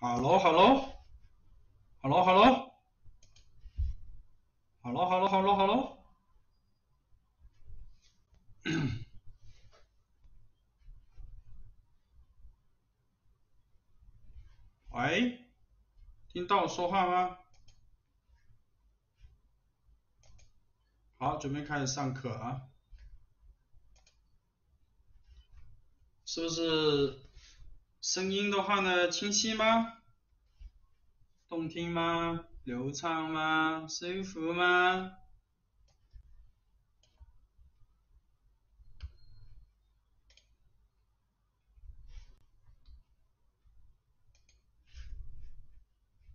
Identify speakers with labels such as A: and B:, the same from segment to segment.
A: Hello, hello, hello, hello, hello, hello, hello, hello。喂，听到我说话吗？好，准备开始上课啊。是不是声音的话呢，清晰吗？动听吗？流畅吗？舒服吗？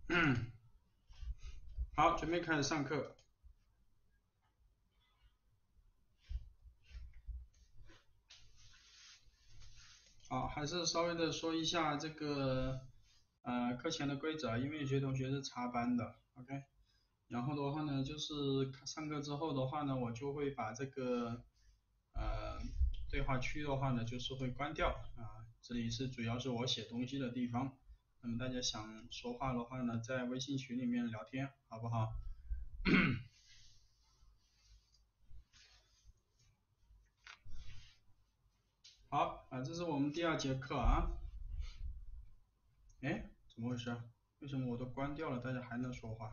A: 嗯，好，准备开始上课。好，还是稍微的说一下这个呃课前的规则，因为有些同学是插班的，OK。然后的话呢，就是上课之后的话呢，我就会把这个呃对话区的话呢，就是会关掉啊，这里是主要是我写东西的地方。那么大家想说话的话呢，在微信群里面聊天，好不好？好啊，这是我们第二节课啊。哎，怎么回事？为什么我都关掉了，大家还能说话？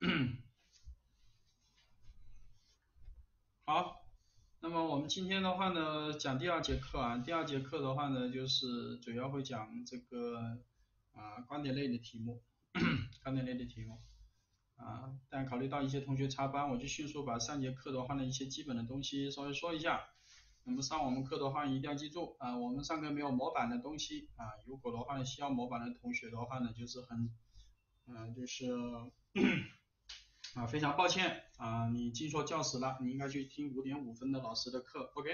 A: 好。那么我们今天的话呢，讲第二节课啊，第二节课的话呢，就是主要会讲这个啊观点类的题目，观点类的题目啊，但考虑到一些同学插班，我就迅速把上节课的话呢一些基本的东西稍微说一下。那么上我们课的话一定要记住啊，我们上课没有模板的东西啊，如果的话呢需要模板的同学的话呢，就是很嗯就是。啊，非常抱歉啊，你进错教室了，你应该去听五点五分的老师的课，OK？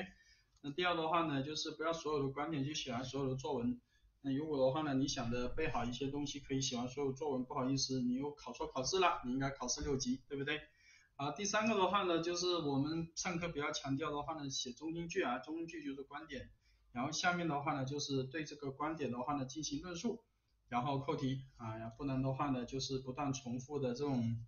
A: 那第二的话呢，就是不要所有的观点就写完所有的作文。那如果的话呢，你想着背好一些东西可以写完所有作文，不好意思，你又考错考试了，你应该考试六级，对不对？啊，第三个的话呢，就是我们上课比较强调的话呢，写中心句啊，中心句就是观点，然后下面的话呢，就是对这个观点的话呢进行论述，然后扣题啊，不能的话呢，就是不断重复的这种。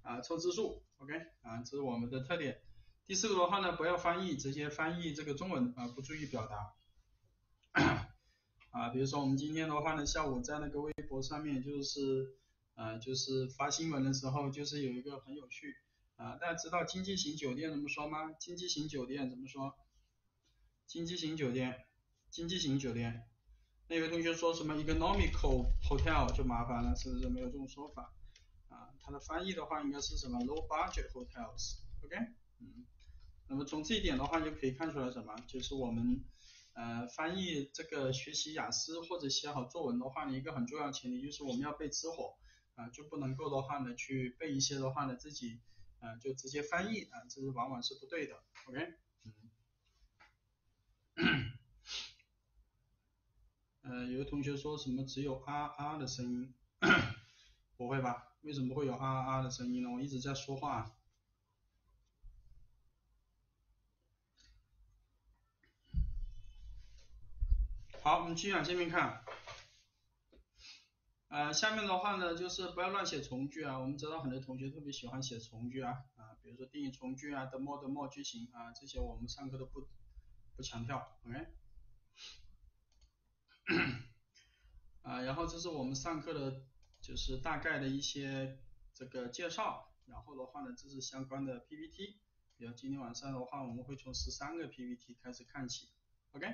A: 啊，凑字数，OK，啊，这是我们的特点。第四个的话呢，不要翻译，直接翻译这个中文啊，不注意表达。啊，比如说我们今天的话呢，下午在那个微博上面，就是啊，就是发新闻的时候，就是有一个很有趣啊，大家知道经济型酒店怎么说吗？经济型酒店怎么说？经济型酒店，经济型酒店。那有同学说什么 economical hotel 就麻烦了，是不是没有这种说法？啊它的翻译的话应该是什么 low budget hotels，OK，嗯，那么从这一点的话就可以看出来什么，就是我们呃翻译这个学习雅思或者写好作文的话呢，一个很重要前提就是我们要背吃火啊，就不能够的话呢去背一些的话呢自己啊就直接翻译啊，这是往往是不对的，OK，嗯，呃，有的同学说什么只有啊啊的声音，不会吧？为什么会有啊啊的声音呢？我一直在说话。好，我们继续往下面看。呃，下面的话呢，就是不要乱写从句啊。我们知道很多同学特别喜欢写从句啊，啊，比如说定义从句啊，the more the more 句型啊，这些我们上课都不不强调，OK？啊，然后这是我们上课的。就是大概的一些这个介绍，然后的话呢，这是相关的 PPT，比如今天晚上的话，我们会从十三个 PPT 开始看起，OK，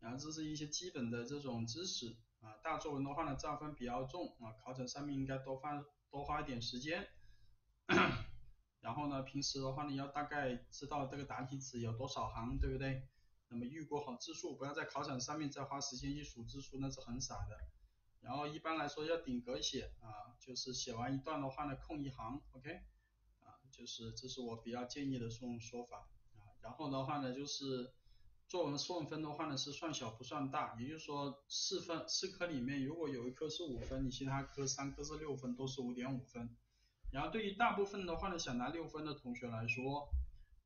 A: 然后这是一些基本的这种知识啊，大作文的话呢，占分比较重啊，考场上面应该多花多花一点时间，然后呢，平时的话呢，要大概知道这个答题纸有多少行，对不对？那么预估好字数，不要在考场上面再花时间去数字数，那是很傻的。然后一般来说要顶格写啊，就是写完一段的话呢空一行，OK，啊，就是这是我比较建议的这种说法啊。然后的话呢就是作文送分的话呢是算小不算大，也就是说四分四科里面如果有一科是五分，你其他科三科是六分都是五点五分。然后对于大部分的话呢想拿六分的同学来说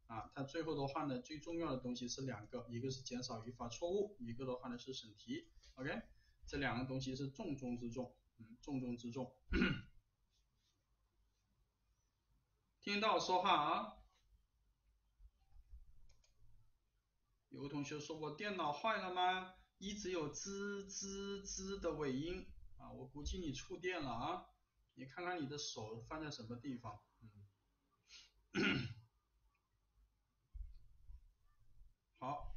A: 啊，他最后的话呢最重要的东西是两个，一个是减少语法错误，一个的话呢是审题，OK。这两个东西是重中之重，嗯，重中之重。听到说话啊！有个同学说我电脑坏了吗？一直有滋滋滋的尾音啊，我估计你触电了啊！你看看你的手放在什么地方？嗯，好。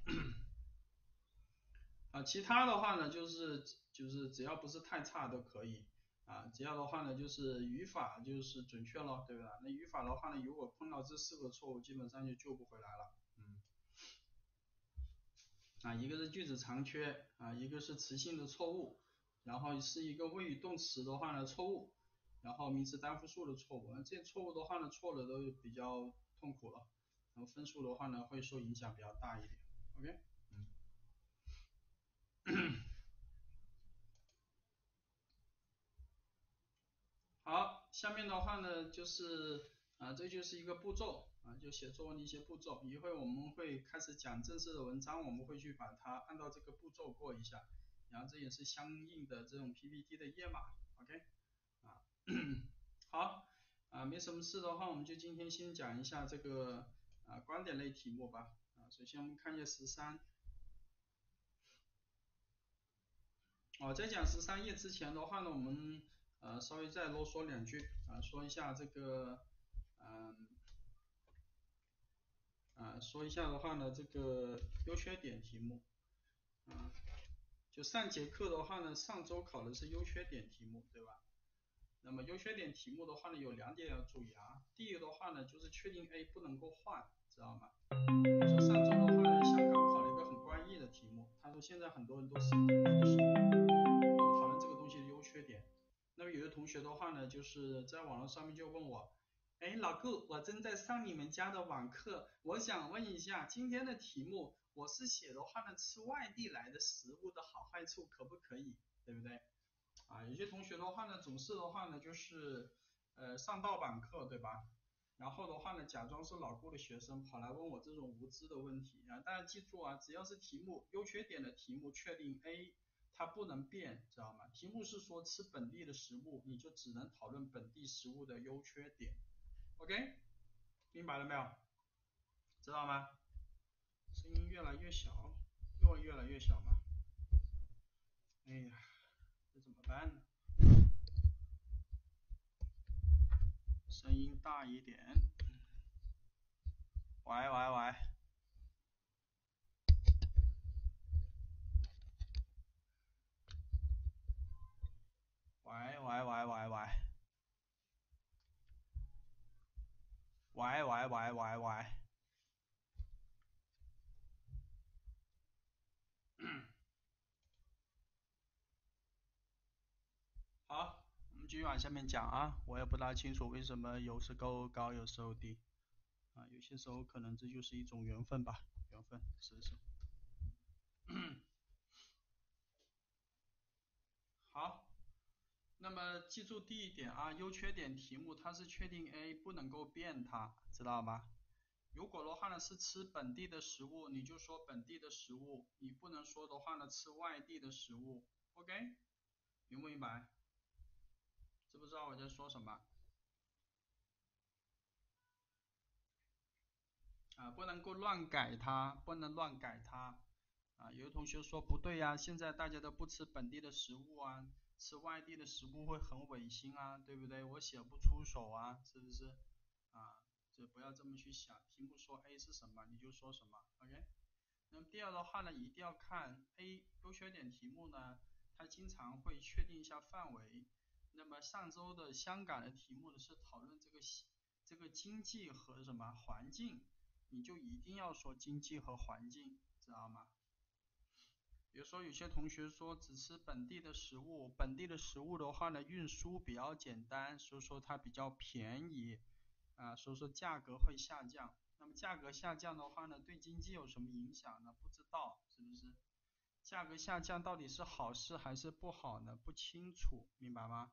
A: 啊，其他的话呢，就是就是只要不是太差都可以啊，只要的话呢，就是语法就是准确了，对吧？那语法的话呢，如果碰到这四个错误，基本上就救不回来了。啊，一个是句子长缺啊，一个是词性的错误，然后是一个谓语动词的话呢错误，然后名词单复数的错误，这些错误的话呢错了都比较痛苦了，然后分数的话呢会受影响比较大一点。OK 嗯。好，下面的话呢，就是啊，这就是一个步骤啊，就写作文的一些步骤。一会我们会开始讲正式的文章，我们会去把它按照这个步骤过一下，然后这也是相应的这种 PPT 的页码，OK？啊，好，啊，没什么事的话，我们就今天先讲一下这个啊观点类题目吧。啊，首先我们看一下十三。哦，在讲十三页之前的话呢，我们呃稍微再啰嗦两句啊，说一下这个嗯啊说一下的话呢，这个优缺点题目啊，就上节课的话呢，上周考的是优缺点题目，对吧？那么优缺点题目的话呢，有两点要注意啊，第一个的话呢，就是确定 A 不能够换，知道吗？比如说上周的话呢，香港考了一个很怪异的题目，他说现在很多人都是本地的优。缺点，那么有的同学的话呢，就是在网络上面就问我，哎，老顾，我正在上你们家的网课，我想问一下，今天的题目我是写的话呢，吃外地来的食物的好坏处可不可以，对不对？啊，有些同学的话呢，总是的话呢，就是呃上盗版课，对吧？然后的话呢，假装是老顾的学生，跑来问我这种无知的问题啊。大家记住啊，只要是题目优缺点的题目，确定 A。它不能变，知道吗？题目是说吃本地的食物，你就只能讨论本地食物的优缺点，OK？明白了没有？知道吗？声音越来越小，又越来越小嘛？哎呀，这怎么办呢？声音大一点。喂喂喂。喂喂喂喂喂，喂喂喂喂喂，好，我们继续往下面讲啊，我也不大清楚为什么有时候高有时候低，啊，有些时候可能这就是一种缘分吧，缘分，是不是。好。那么记住第一点啊，优缺点题目它是确定 A 不能够变它，知道吗？如果的话呢是吃本地的食物，你就说本地的食物，你不能说的话呢吃外地的食物，OK？明不明白？知不知道我在说什么？啊，不能够乱改它，不能乱改它。啊，有的同学说不对呀，现在大家都不吃本地的食物啊。吃外地的食物会很违心啊，对不对？我写不出手啊，是不是？啊，就不要这么去想。题目说 A 是什么，你就说什么，OK？那么第二的话呢，一定要看 A 优缺点题目呢，它经常会确定一下范围。那么上周的香港的题目呢是讨论这个这个经济和什么环境，你就一定要说经济和环境，知道吗？比如说有些同学说只吃本地的食物，本地的食物的话呢，运输比较简单，所以说它比较便宜，啊，所以说价格会下降。那么价格下降的话呢，对经济有什么影响呢？不知道，是不是？价格下降到底是好事还是不好呢？不清楚，明白吗？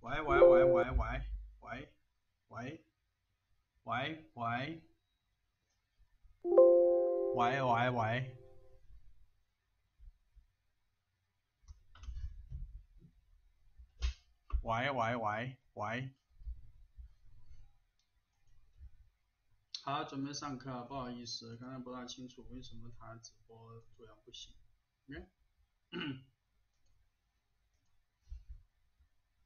A: 喂喂喂喂喂喂喂喂喂喂喂喂。喂喂喂喂，好，准备上课，不好意思，刚才不大清楚为什么他直播这样不行。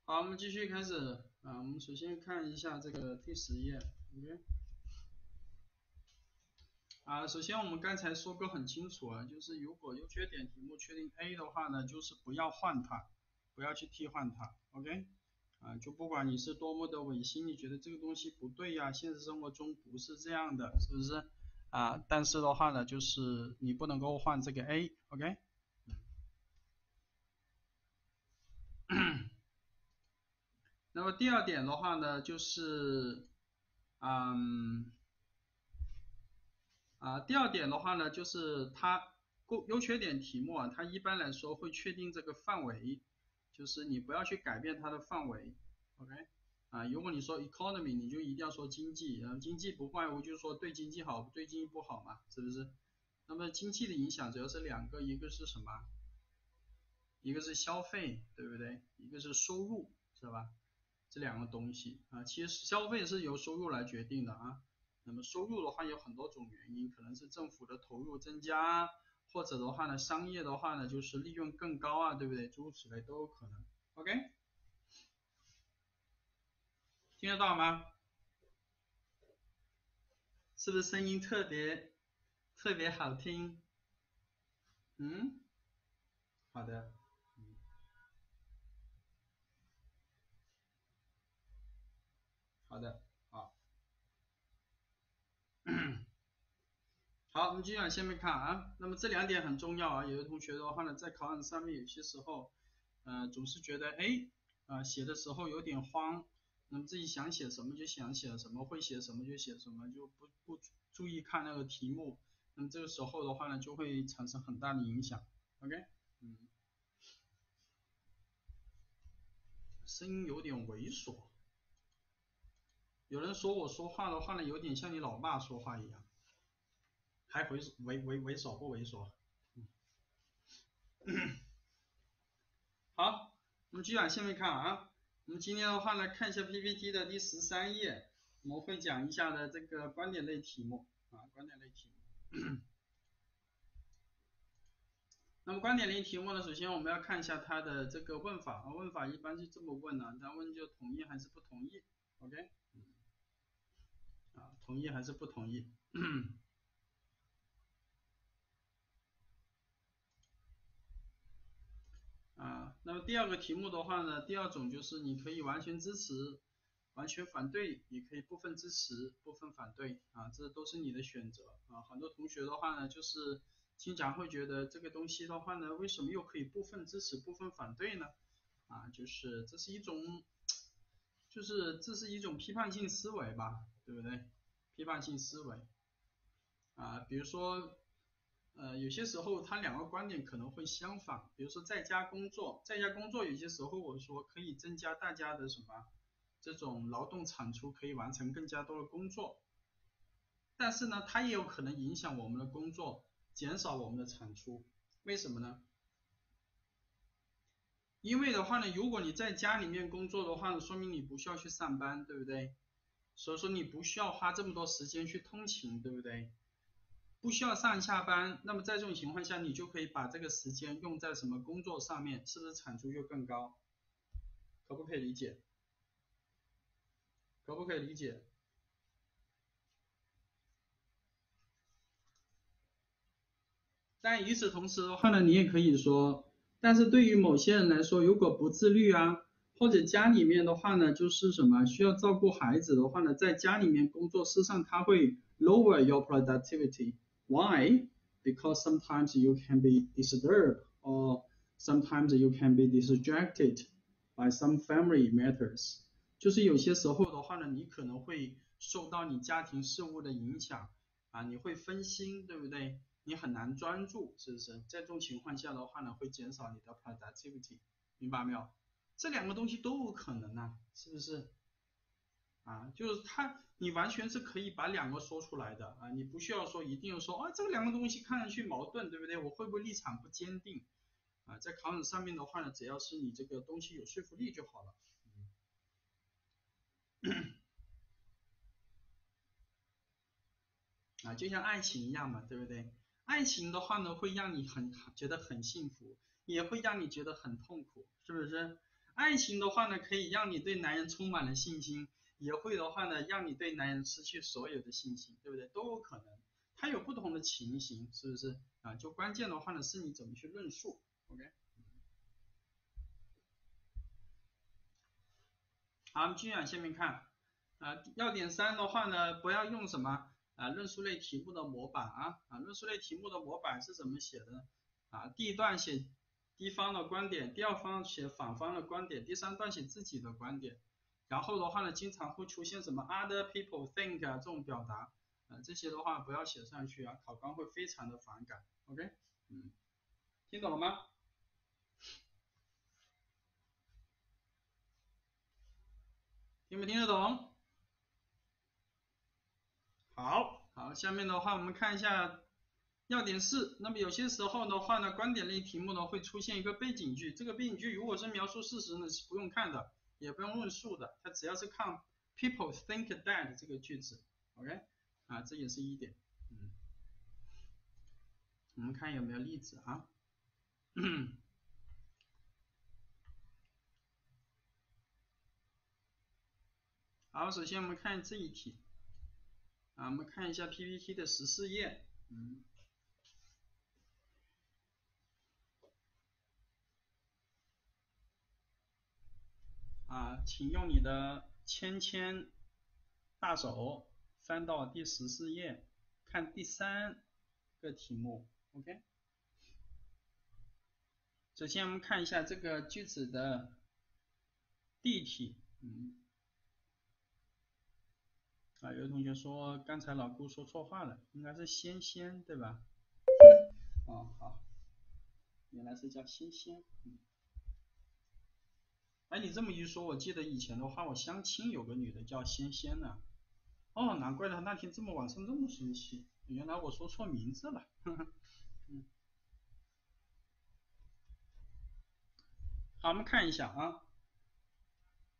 A: 好，我们继续开始啊，我们首先看一下这个第十页，OK。啊，首先我们刚才说过很清楚啊，就是如果优缺点题目确定 A 的话呢，就是不要换它。不要去替换它，OK，啊，就不管你是多么的违心，你觉得这个东西不对呀，现实生活中不是这样的，是不是？啊，但是的话呢，就是你不能够换这个 A，OK。那么第二点的话呢，就是，嗯，啊，第二点的话呢，就是它优优缺点题目啊，它一般来说会确定这个范围。就是你不要去改变它的范围，OK，啊，如果你说 economy，你就一定要说经济，然后经济不外乎就是说对经济好，对经济不好嘛，是不是？那么经济的影响主要是两个，一个是什么？一个是消费，对不对？一个是收入，是吧？这两个东西啊，其实消费是由收入来决定的啊。那么收入的话有很多种原因，可能是政府的投入增加。或者的话呢，商业的话呢，就是利润更高啊，对不对？诸如此类都有可能。OK，听得到吗？是不是声音特别特别好听？嗯，好的，好的。好，好我们继续往下面看啊。那么这两点很重要啊。有的同学的话呢，在考场上面有些时候，呃，总是觉得哎，啊，写的时候有点慌，那么自己想写什么就想写什么，会写什么就写什么，就不不注意看那个题目。那么这个时候的话呢，就会产生很大的影响。OK，嗯，声音有点猥琐。有人说我说话的话呢，有点像你老爸说话一样。还猥猥猥猥琐不猥琐？好，我们继续往下面看啊。我们今天的话呢，看一下 PPT 的第十三页，我们会讲一下的这个观点类题目啊，观点类题目。那么观点类题目呢，首先我们要看一下它的这个问法啊，问法一般是这么问的，它问就同意还是不同意？OK？啊，同意还是不同意？啊，那么第二个题目的话呢，第二种就是你可以完全支持，完全反对，也可以部分支持，部分反对，啊，这都是你的选择啊。很多同学的话呢，就是经常会觉得这个东西的话呢，为什么又可以部分支持，部分反对呢？啊，就是这是一种，就是这是一种批判性思维吧，对不对？批判性思维，啊，比如说。呃，有些时候他两个观点可能会相反，比如说在家工作，在家工作有些时候我说可以增加大家的什么这种劳动产出，可以完成更加多的工作，但是呢，它也有可能影响我们的工作，减少我们的产出，为什么呢？因为的话呢，如果你在家里面工作的话，说明你不需要去上班，对不对？所以说你不需要花这么多时间去通勤，对不对？不需要上下班，那么在这种情况下，你就可以把这个时间用在什么工作上面，是不是产出就更高？可不可以理解？可不可以理解？但与此同时的话呢，你也可以说，但是对于某些人来说，如果不自律啊，或者家里面的话呢，就是什么需要照顾孩子的话呢，在家里面工作，事实上他会 lower your productivity。Why? Because sometimes you can be disturbed or sometimes you can be distracted by some family matters. 就是有些时候的话呢，你可能会受到你家庭事务的影响啊，你会分心，对不对？你很难专注，是不是？在这种情况下的话呢，会减少你的 productivity，明白没有？这两个东西都有可能啊，不是？啊，就是他，你完全是可以把两个说出来的啊，你不需要说一定要说啊，这两个东西看上去矛盾，对不对？我会不会立场不坚定？啊，在考场上面的话呢，只要是你这个东西有说服力就好了。啊，就像爱情一样嘛，对不对？爱情的话呢，会让你很觉得很幸福，也会让你觉得很痛苦，是不是？爱情的话呢，可以让你对男人充满了信心。也会的话呢，让你对男人失去所有的信心，对不对？都有可能，它有不同的情形，是不是啊？就关键的话呢，是你怎么去论述，OK？好，我们继续往下面看啊，要点三的话呢，不要用什么啊，论述类题目的模板啊啊，论述类题目的模板是怎么写的啊？第一段写一方的观点，第二方写反方的观点，第三段写自己的观点。然后的话呢，经常会出现什么 other people think 啊这种表达，啊这些的话不要写上去啊，考官会非常的反感，OK，嗯，听懂了吗？听没听得懂？好，好，下面的话我们看一下要点四，那么有些时候的话呢，观点类题目呢会出现一个背景句，这个背景句如果是描述事实呢是不用看的。也不用论述的，它只要是看 people think that 这个句子，OK，啊，这也是一点，嗯，我们看有没有例子啊？好，首先我们看这一题，啊，我们看一下 PPT 的十四页，嗯。啊，请用你的芊芊大手翻到第十四页，看第三个题目，OK。首先我们看一下这个句子的第一题，嗯，啊，有的同学说刚才老顾说错话了，应该是仙仙对吧？哦，好，原来是叫仙仙，嗯。哎，你这么一说，我记得以前的话，我相亲有个女的叫仙仙呢。哦，难怪她那天这么晚上这么生气，原来我说错名字了。嗯。好，我们看一下啊。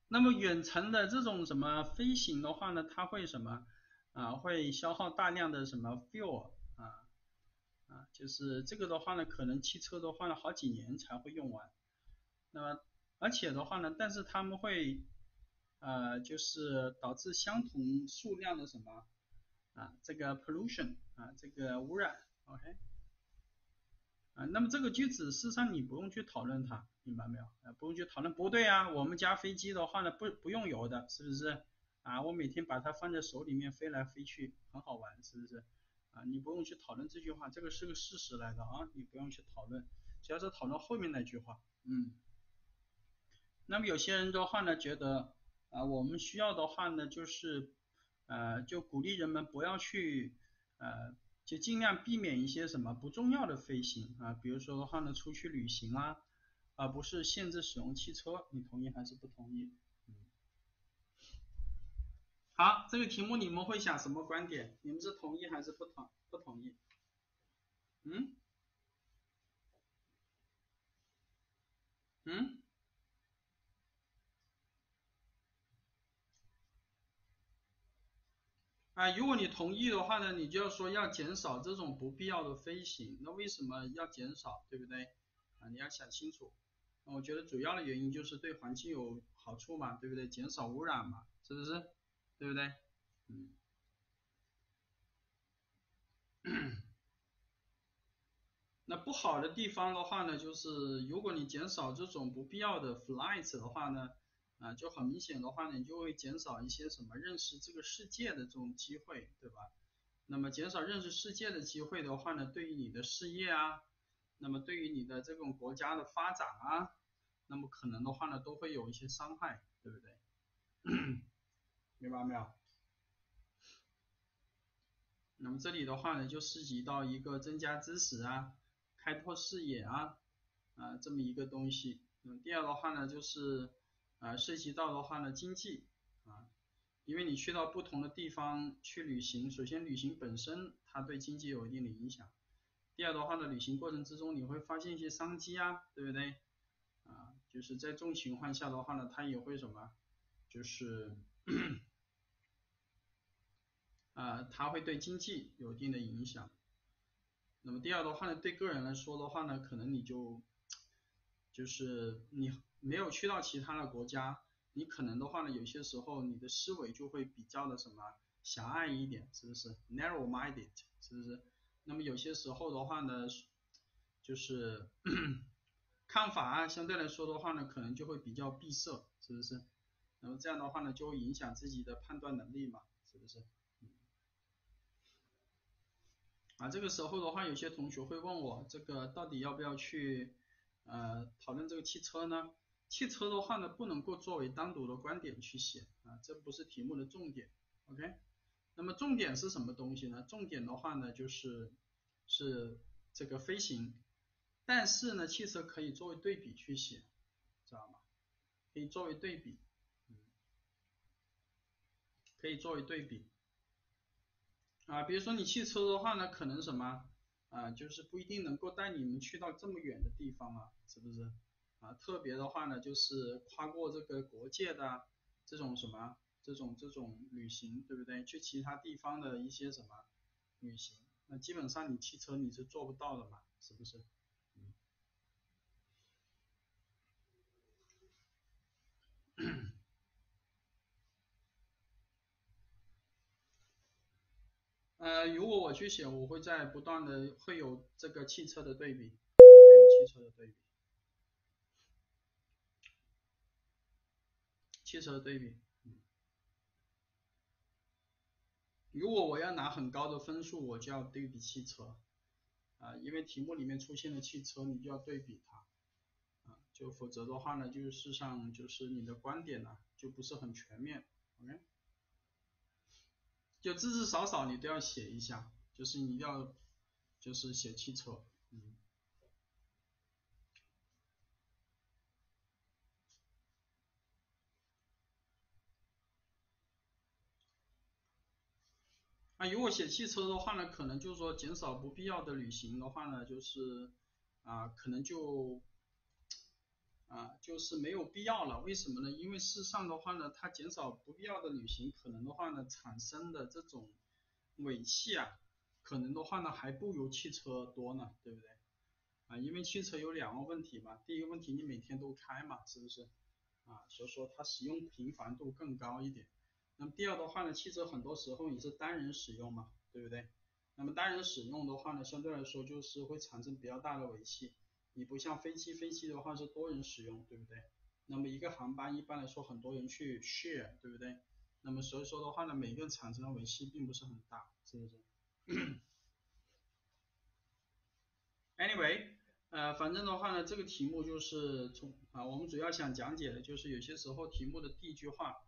A: 那么远程的这种什么飞行的话呢，它会什么啊？会消耗大量的什么 fuel 啊啊，就是这个的话呢，可能汽车的话呢，好几年才会用完。那么。而且的话呢，但是他们会，呃，就是导致相同数量的什么啊，这个 pollution 啊，这个污染，OK，啊，那么这个句子事实上你不用去讨论它，明白没有？啊，不用去讨论，不对啊，我们家飞机的话呢，不不用油的，是不是？啊，我每天把它放在手里面飞来飞去，很好玩，是不是？啊，你不用去讨论这句话，这个是个事实来的啊，你不用去讨论，只要是讨论后面那句话，嗯。那么有些人的话呢，觉得啊，我们需要的话呢，就是呃，就鼓励人们不要去呃，就尽量避免一些什么不重要的飞行啊，比如说的话呢，出去旅行啊，而不是限制使用汽车，你同意还是不同意？嗯。好，这个题目你们会想什么观点？你们是同意还是不同不同意？嗯？嗯？啊，如果你同意的话呢，你就要说要减少这种不必要的飞行。那为什么要减少，对不对？啊，你要想清楚。我觉得主要的原因就是对环境有好处嘛，对不对？减少污染嘛，是不是？对不对？嗯。那不好的地方的话呢，就是如果你减少这种不必要的 flights 的话呢。啊，就很明显的话呢，你就会减少一些什么认识这个世界的这种机会，对吧？那么减少认识世界的机会的话呢，对于你的事业啊，那么对于你的这种国家的发展啊，那么可能的话呢，都会有一些伤害，对不对？明白没有？那么这里的话呢，就涉及到一个增加知识啊，开拓视野啊，啊这么一个东西。嗯，第二的话呢，就是。啊，涉及到的话呢经济啊，因为你去到不同的地方去旅行，首先旅行本身它对经济有一定的影响，第二的话呢，旅行过程之中你会发现一些商机啊，对不对？啊，就是在这种情况下的话呢，它也会什么，就是啊，它会对经济有一定的影响。那么第二的话呢，对个人来说的话呢，可能你就就是你没有去到其他的国家，你可能的话呢，有些时候你的思维就会比较的什么狭隘一点，是不是？narrow-minded，是不是？那么有些时候的话呢，就是 看法啊，相对来说的话呢，可能就会比较闭塞，是不是？那么这样的话呢，就会影响自己的判断能力嘛，是不是？啊，这个时候的话，有些同学会问我，这个到底要不要去呃讨论这个汽车呢？汽车的话呢，不能够作为单独的观点去写啊，这不是题目的重点，OK？那么重点是什么东西呢？重点的话呢，就是是这个飞行，但是呢，汽车可以作为对比去写，知道吗？可以作为对比，嗯，可以作为对比。啊，比如说你汽车的话呢，可能什么啊，就是不一定能够带你们去到这么远的地方啊，是不是？啊，特别的话呢，就是跨过这个国界的这种什么，这种这种旅行，对不对？去其他地方的一些什么旅行，那基本上你汽车你是做不到的嘛，是不是？呃，如果我去写，我会在不断的会有这个汽车的对比，会有汽车的对比，汽车的对比。如果我要拿很高的分数，我就要对比汽车，啊，因为题目里面出现了汽车，你就要对比它，啊，就否则的话呢，就是事实上就是你的观点呢就不是很全面，OK。就至至少少你都要写一下，就是你要就是写汽车，嗯。啊，如果写汽车的话呢，可能就是说减少不必要的旅行的话呢，就是啊，可能就。啊，就是没有必要了，为什么呢？因为事实上的话呢，它减少不必要的旅行，可能的话呢，产生的这种尾气啊，可能的话呢，还不如汽车多呢，对不对？啊，因为汽车有两个问题嘛，第一个问题你每天都开嘛，是不是？啊，所以说它使用频繁度更高一点。那么第二的话呢，汽车很多时候你是单人使用嘛，对不对？那么单人使用的话呢，相对来说就是会产生比较大的尾气。你不像飞机，飞机的话是多人使用，对不对？那么一个航班一般来说很多人去 share，对不对？那么所以说的话呢，每个人产生的尾气并不是很大，是不是？Anyway，呃，反正的话呢，这个题目就是从啊，我们主要想讲解的就是有些时候题目的第一句话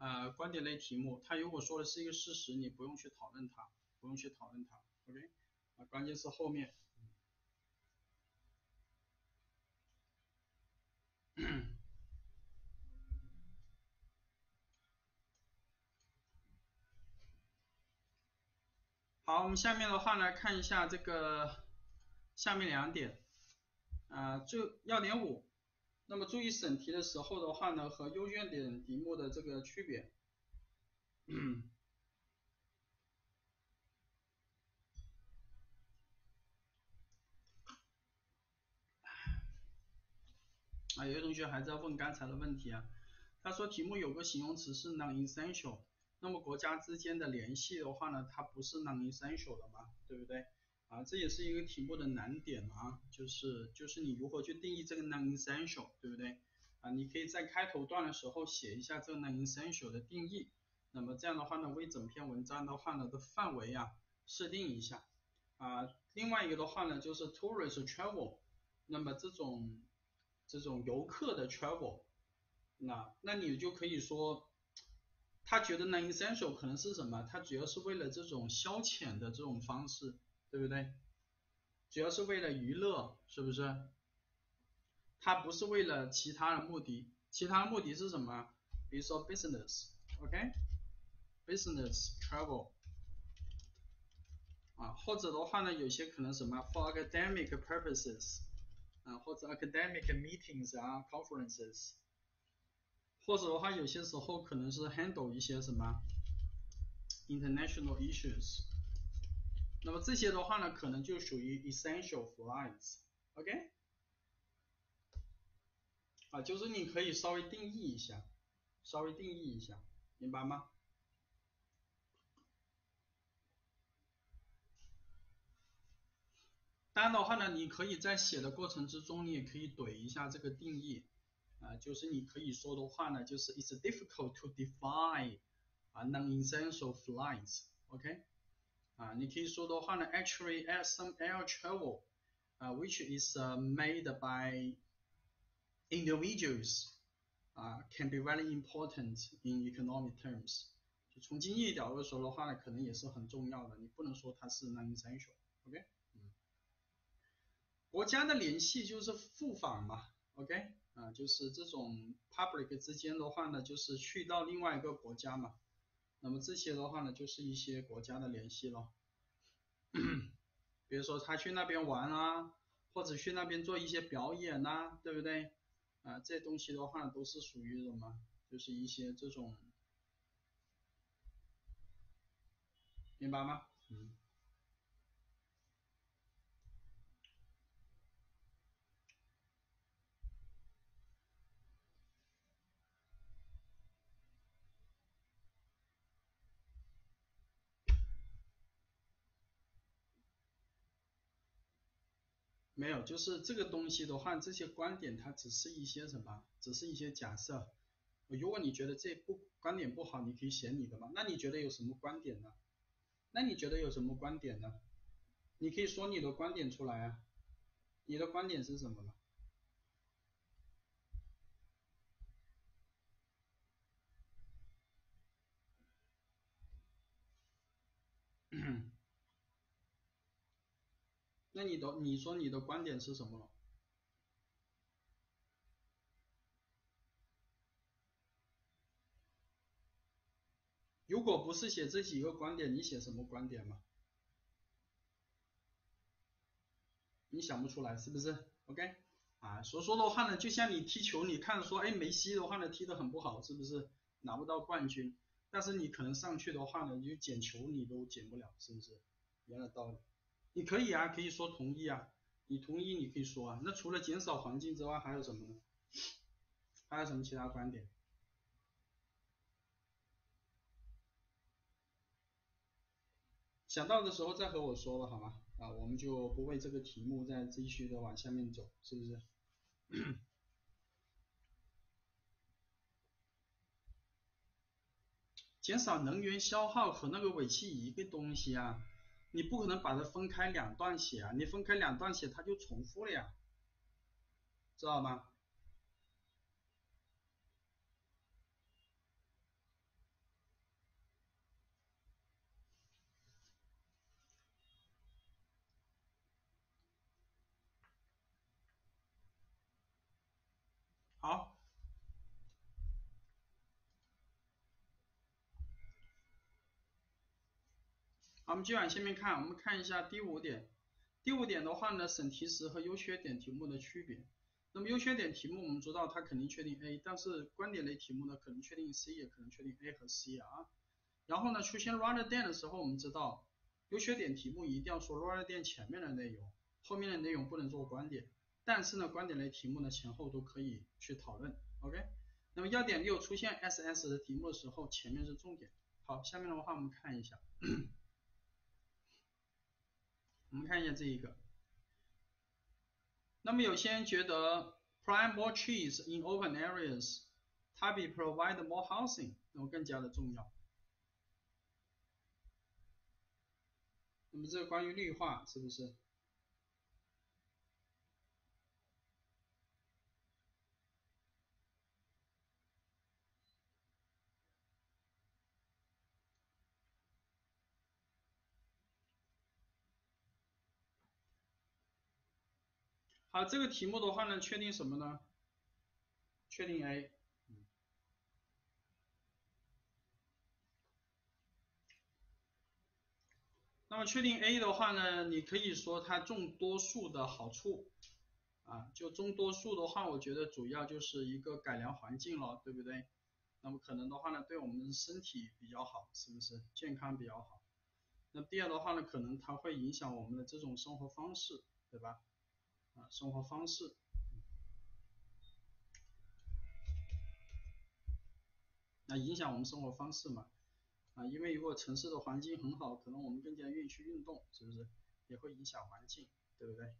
A: 啊，观点类题目，它如果说的是一个事实，你不用去讨论它，不用去讨论它，OK？啊，关键是后面。好，我们下面的话来，看一下这个下面两点，啊，就要点五，那么注意审题的时候的话呢，和优卷点题目的这个区别。啊，有些同学还在问刚才的问题啊，他说题目有个形容词是 non-essential，那么国家之间的联系的话呢，它不是 non-essential 的嘛，对不对？啊，这也是一个题目的难点啊，就是就是你如何去定义这个 non-essential，对不对？啊，你可以在开头段的时候写一下这个 non-essential 的定义，那么这样的话呢，为整篇文章的话呢的范围啊设定一下啊，另外一个的话呢就是 tourist travel，那么这种。这种游客的 travel，那那你就可以说，他觉得 non-essential 可能是什么？他主要是为了这种消遣的这种方式，对不对？主要是为了娱乐，是不是？它不是为了其他的目的其他目的是什么？比如说 business，OK，business travel，啊，或者的话呢，有些可能什么 for academic purposes，啊，或者 academic meetings 啊，conferences，或者的话，有些时候可能是 handle 一些什么 international issues。那么这些的话呢，可能就属于 essential flights，OK？啊，就是你可以稍微定义一下，稍微定义一下，明白吗？当然的话呢，你可以在写的过程之中，你也可以怼一下这个定义，啊，就是你可以说的话呢，就是 it's difficult to define 啊 non-essential flights，OK？啊，你可以说的话呢，actually add some air travel，啊，which is made by individuals，啊，can be very important in economic terms。就从经济角度说的话呢，可能也是很重要的，你不能说它是 non-essential，OK？嗯，国家的联系就是赴访嘛，OK？啊，就是这种 public 之间的话呢，就是去到另外一个国家嘛。 那么这些的话呢，就是一些国家的联系咯。比如说他去那边玩啊，或者去那边做一些表演呐，对不对？啊，这东西的话都是属于什么？就是一些这种，明白吗？嗯。没有，就是这个东西的话，这些观点它只是一些什么？只是一些假设。如果你觉得这不观点不好，你可以写你的嘛。那你觉得有什么观点呢？那你觉得有什么观点呢？你可以说你的观点出来啊。你的观点是什么呢？那你的你说你的观点是什么？如果不是写这几个观点，你写什么观点嘛？你想不出来是不是？OK，啊，所说的话呢，就像你踢球，你看说，哎，梅西的话呢踢得很不好，是不是拿不到冠军？但是你可能上去的话呢，你就捡球你都捡不了，是不是？一样的道理。你可以啊，可以说同意啊，你同意你可以说啊。那除了减少环境之外，还有什么呢？还有什么其他观点？想到的时候再和我说吧好吗？啊，我们就不为这个题目再继续的往下面走，是不是？减少能源消耗和那个尾气一个东西啊。你不可能把它分开两段写啊，你分开两段写它就重复了呀，知道吗？好。我们继续往下面看，我们看一下第五点。第五点的话呢，审题时和优缺点题目的区别。那么优缺点题目我们知道它肯定确定 A，但是观点类题目呢可能确定 C，也可能确定 A 和 C 啊。然后呢出现 rather than 的时候，我们知道优缺点题目一定要说 rather than 前面的内容，后面的内容不能做观点。但是呢观点类题目呢前后都可以去讨论。OK。那么要点六出现 SS 的题目的时候，前面是重点。好，下面的话我们看一下。我们看一下这一个，那么有些人觉得 plant more trees in open areas，它比 provide more housing 那么更加的重要。那么这个关于绿化是不是？好这个题目的话呢确定什么呢？确定 a 那么确定 a 的话呢你可以说它种多数的好处啊就种多数的话我觉得主要就是一个改良环境了对不对？那么可能的话呢对我们身体比较好是不是？健康比较好。那第二的话呢可能它会影响我们的这种生活方式对吧？啊，生活方式。那影响我们生活方式嘛？啊，因为如果城市的环境很好，可能我们更加愿意去运动，是不是？也会影响环境，对不对？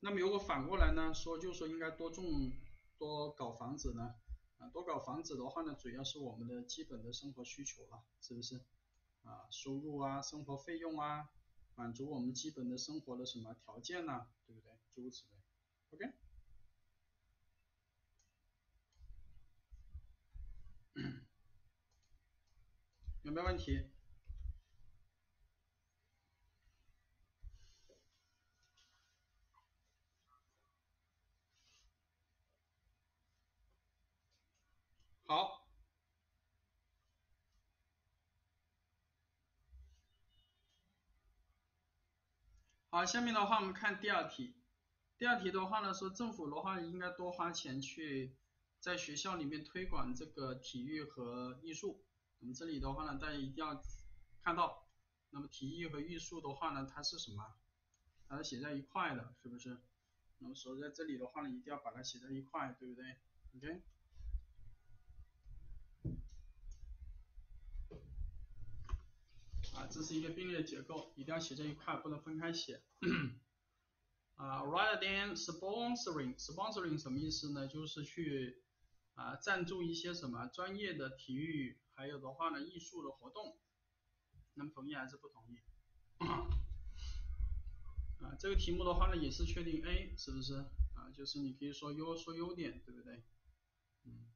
A: 那么如果反过来呢，说就说应该多种多搞房子呢？啊，多搞房子的话呢，主要是我们的基本的生活需求了，是不是？啊，收入啊，生活费用啊，满足我们基本的生活的什么条件呢？对不对？诸如此类，OK？有没有问题？好，好，下面的话我们看第二题。第二题的话呢，说政府的话应该多花钱去在学校里面推广这个体育和艺术。我们这里的话呢，大家一定要看到，那么体育和艺术的话呢，它是什么？它是写在一块的，是不是？那么所以在这里的话呢，一定要把它写在一块，对不对？OK。啊，这是一个并列结构，一定要写这一块，不能分开写。啊，rather than sponsoring，sponsoring 什么意思呢？就是去啊赞助一些什么专业的体育。还有的话呢，艺术的活动，那么同意还是不同意？啊，这个题目的话呢，也是确定 A，是不是？啊，就是你可以说优说优点，对不对？嗯。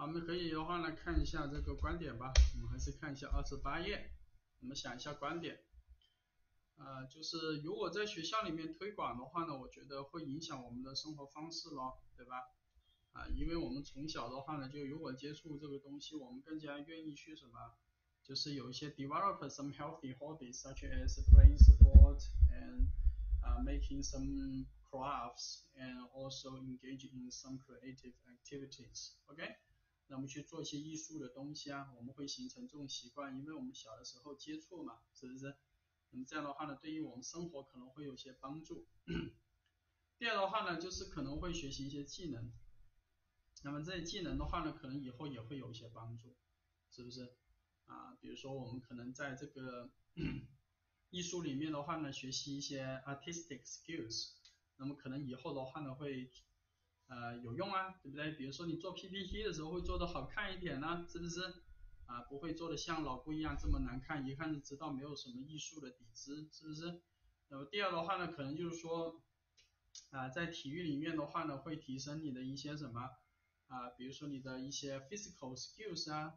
A: 好，我们可以的话呢，看一下这个观点吧。我们还是看一下二十八页，我们想一下观点。呃，就是如果在学校里面推广的话呢，我觉得会影响我们的生活方式咯，对吧？啊，因为我们从小的话呢，就如果接触这个东西，我们更加愿意去什么，就是有一些 develop some healthy hobbies such as playing sport and uh making some crafts and also engage in some creative activities. OK，那么去做一些艺术的东西啊，我们会形成这种习惯，因为我们小的时候接触嘛，是不是？那么这样的话呢，对于我们生活可能会有些帮助。第二的话呢，就是可能会学习一些技能。那么这些技能的话呢，可能以后也会有一些帮助，是不是？啊，比如说我们可能在这个 艺术里面的话呢，学习一些 artistic skills，那么可能以后的话呢会呃有用啊，对不对？比如说你做 PPT 的时候会做的好看一点呢，是不是？啊，不会做的像老顾一样这么难看，一看就知道没有什么艺术的底子，是不是？那么第二的话呢，可能就是说，啊，在体育里面的话呢，会提升你的一些什么，啊，比如说你的一些 physical skills 啊，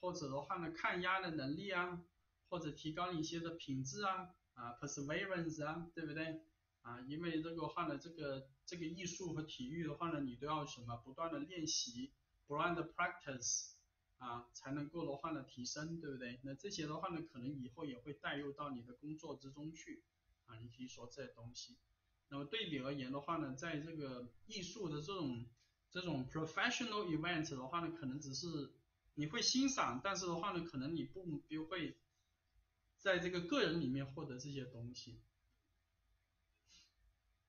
A: 或者的话呢，抗压的能力啊，或者提高一些的品质啊，啊，perseverance 啊，对不对？啊，因为这个话呢，这个这个艺术和体育的话呢，你都要什么，不断的练习，不断的 practice。啊，才能够的话呢提升，对不对？那这些的话呢，可能以后也会带入到你的工作之中去，啊，你可以说这些东西。那么对你而言的话呢，在这个艺术的这种这种 professional event 的话呢，可能只是你会欣赏，但是的话呢，可能你不不会在这个个人里面获得这些东西。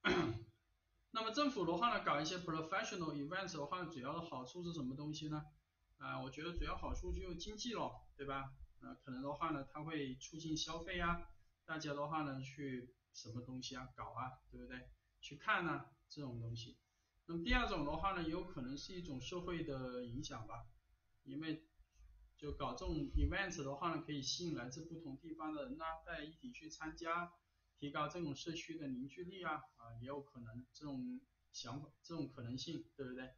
A: 那么政府的话呢，搞一些 professional events 的话，主要的好处是什么东西呢？啊，我觉得主要好处就经济咯，对吧？那可能的话呢，它会促进消费啊，大家的话呢去什么东西啊搞啊，对不对？去看呢这种东西。那么第二种的话呢，有可能是一种社会的影响吧，因为就搞这种 events 的话呢，可以吸引来自不同地方的人呐，大家一起去参加，提高这种社区的凝聚力啊，啊，也有可能这种想法，这种可能性，对不对？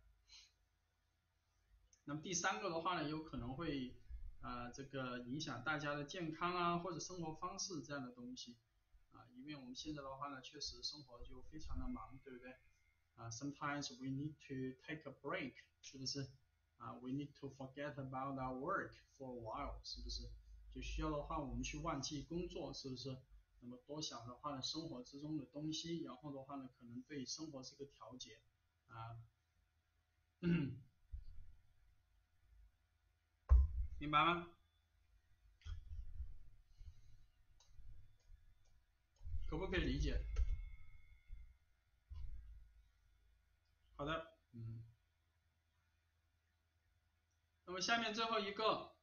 A: 那么第三个的话呢，有可能会啊这个影响大家的健康啊或者生活方式这样的东西啊，因为我们现在的话呢，确实生活就非常的忙，对不对？啊，sometimes we need to take a break，是不是？啊，we need to forget about our work for a while，是不是？就需要的话，我们去忘记工作，是不是？那么多想的话呢，生活之中的东西，然后的话呢，可能对生活是个调节啊。明白吗？可不可以理解？好的，嗯。那么下面最后一个，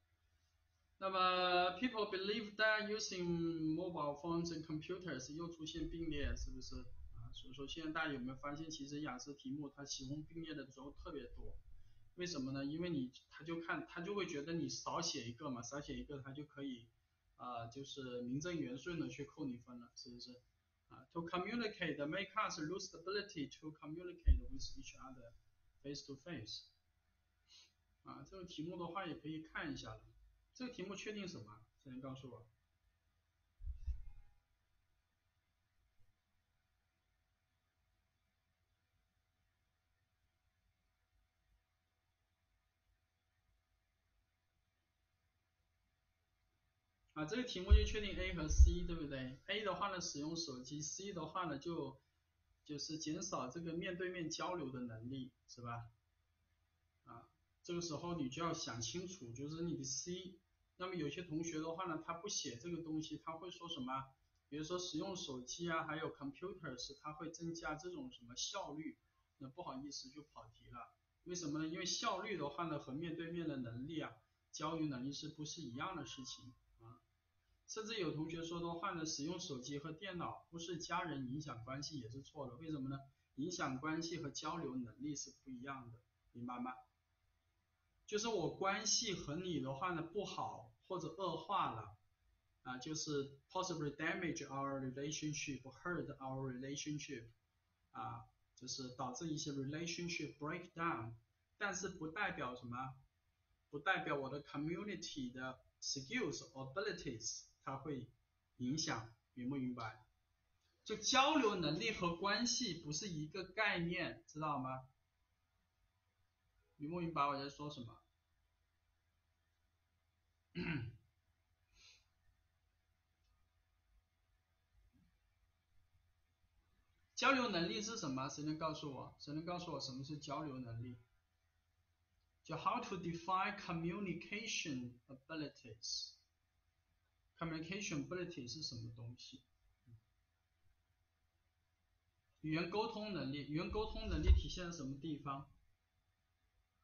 A: 那么 people believe that using mobile phones and computers 又出现并列，是不是？啊，所以说现在大家有没有发现，其实雅思题目它喜欢并列的时候特别多。为什么呢？因为你他就看他就会觉得你少写一个嘛，少写一个他就可以啊，就是名正言顺的去扣你分了，是不是？啊，to communicate make us lose the ability to communicate with each other face to face。啊，这个题目的话也可以看一下了。这个题目确定什么？谁能告诉我？啊，这个题目就确定 A 和 C，对不对？A 的话呢，使用手机；C 的话呢，就就是减少这个面对面交流的能力，是吧？啊，这个时候你就要想清楚，就是你的 C。那么有些同学的话呢，他不写这个东西，他会说什么？比如说使用手机啊，还有 computers，它会增加这种什么效率？那不好意思，就跑题了。为什么呢？因为效率的话呢，和面对面的能力啊，交流能力是不是一样的事情啊？甚至有同学说的话呢，使用手机和电脑不是家人影响关系也是错的，为什么呢？影响关系和交流能力是不一样的，明白吗？就是我关系和你的话呢不好或者恶化了啊，就是 possibly damage our relationship，hurt our relationship，啊，就是导致一些 relationship breakdown，但是不代表什么？不代表我的 community 的 skills abilities。它会影响，明不明白？就交流能力和关系不是一个概念，知道吗？明不明白我在说什么？交流能力是什么？谁能告诉我？谁能告诉我什么是交流能力？就 How to define communication abilities？Communication ability 是什么东西？语言沟通能力，语言沟通能力体现在什么地方？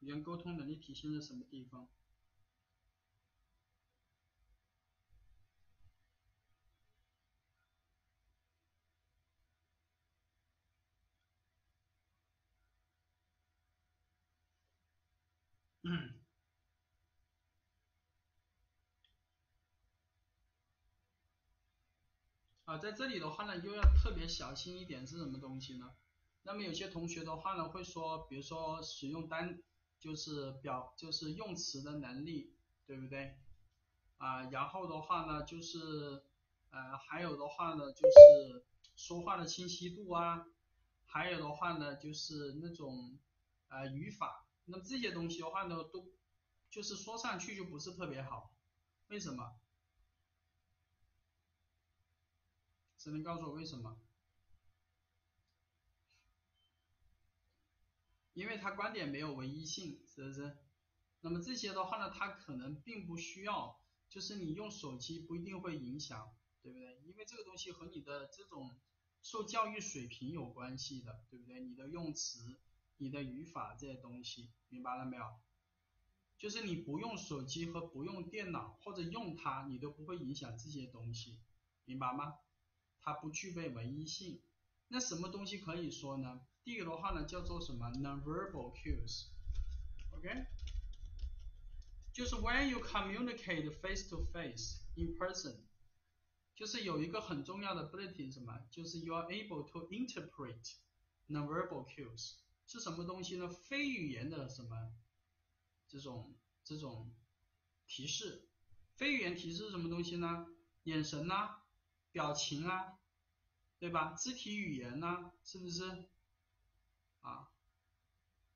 A: 语言沟通能力体现在什么地方？嗯。啊，在这里的话呢，又要特别小心一点是什么东西呢？那么有些同学的话呢，会说，比如说使用单，就是表，就是用词的能力，对不对？啊，然后的话呢，就是呃，还有的话呢，就是说话的清晰度啊，还有的话呢，就是那种呃语法，那么这些东西的话呢，都就是说上去就不是特别好，为什么？谁能告诉我为什么？因为他观点没有唯一性，是不是？那么这些的话呢，他可能并不需要，就是你用手机不一定会影响，对不对？因为这个东西和你的这种受教育水平有关系的，对不对？你的用词、你的语法这些东西，明白了没有？就是你不用手机和不用电脑或者用它，你都不会影响这些东西，明白吗？它不具备唯一性，那什么东西可以说呢？第一个的话呢，叫做什么？nonverbal cues，OK？就是 when you communicate face to face in person，就是有一个很重要的 ability 什么？就是 you are able to interpret nonverbal cues 是什么东西呢？非语言的什么？这种这种提示，非语言提示是什么东西呢？眼神呐？表情啊，对吧？肢体语言呐，是不是？啊，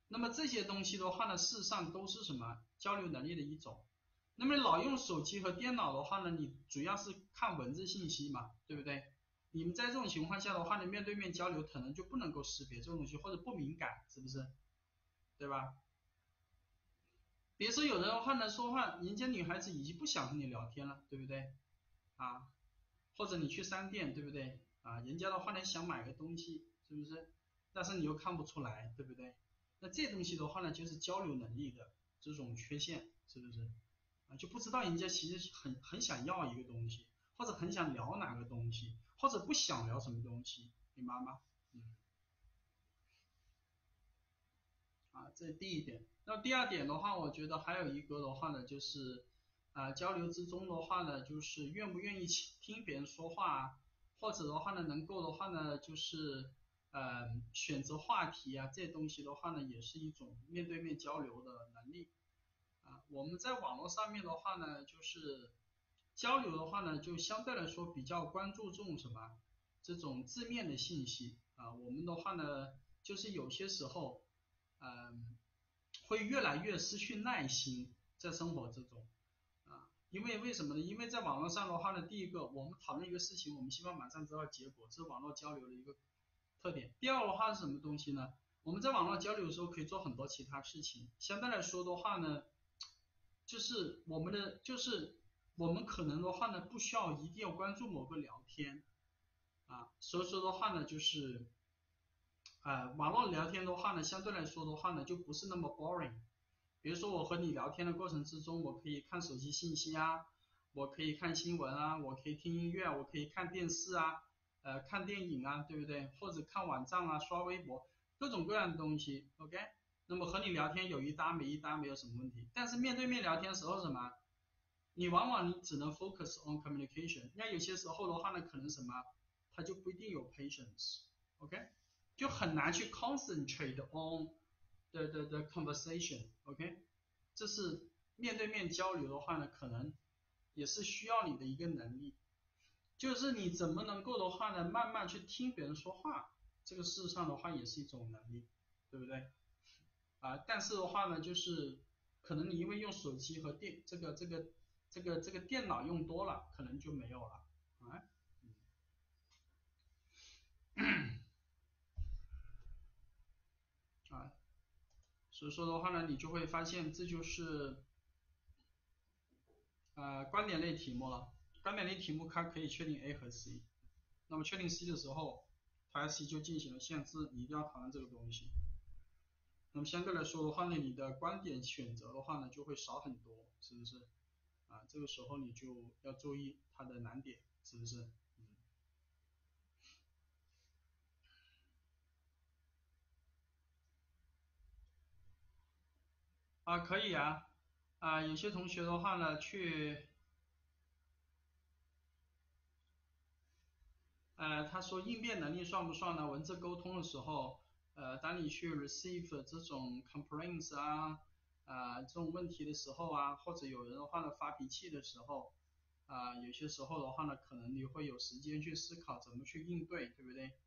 A: 那么这些东西的话呢，事实上都是什么交流能力的一种。那么老用手机和电脑的话呢，你主要是看文字信息嘛，对不对？你们在这种情况下的话呢，面对面交流可能就不能够识别这种东西，或者不敏感，是不是？对吧？别说有的话呢，说话人家女孩子已经不想和你聊天了，对不对？啊，或者你去商店，对不对？啊，人家的话呢想买个东西，是不是？但是你又看不出来，对不对？那这东西的话呢，就是交流能力的这种缺陷，是不是？啊，就不知道人家其实很很想要一个东西，或者很想聊哪个东西，或者不想聊什么东西，明白吗？嗯。啊，这是第一点。那第二点的话，我觉得还有一个的话呢，就是啊，交流之中的话呢，就是愿不愿意听别人说话，或者的话呢，能够的话呢，就是呃选择话题啊，这些东西的话呢，也是一种面对面交流的能力。啊，我们在网络上面的话呢，就是交流的话呢，就相对来说比较关注这种什么，这种字面的信息啊。我们的话呢，就是有些时候，嗯，会越来越失去耐心在生活之中。因为为什么呢？因为在网络上的话呢，第一个，我们讨论一个事情，我们希望马上知道结果，这是网络交流的一个特点。第二的话是什么东西呢？我们在网络交流的时候可以做很多其他事情，相对来说的话呢。就是我们的，就是我们可能的话呢，不需要一定要关注某个聊天啊，所以说的话呢，就是啊，网络聊天的话呢，相对来说的话呢，就不是那么 boring。比如说我和你聊天的过程之中，我可以看手机信息啊，我可以看新闻啊，我可以听音乐，我可以看电视啊，呃，看电影啊，对不对？或者看网站啊，刷微博，各种各样的东西，OK。那么和你聊天有一搭没一搭没有什么问题，但是面对面聊天的时候什么，你往往你只能 focus on communication，那有些时候的话呢，可能什么，他就不一定有 patience，OK，就很难去 concentrate on the the the conversation，OK，这是面对面交流的话呢，可能也是需要你的一个能力，就是你怎么能够的话呢，慢慢去听别人说话，这个事实上的话也是一种能力，对不对？啊，但是的话呢，就是可能你因为用手机和电这个这个这个这个电脑用多了，可能就没有了，啊，啊，所以说的话呢，你就会发现这就是啊观点类题目了，观点类题目它可以确定 A 和 C，那么确定 C 的时候，它 C 就进行了限制，你一定要讨论这个东西。那么相对来说的话呢，你的观点选择的话呢就会少很多，是不是？啊，这个时候你就要注意它的难点，是不是？啊，可以啊，啊，有些同学的话呢去，呃，他说应变能力算不算呢？文字沟通的时候。呃，当你去 receive 这种 complaints 啊，啊这种问题的时候啊，或者有人的话呢发脾气的时候，啊有些时候的话呢，可能你会有时间去思考怎么去应对，对不对？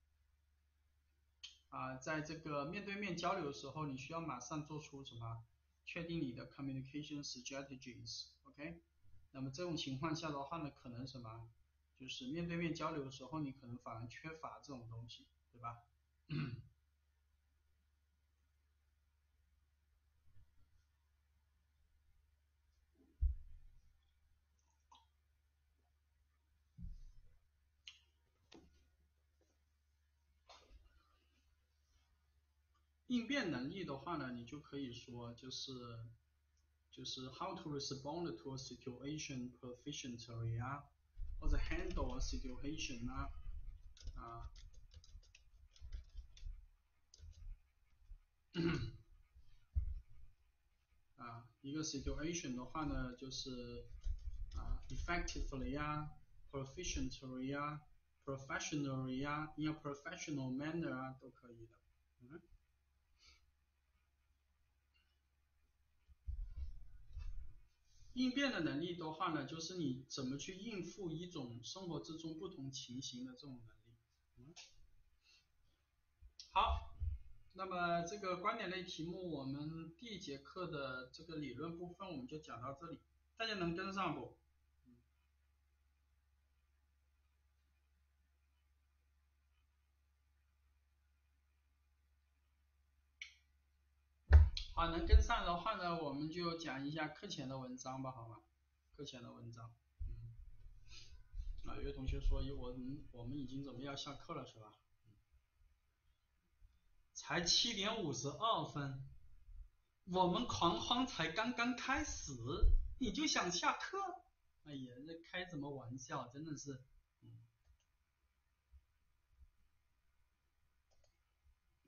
A: 啊，在这个面对面交流的时候，你需要马上做出什么？确定你的 communication strategies，OK？那么这种情况下的话呢，可能什么？就是面对面交流的时候，你可能反而缺乏这种东西，对吧？应变能力的话呢，你就可以说就是就是 how to respond to a situation proficiently 啊，或者 handle a situation 啊啊，啊一个 situation 的话呢，就是啊 effectively 啊，proficiently 啊，professionally 啊，in a professional manner 啊，都可以的，嗯。 应变的能力的话呢，就是你怎么去应付一种生活之中不同情形的这种能力。嗯，好，那么这个观点类题目，我们第一节课的这个理论部分我们就讲到这里，大家能跟上不？啊，能跟上的话呢，我们就讲一下课前的文章吧，好吗？课前的文章，嗯，啊，有同学说，我们我们已经准备要下课了，是吧？才七点五十二分，我们狂欢才刚刚开始，你就想下课？哎呀，这开什么玩笑，真的是。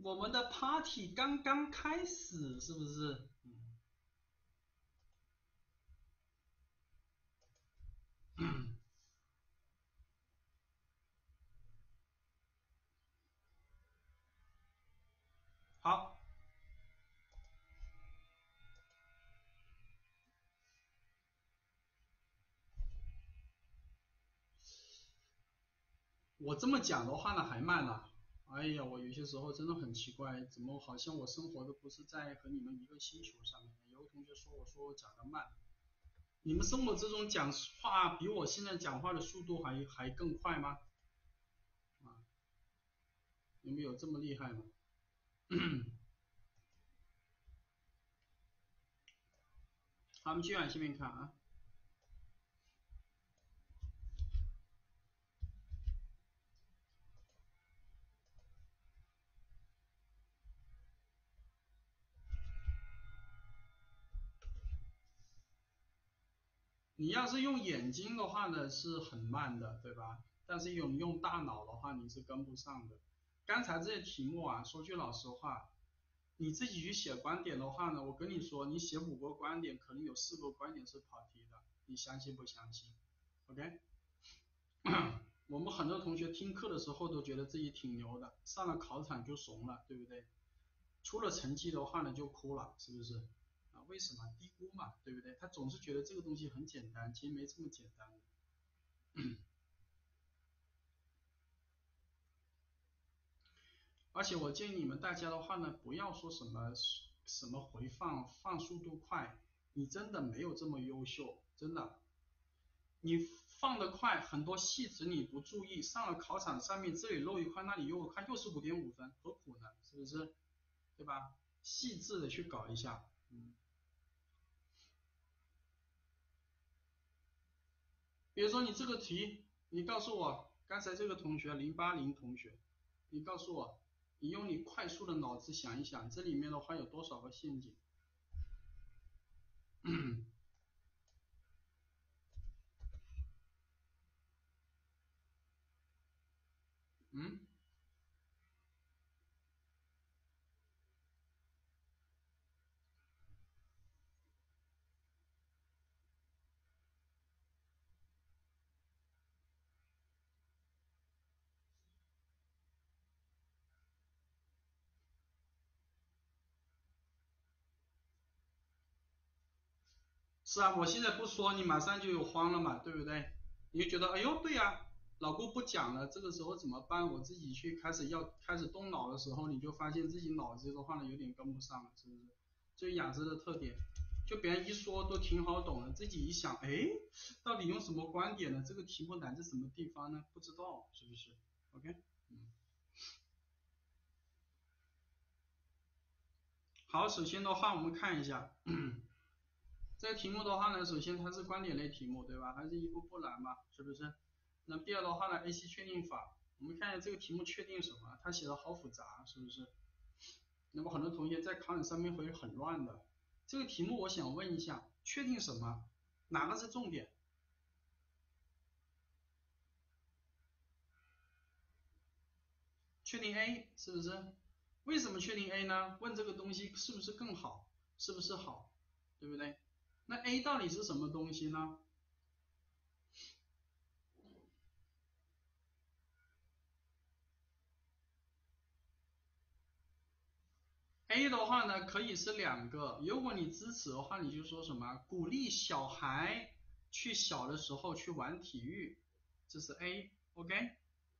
A: 我们的 party 刚刚开始，是不是？好。我这么讲的话呢，还慢了。哎呀，我有些时候真的很奇怪，怎么好像我生活的不是在和你们一个星球上面？有个同学说我说我讲的慢，你们生活之中讲话比我现在讲话的速度还还更快吗？啊，有没有这么厉害吗？好，我们继续往下面看啊。你要是用眼睛的话呢，是很慢的，对吧？但是用用大脑的话，你是跟不上的。刚才这些题目啊，说句老实话，你自己去写观点的话呢，我跟你说，你写五个观点，可能有四个观点是跑题的，你相信不相信？OK？我们很多同学听课的时候都觉得自己挺牛的，上了考场就怂了，对不对？出了成绩的话呢，就哭了，是不是？为什么低估嘛，对不对？他总是觉得这个东西很简单，其实没这么简单。而且我建议你们大家的话呢，不要说什么什么回放放速度快，你真的没有这么优秀，真的。你放的快，很多细节你不注意，上了考场上面这里漏一块，那里又一块，又是五点五分，何苦呢？是不是？对吧？细致的去搞一下，嗯。比如说你这个题，你告诉我，刚才这个同学零八零同学，你告诉我，你用你快速的脑子想一想，这里面的话有多少个陷阱？嗯？是啊，我现在不说，你马上就有慌了嘛，对不对？你就觉得，哎呦，对呀，老姑不讲了，这个时候怎么办？我自己去开始要开始动脑的时候，你就发现自己脑子的话呢有点跟不上了，是不是？这是雅思的特点，就别人一说都挺好懂的，自己一想，哎，到底用什么观点呢？这个题目难在什么地方呢？不知道，是不是？OK，嗯。好，首先的话，我们看一下。这题目的话呢，首先它是观点类题目，对吧？它是一步步难嘛，是不是？那第二的话呢，AC 确定法，我们看一下这个题目确定什么？它写的好复杂，是不是？那么很多同学在考场上面会很乱的。这个题目我想问一下，确定什么？哪个是重点？确定 A 是不是？为什么确定 A 呢？问这个东西是不是更好？是不是好？对不对？那 A 到底是什么东西呢？A 的话呢，可以是两个。如果你支持的话，你就说什么？鼓励小孩去小的时候去玩体育，这是 A，OK？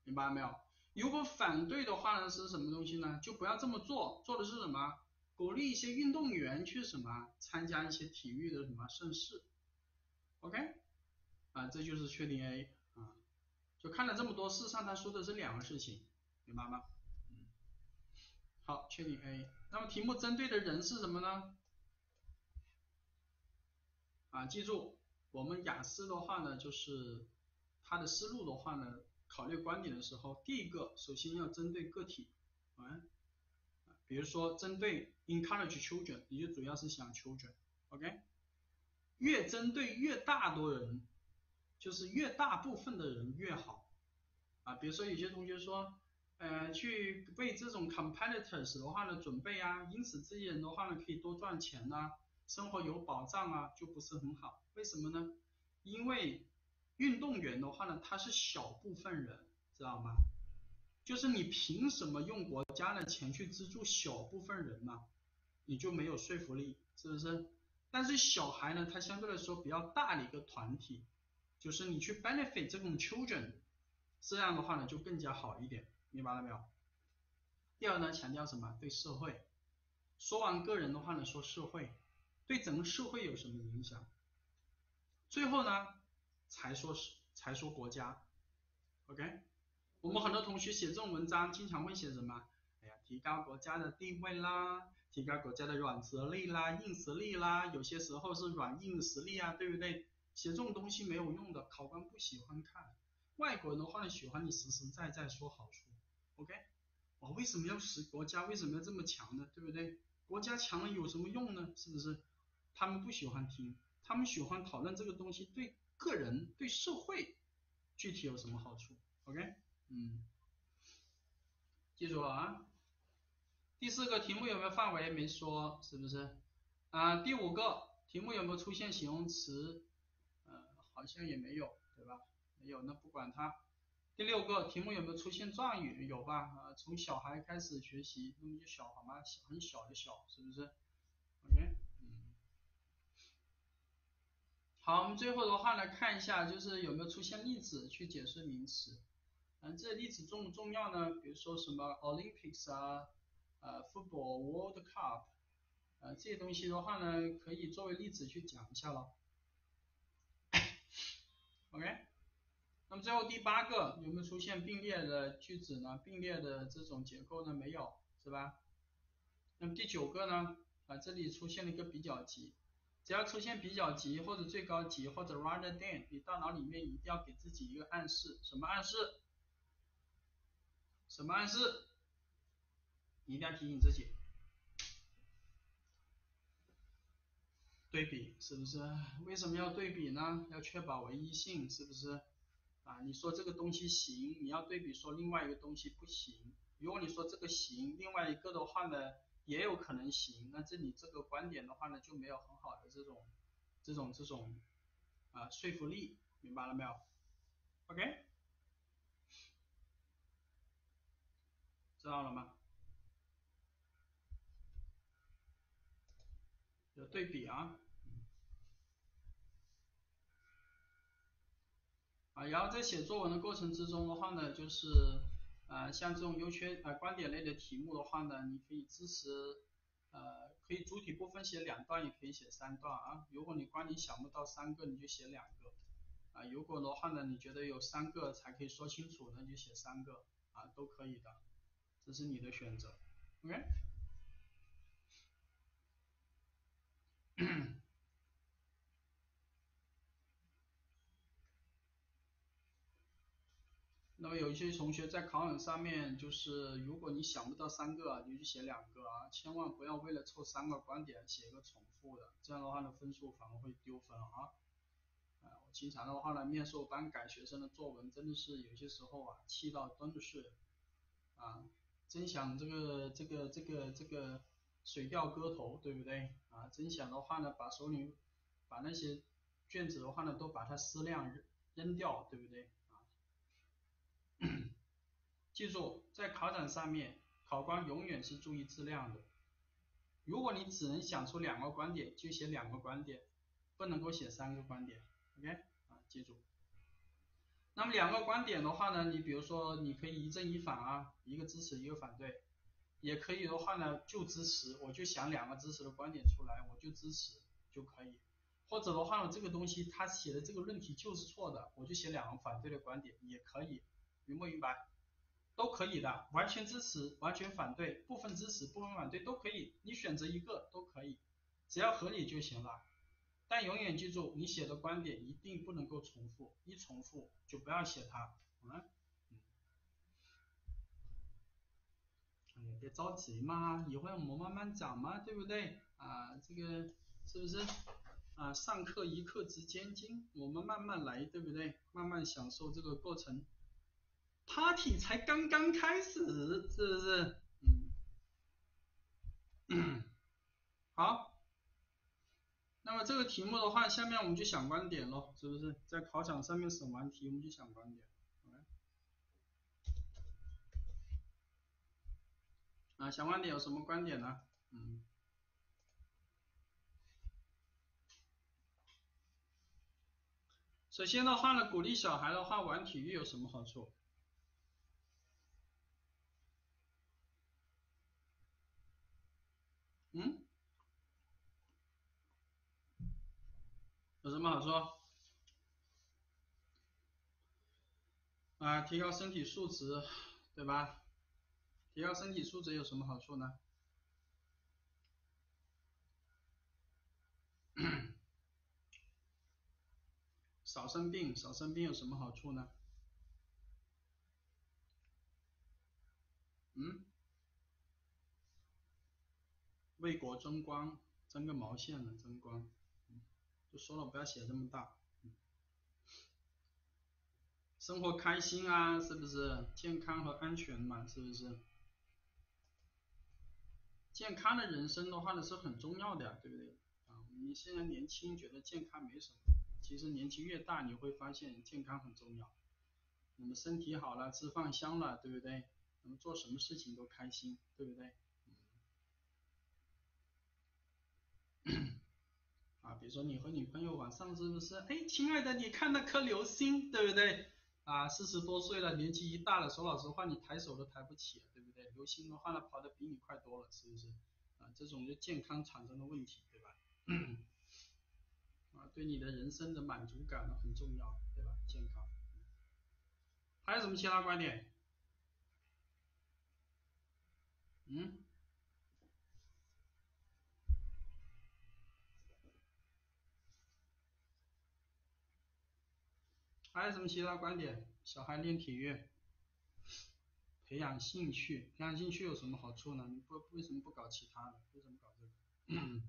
A: 明白了没有？如果反对的话呢，是什么东西呢？就不要这么做，做的是什么？鼓励一些运动员去什么参加一些体育的什么盛事，OK？啊，这就是确定 A 啊，就看了这么多，事实上他说的是两个事情，明白吗？嗯，好，确定 A。那么题目针对的人是什么呢？啊，记住，我们雅思的话呢，就是它的思路的话呢，考虑观点的时候，第一个首先要针对个体，啊，比如说针对 encourage children，你就主要是想 children，OK？越针对越大多人，就是越大部分的人越好，啊，比如说有些同学说，呃，去为这种 competitors 的话呢准备啊，因此这些人的话呢可以多赚钱呐。生活有保障啊，就不是很好。为什么呢？因为运动员的话呢，他是小部分人，知道吗？就是你凭什么用国家的钱去资助小部分人呢？你就没有说服力，是不是？但是小孩呢，他相对来说比较大的一个团体，就是你去 benefit 这种 children，这样的话呢就更加好一点，明白了没有？第二呢，强调什么？对社会。说完个人的话呢，说社会。对整个社会有什么影响？最后呢，才说是才说国家，OK？我们很多同学写这种文章，经常会写什么？哎呀，提高国家的地位啦，提高国家的软实力啦、硬实力啦，有些时候是软硬实力啊，对不对？写这种东西没有用的，考官不喜欢看。外国人的话呢，喜欢你实实在在说好处，OK？我为什么要使国家为什么要这么强呢？对不对？国家强了有什么用呢？是不是？他们不喜欢听，他们喜欢讨论这个东西对个人、对社会具体有什么好处。OK，嗯，记住了啊。第四个题目有没有范围？没说，是不是？啊，第五个题目有没有出现形容词？呃，好像也没有，对吧？没有，那不管它。第六个题目有没有出现状语？有吧？啊，从小孩开始学习，那么就小好吗？小很小的小，是不是？OK 嗯。好，我们最后的话来看一下，就是有没有出现例子去解释名词。嗯，这例子重不重要呢？比如说什么 Olympics 啊，呃，Football World Cup，呃，这些东西的话呢，可以作为例子去讲一下了。OK，那么最后第八个有没有出现并列的句子呢？并列的这种结构呢？没有，是吧？那么第九个呢？啊，这里出现了一个比较级。只要出现比较级或者最高级或者 rather than，你大脑里面一定要给自己一个暗示，什么暗示？什么暗示？你一定要提醒自己。对比是不是？为什么要对比呢？要确保唯一性，是不是？啊，你说这个东西行，你要对比说另外一个东西不行。如果你说这个行，另外一个的话呢？也有可能行，那这里这个观点的话呢，就没有很好的这种这种这种啊说服力，明白了没有？OK，知道了吗？有对比啊，啊，然后在写作文的过程之中的话呢，就是。啊，像这种优缺啊观点类的题目的话呢，你可以支持，呃，可以主体部分写两段，也可以写三段啊。如果你观点想不到三个，你就写两个啊。如果的话呢，你觉得有三个才可以说清楚，那就写三个啊，都可以的，这是你的选择，OK。那么有一些同学在考场上面，就是如果你想不到三个，你就写两个啊，千万不要为了凑三个观点写一个重复的，这样的话呢分数反而会丢分啊。啊，我经常的话呢，面授班改学生的作文，真的是有些时候啊，气到真的是啊，真想这个这个这个这个水调歌头，对不对？啊，真想的话呢，把手里把那些卷子的话呢，都把它撕亮扔掉，对不对啊？记住，在考场上面，考官永远是注意质量的。如果你只能想出两个观点，就写两个观点，不能够写三个观点。OK，啊，记住。那么两个观点的话呢，你比如说你可以一正一反啊，一个支持一个反对，也可以的话呢就支持，我就想两个支持的观点出来，我就支持就可以。或者的话呢，这个东西他写的这个论题就是错的，我就写两个反对的观点也可以，明不明白？都可以的，完全支持，完全反对，部分支持，部分反对都可以，你选择一个都可以，只要合理就行了。但永远记住，你写的观点一定不能够重复，一重复就不要写它。嗯，哎，别着急嘛，一会我们慢慢讲嘛，对不对？啊，这个是不是？啊，上课一课值千金，我们慢慢来，对不对？慢慢享受这个过程。Party 才刚刚开始，是不是？嗯，好。那么这个题目的话，下面我们就想观点咯，是不是？在考场上面审完题，我们就想观点。啊，想观点有什么观点呢？嗯。首先的话呢，鼓励小孩的话玩体育有什么好处？嗯？有什么好处？啊，提高身体素质，对吧？提高身体素质有什么好处呢？少生病，少生病有什么好处呢？嗯？为国争光，争个毛线呢？争光，就说了不要写这么大。生活开心啊，是不是？健康和安全嘛，是不是？健康的人生的话呢是很重要的呀，对不对？啊，你现在年轻觉得健康没什么，其实年纪越大你会发现健康很重要。那么身体好了，吃饭香了，对不对？那么做什么事情都开心，对不对？啊，比如说你和女朋友晚上是不是？哎，亲爱的，你看那颗流星，对不对？啊，四十多岁了，年纪一大了，说老实话，你抬手都抬不起，对不对？流星的话呢，跑得比你快多了，是不是？啊，这种就健康产生的问题，对吧？啊，对你的人生的满足感呢很重要，对吧？健康。还有什么其他观点？嗯？还有什么其他观点？小孩练体育，培养兴趣，培养兴趣有什么好处呢？你不为什么不搞其他的？为什么搞这个？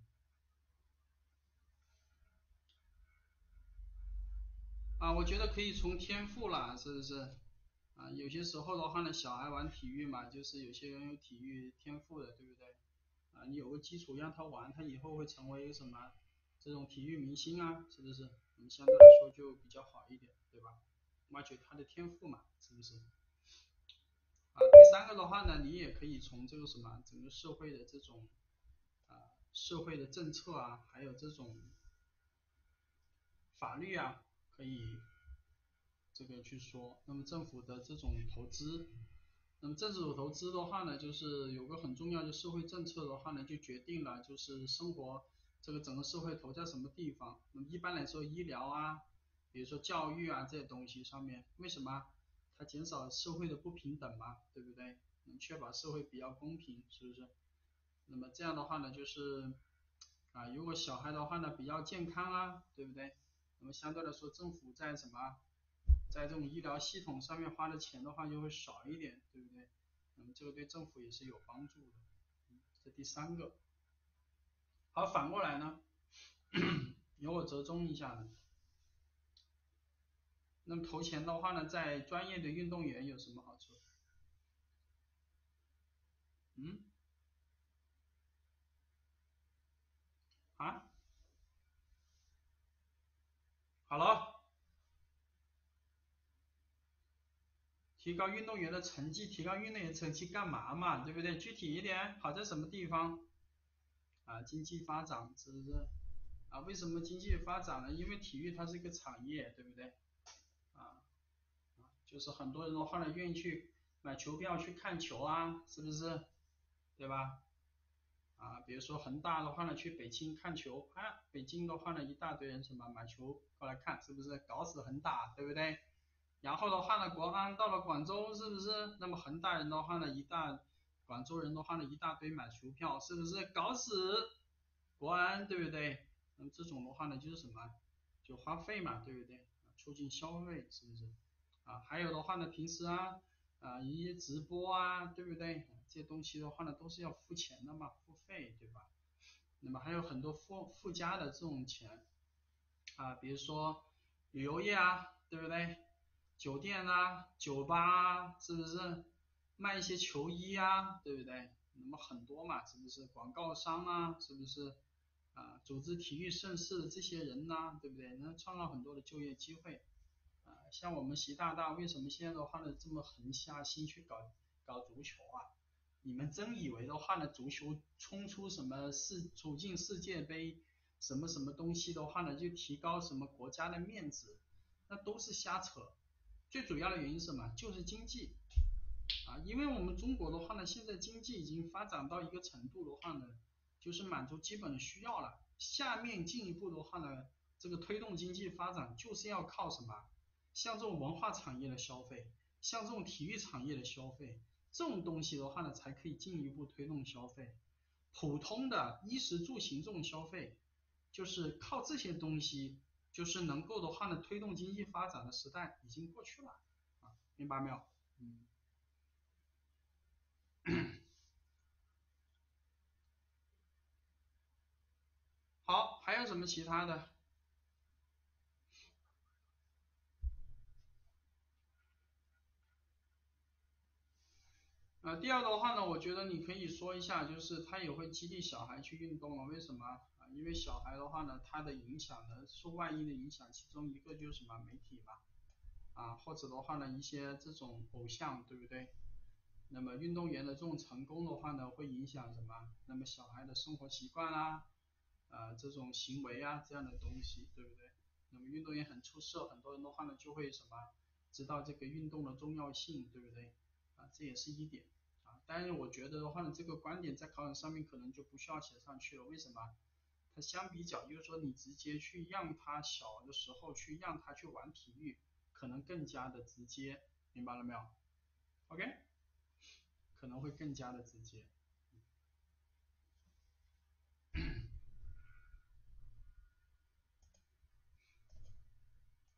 A: 啊，我觉得可以从天赋啦，是不是？啊，有些时候的话呢，小孩玩体育嘛，就是有些人有体育天赋的，对不对？啊，你有个基础让他玩，他以后会成为一个什么？这种体育明星啊，是不是？我们，相对来说就比较好一点，对吧？挖掘他的天赋嘛，是不是？啊，第三个的话呢，你也可以从这个什么整个社会的这种啊社会的政策啊，还有这种法律啊，可以这个去说。那么政府的这种投资，那么政府投资的话呢，就是有个很重要的社会政策的话呢，就决定了就是生活。这个整个社会投在什么地方？那么一般来说，医疗啊，比如说教育啊这些东西上面，为什么？它减少社会的不平等嘛，对不对？能确保社会比较公平，是不是？那么这样的话呢，就是啊，如果小孩的话呢比较健康啊，对不对？那么相对来说，政府在什么，在这种医疗系统上面花的钱的话就会少一点，对不对？那么这个对政府也是有帮助的。这第三个。好，反过来呢，由我折中一下呢。那么投钱的话呢，在专业的运动员有什么好处？嗯？啊？好了，提高运动员的成绩，提高运动员成绩干嘛嘛？对不对？具体一点，好在什么地方？啊，经济发展是不是？啊，为什么经济发展呢？因为体育它是一个产业，对不对？就是很多人的话呢，愿意去买球票去看球啊，是不是？对吧？啊，比如说恒大的话呢，去北京看球，啊，北京的话呢，一大堆人什么买球过来看，是不是？搞死恒大，对不对？然后的话呢，国安到了广州，是不是？那么恒大人的话呢，一大广州人的话呢，一大堆买球票，是不是？搞死国安，对不对？那么这种的话呢，就是什么？就花费嘛，对不对？促进消费，是不是？啊，还有的话呢，平时啊，啊一些直播啊，对不对？这些东西的话呢，都是要付钱的嘛，付费，对吧？那么还有很多附附加的这种钱，啊，比如说旅游业啊，对不对？酒店啊，酒吧啊，是不是卖一些球衣啊，对不对？那么很多嘛，是不是广告商啊，是不是啊？组织体育盛事的这些人呐，对不对？能创造很多的就业机会。像我们习大大为什么现在的话呢这么狠下心去搞搞足球啊？你们真以为的话呢，足球冲出什么世走进世界杯什么什么东西的话呢，就提高什么国家的面子，那都是瞎扯。最主要的原因是什么？就是经济啊，因为我们中国的话呢，现在经济已经发展到一个程度的话呢，就是满足基本的需要了。下面进一步的话呢，这个推动经济发展就是要靠什么？像这种文化产业的消费，像这种体育产业的消费，这种东西的话呢，才可以进一步推动消费。普通的衣食住行这种消费，就是靠这些东西。就是能够的话呢，推动经济发展的时代已经过去了，啊，明白没有？嗯。好，还有什么其他的？呃，第二的话呢，我觉得你可以说一下，就是他也会激励小孩去运动啊，为什么啊？因为小孩的话呢，他的影响呢，受外因的影响，其中一个就是什么媒体嘛，啊，或者的话呢，一些这种偶像，对不对？那么运动员的这种成功的话呢，会影响什么？那么小孩的生活习惯啊，啊，这种行为啊，这样的东西，对不对？那么运动员很出色，很多人的话呢，就会什么，知道这个运动的重要性，对不对？这也是一点，啊，但是我觉得的话呢，这个观点在考场上面可能就不需要写上去了，为什么？它相比较，就是说你直接去让他小的时候去让他去玩体育，可能更加的直接，明白了没有？OK，可能会更加的直接。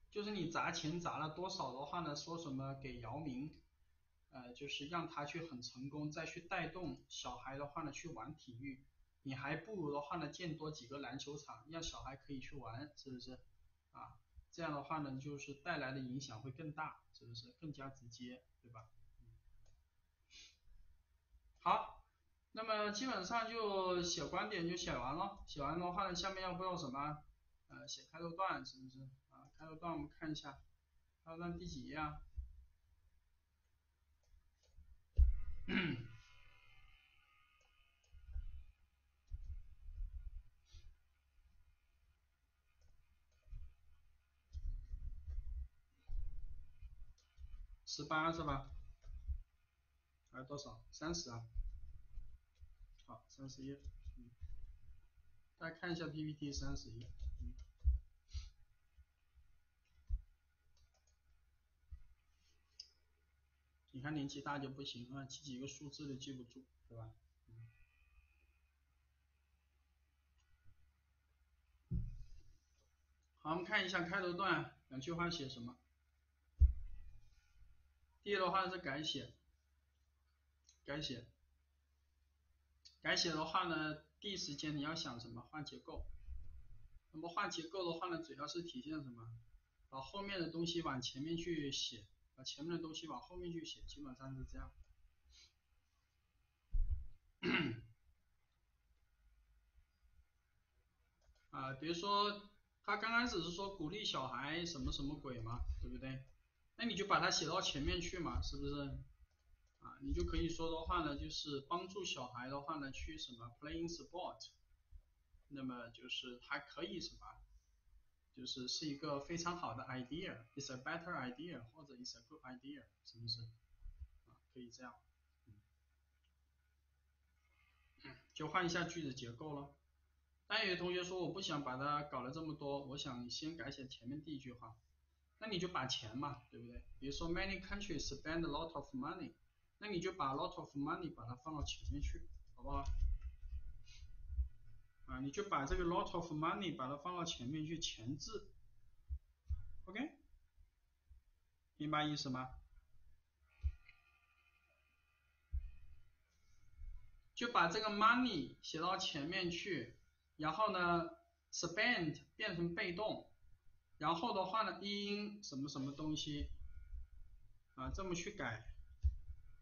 A: 就是你砸钱砸了多少的话呢？说什么给姚明，呃，就是让他去很成功，再去带动小孩的话呢去玩体育。你还不如的话呢，建多几个篮球场，让小孩可以去玩，是不是？啊，这样的话呢，就是带来的影响会更大，是不是？更加直接，对吧？好，那么基本上就写观点就写完了，写完的话呢，下面要不要什么？呃，写开头段，是不是？啊，开头段我们看一下，开头段第几页啊？十八是吧？还有多少？三十啊。好，三十页。嗯。大家看一下 PPT，三十页。嗯。你看年纪大就不行啊，记几个数字都记不住，对吧？好，我们看一下开头段两句话写什么。第一的话是改写，改写，改写的话呢，第一时间你要想什么换结构，那么换结构的话呢，主要是体现什么？把后面的东西往前面去写，把前面的东西往后面去写，基本上是这样。啊，比如说他刚开始是说鼓励小孩什么什么鬼嘛，对不对？那你就把它写到前面去嘛，是不是？啊，你就可以说的话呢，就是帮助小孩的话呢，去什么 playing sport，那么就是他可以什么，就是是一个非常好的 idea，is a better idea，或者 is a good idea，是不是？啊，可以这样，嗯就换一下句子结构了。但有些同学说我不想把它搞了这么多，我想先改写前面第一句话，那你就把钱嘛，对不对？比如说 many countries spend a lot of money，那你就把 lot of money 把它放到前面去，好不好？啊，你就把这个 lot of money 把它放到前面去前置，OK，明白意思吗？就把这个 money 写到前面去，然后呢，spend 变成被动，然后的话呢，in 什么什么东西，啊，这么去改，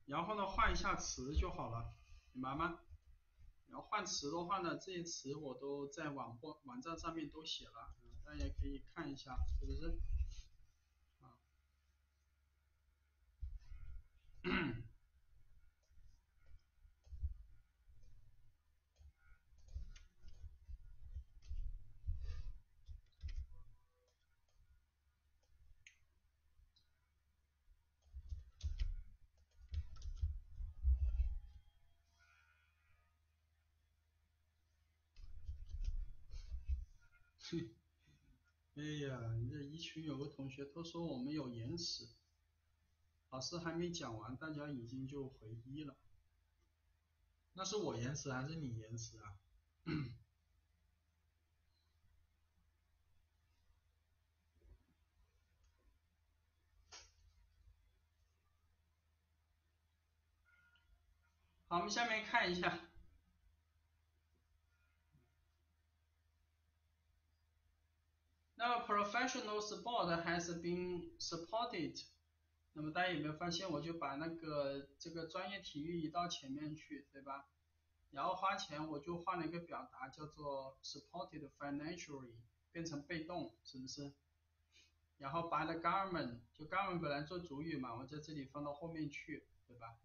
A: 然后呢换一下词就好了，明白吗？然后换词的话呢，这些词我都在网播网站上面都写了，大家可以看一下，是不是？啊，哎呀，你这一群有个同学都说我们有延迟，老师还没讲完，大家已经就回一了，那是我延迟还是你延迟啊？好，我们下面看一下。那么 professional sport has been supported。那么大家有没有发现，我就把那个这个专业体育移到前面去，对吧？然后花钱我就换了一个表达，叫做 supported financially，变成被动，是不是？然后把 the government，就 government 本来做主语嘛，我在这里放到后面去，对吧？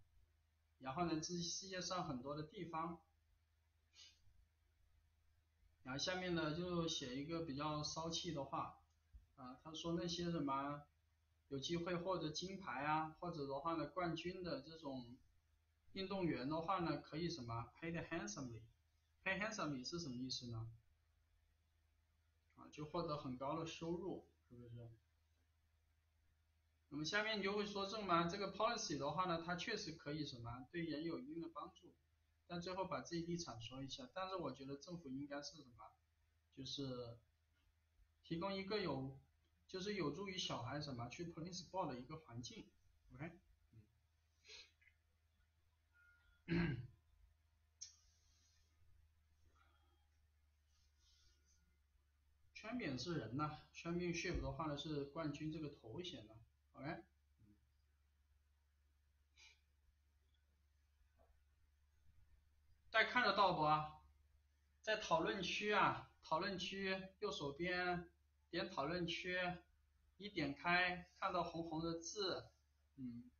A: 然后呢，这世界上很多的地方。然后下面呢就写一个比较骚气的话，啊，他说那些什么有机会获得金牌啊，或者的话呢冠军的这种运动员的话呢，可以什么 paid handsomely，paid handsomely 是什么意思呢？啊，就获得很高的收入，是不是？那么下面你就会说证嘛，这个 policy 的话呢，它确实可以什么对人有一定的帮助。但最后把自己立场说一下，但是我觉得政府应该是什么，就是提供一个有，就是有助于小孩什么去 play sport 的一个环境，OK，嗯，圈扁是人呐，championship 的话呢是冠军这个头衔呢，OK。大家看得到不？在讨论区啊，讨论区右手边点讨论区，一点开看到红红的字，嗯，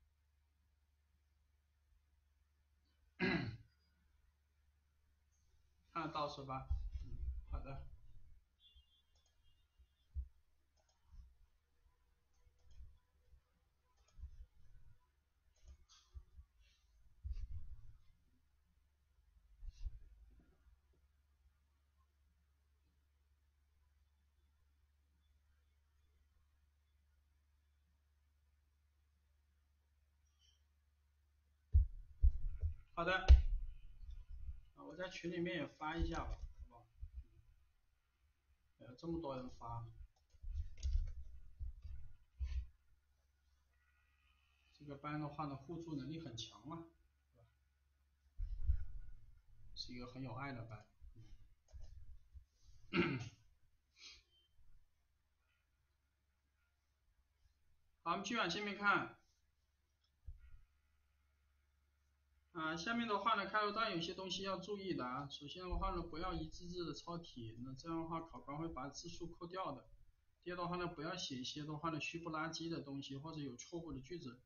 A: 看得到是吧？嗯，好的。好的，我在群里面也发一下吧，好不好？哎这么多人发，这个班的话呢，互助能力很强嘛，是一个很有爱的班。好，我们继续往前面看。啊，下面的话呢，开头段有些东西要注意的啊。首先的话呢，不要一字字的抄题，那这样的话考官会把字数扣掉的。第二的话呢，不要写一些的话呢虚不拉几的东西或者有错误的句子，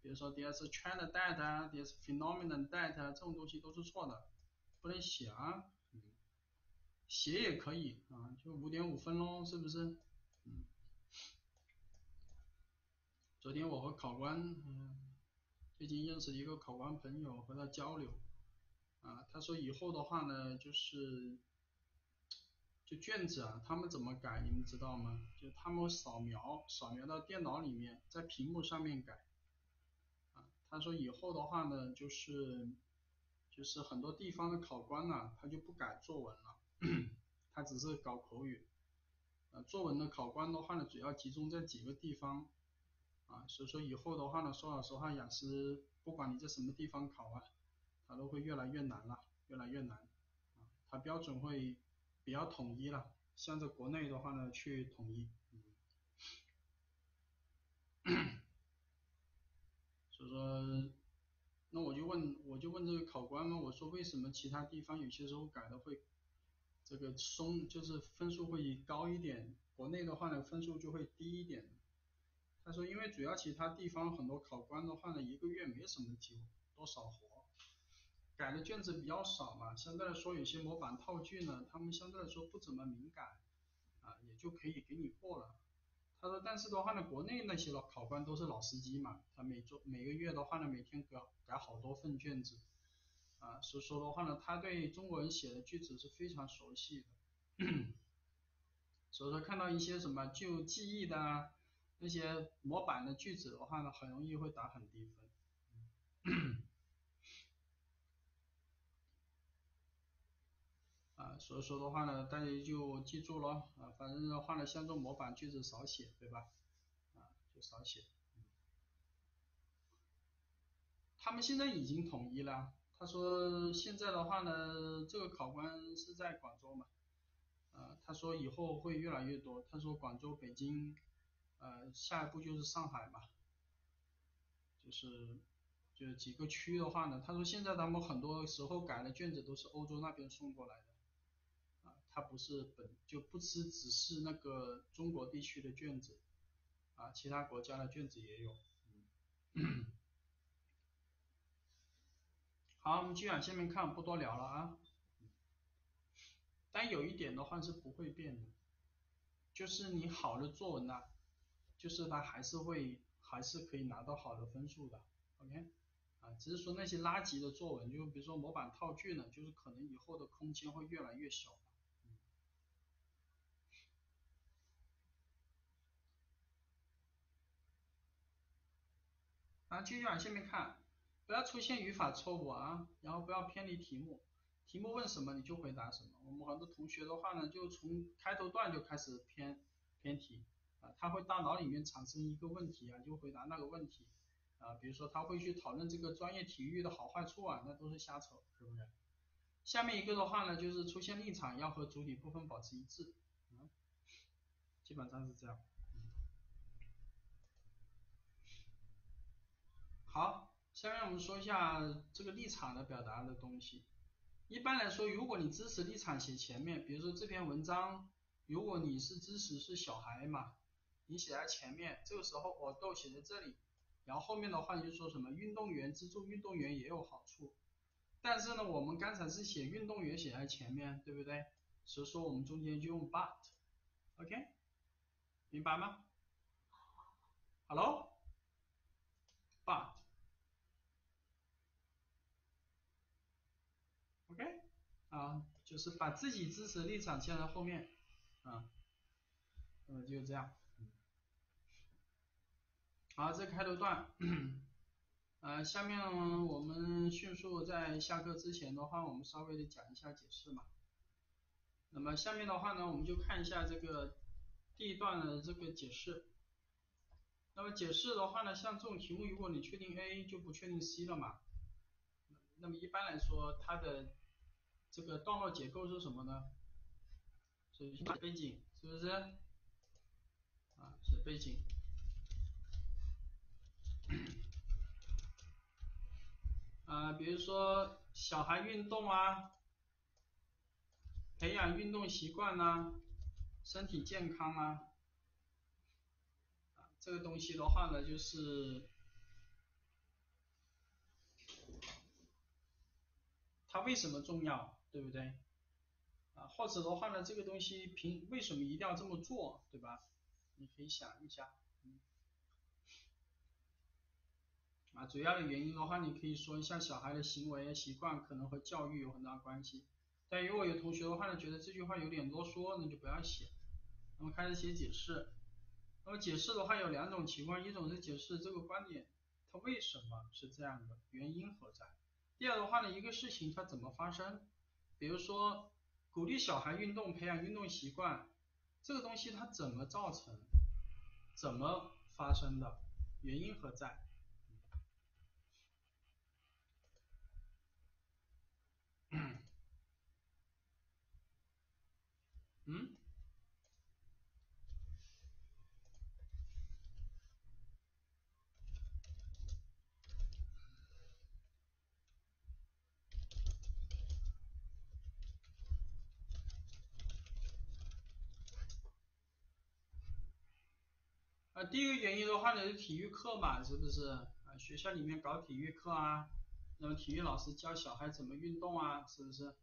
A: 比如说 there's a trend that 啊，“this phenomenon that 这种东西都是错的，不能写啊。写也可以啊，就五点五分喽，是不是？嗯，昨天我和考官，嗯，最近认识一个考官朋友，和他交流，啊，他说以后的话呢，就是，就卷子啊，他们怎么改，你们知道吗？就他们扫描，扫描到电脑里面，在屏幕上面改，啊，他说以后的话呢，就是。就是很多地方的考官呢，他就不改作文了，他只是搞口语。呃，作文的考官的话呢，主要集中在几个地方，啊，所以说以后的话呢，说老实话，雅思不管你在什么地方考啊，它都会越来越难了，越来越难，啊，它标准会比较统一了，向着国内的话呢去统一。所以说。那我就问，我就问这个考官嘛，我说为什么其他地方有些时候改的会这个松，就是分数会高一点，国内的话呢分数就会低一点。他说因为主要其他地方很多考官的话呢一个月没什么机会，多少活，改的卷子比较少嘛，相对来说有些模板套句呢，他们相对来说不怎么敏感，啊也就可以给你过了。他说，但是的话呢，国内那些老考官都是老司机嘛，他每周每个月的话呢，每天改改好多份卷子，啊，所以说的话呢，他对中国人写的句子是非常熟悉的，所以说看到一些什么就记忆的啊那些模板的句子的话呢，很容易会打很低分。啊，所以说的话呢，大家就记住了啊，反正的话呢，像这种模板句子少写，对吧？啊，就少写。他们现在已经统一了，他说现在的话呢，这个考官是在广州嘛，啊，他说以后会越来越多，他说广州、北京，呃，下一步就是上海嘛，就是就是几个区的话呢，他说现在他们很多时候改的卷子都是欧洲那边送过来的。啊，他不是本就不是只是那个中国地区的卷子啊，其他国家的卷子也有。好，我们继续往下面看，不多聊了啊。但有一点的话是不会变的，就是你好的作文呢，就是他还是会还是可以拿到好的分数的，OK？啊，只是说那些垃圾的作文，就比如说模板套句呢，就是可能以后的空间会越来越小。啊，继续往下面看，不要出现语法错误啊，然后不要偏离题目，题目问什么你就回答什么。我们很多同学的话呢，就从开头段就开始偏偏题啊，他会大脑里面产生一个问题啊，就回答那个问题啊，比如说他会去讨论这个专业体育的好坏处啊，那都是瞎扯，是不是？下面一个的话呢，就是出现立场要和主体部分保持一致，啊，基本上是这样。好，下面我们说一下这个立场的表达的东西。一般来说，如果你支持立场写前面，比如说这篇文章，如果你是支持是小孩嘛，你写在前面，这个时候我都写在这里，然后后面的话你就说什么运动员资助运动员也有好处。但是呢，我们刚才是写运动员写在前面，对不对？所以说我们中间就用 but，OK，明白吗？Hello，but。OK，啊，就是把自己支持立场签在后面，啊，嗯，就这样。好，这开头段，呃，下面我们迅速在下课之前的话，我们稍微的讲一下解释嘛。那么下面的话呢，我们就看一下这个第一段的这个解释。那么解释的话呢，像这种题目，如果你确定 A 就不确定 C 了嘛。那么一般来说，它的这个段落结构是什么呢？首先背景，是不是？啊，是背景。啊，比如说小孩运动啊，培养运动习惯啊，身体健康啊，啊，这个东西的话呢，就是。它为什么重要，对不对？啊，或者的话呢，这个东西凭为什么一定要这么做，对吧？你可以想一下。啊，主要的原因的话，你可以说一下小孩的行为习惯可能和教育有很大关系。但如果有同学的话呢，觉得这句话有点啰嗦，那就不要写。那么开始写解释。那么解释的话有两种情况，一种是解释这个观点它为什么是这样的，原因何在。第二的话呢，一个事情它怎么发生，比如说鼓励小孩运动，培养运动习惯，这个东西它怎么造成，怎么发生的，原因何在。嗯？啊，第一个原因的话呢是体育课嘛，是不是？啊，学校里面搞体育课啊，那么体育老师教小孩怎么运动啊，是不是？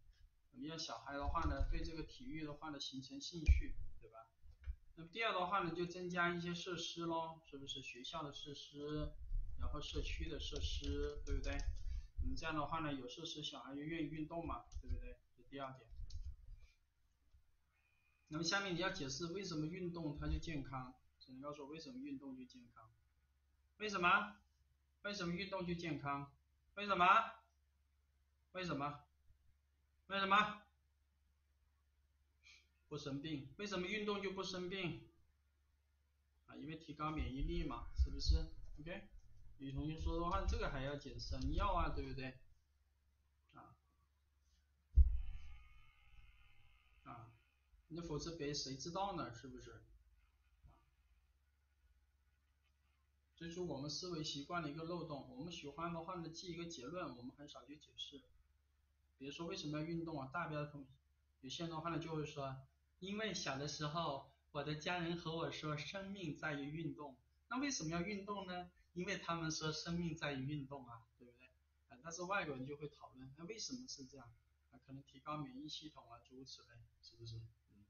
A: 你要小孩的话呢，对这个体育的话呢形成兴趣，对吧？那么第二的话呢，就增加一些设施咯，是不是？学校的设施，然后社区的设施，对不对？那么这样的话呢，有设施，小孩就愿意运动嘛，对不对？这第二点。那么下面你要解释为什么运动它就健康，只能告诉我为什么运动就健康？为什么？为什么运动就健康？为什么？为什么？为什么不生病？为什么运动就不生病？啊，因为提高免疫力嘛，是不是？OK，女同学说的话，这个还要减生药啊，对不对？啊啊，那否则别谁知道呢？是不是？这是我们思维习惯的一个漏洞。我们喜欢的话呢，记一个结论，我们很少去解释。比如说为什么要运动啊？大标同有些人的话呢就会说，因为小的时候我的家人和我说生命在于运动，那为什么要运动呢？因为他们说生命在于运动啊，对不对？啊，但是外国人就会讨论，那为什么是这样？啊，可能提高免疫系统啊，诸如此类，是不是？嗯。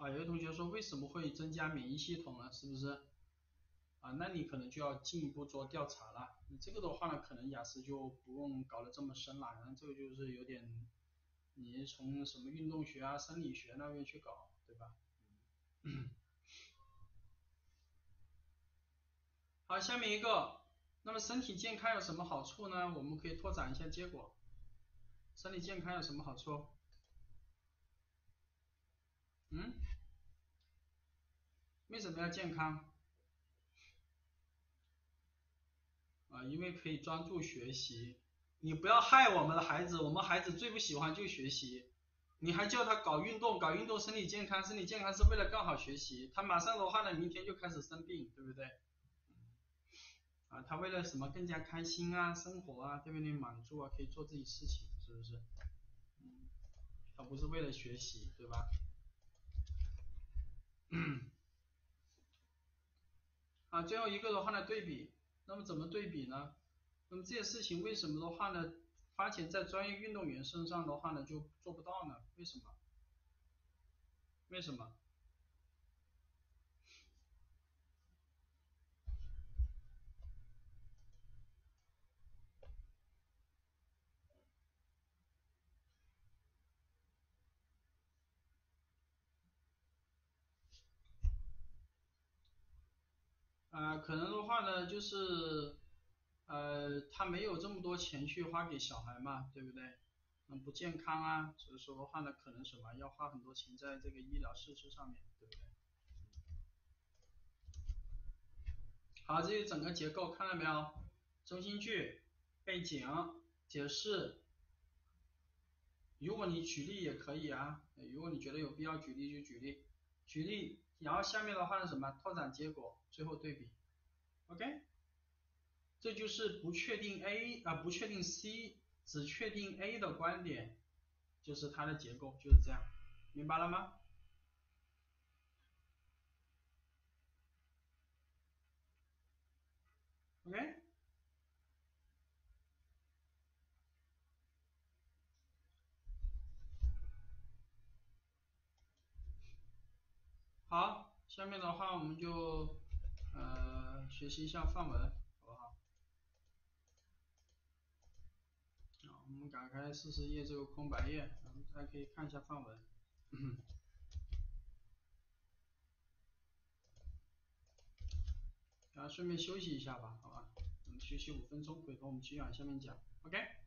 A: 啊，有的同学说为什么会增加免疫系统呢？是不是？啊，那你可能就要进一步做调查了。你这个的话呢，可能雅思就不用搞得这么深了，然后这个就是有点，你从什么运动学啊、生理学那边去搞，对吧？好，下面一个，那么身体健康有什么好处呢？我们可以拓展一下结果。身体健康有什么好处？嗯？为什么要健康？啊，因为可以专注学习，你不要害我们的孩子，我们孩子最不喜欢就学习，你还叫他搞运动，搞运动身体健康，身体健康是为了更好学习，他马上的话呢，明天就开始生病，对不对？啊，他为了什么更加开心啊，生活啊，对不对？满足啊，可以做自己事情，是不是？他不是为了学习，对吧？啊，最后一个的话呢，对比。那么怎么对比呢？那么这些事情为什么的话呢，花钱在专业运动员身上的话呢就做不到呢？为什么？为什么？啊，可能的话呢，就是，呃，他没有这么多钱去花给小孩嘛，对不对？那不健康啊，所以说的话呢，可能什么要花很多钱在这个医疗设施上面，对不对？好，这是整个结构，看到没有？中心句、背景、解释。如果你举例也可以啊，如果你觉得有必要举例就举例，举例。然后下面的话是什么？拓展结果，最后对比，OK？这就是不确定 A 啊，不确定 C，只确定 A 的观点，就是它的结构就是这样，明白了吗？OK？好，下面的话我们就呃学习一下范文，好不好？好，我们打开四十页这个空白页，然后大家可以看一下范文。然后顺便休息一下吧，好吧？我们休息五分钟，回头我们继续往下面讲，OK？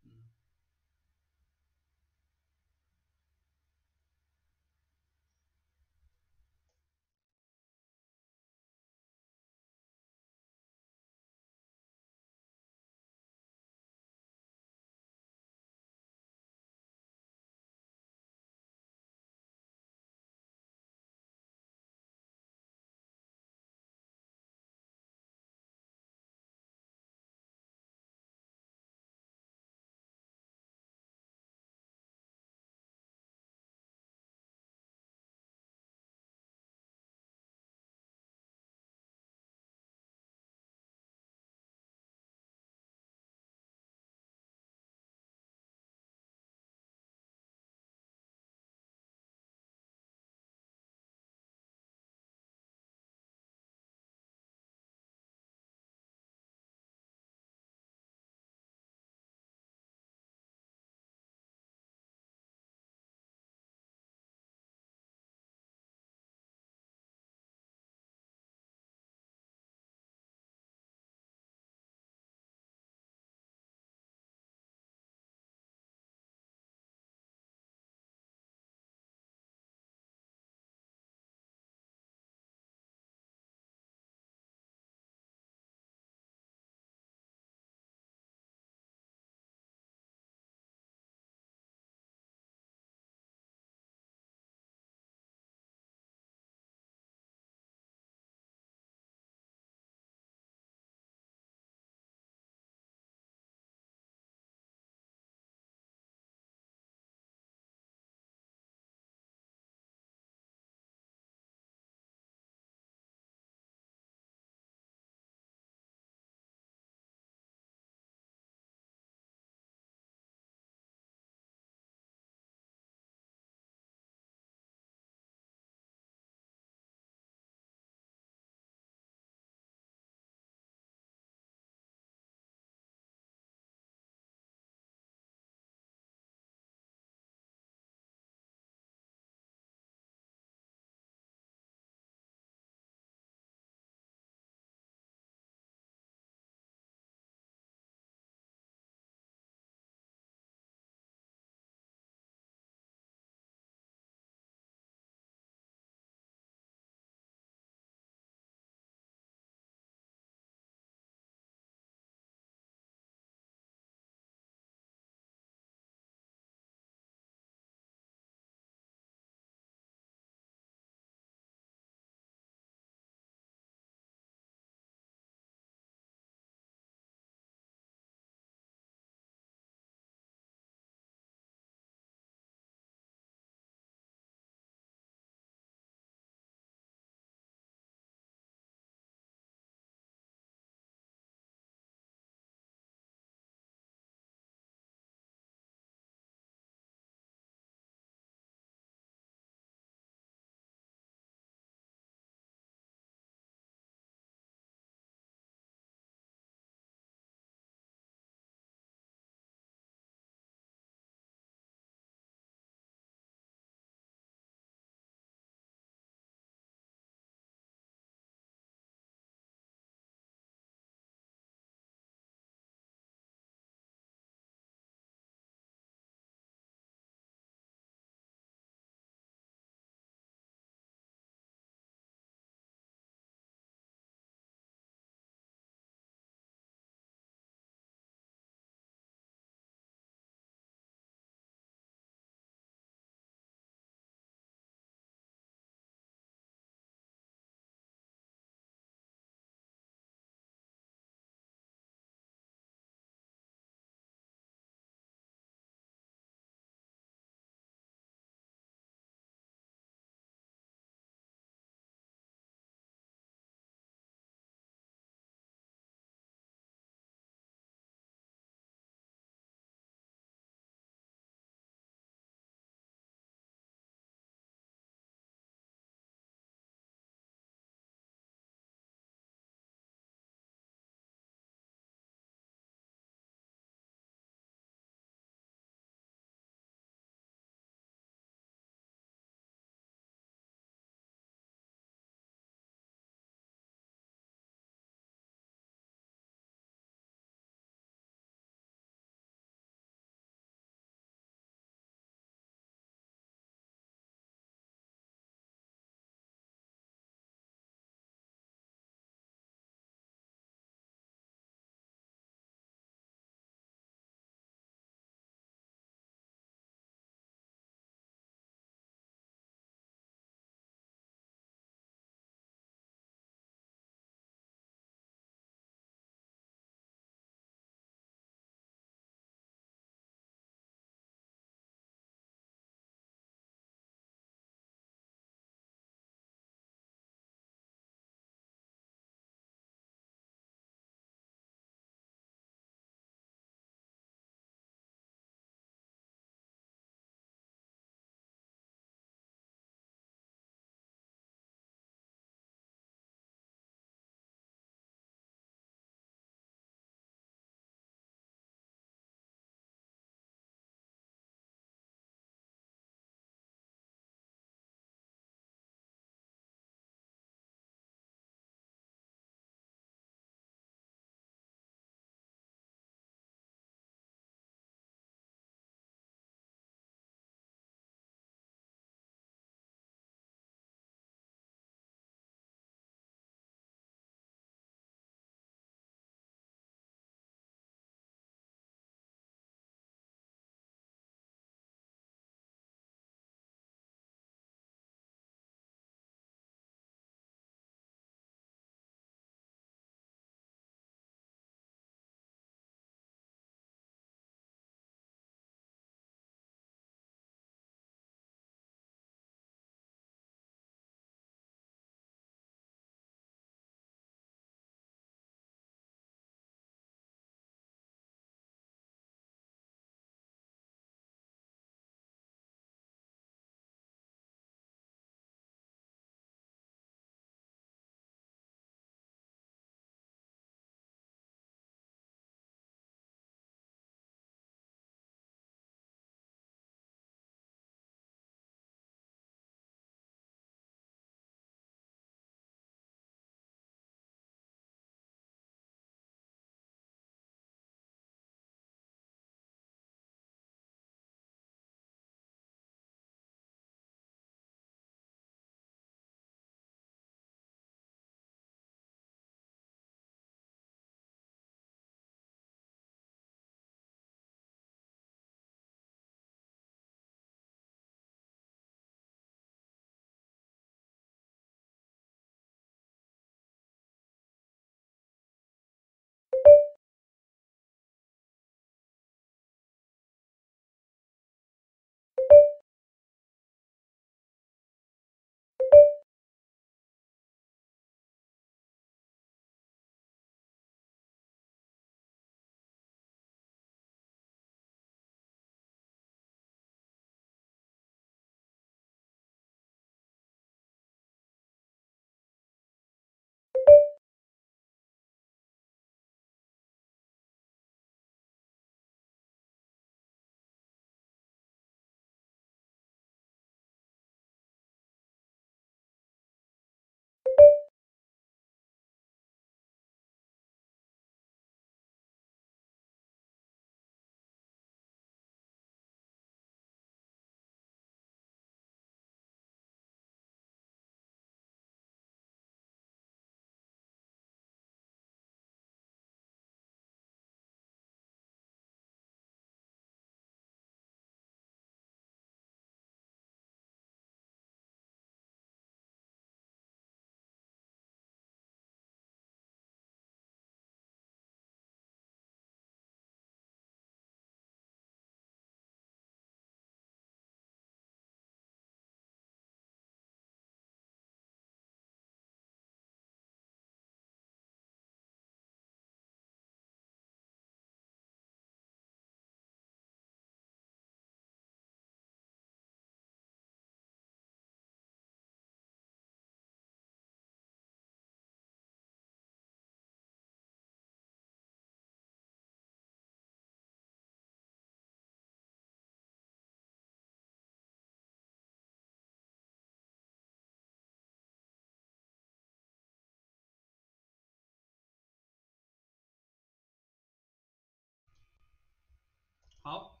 A: 好，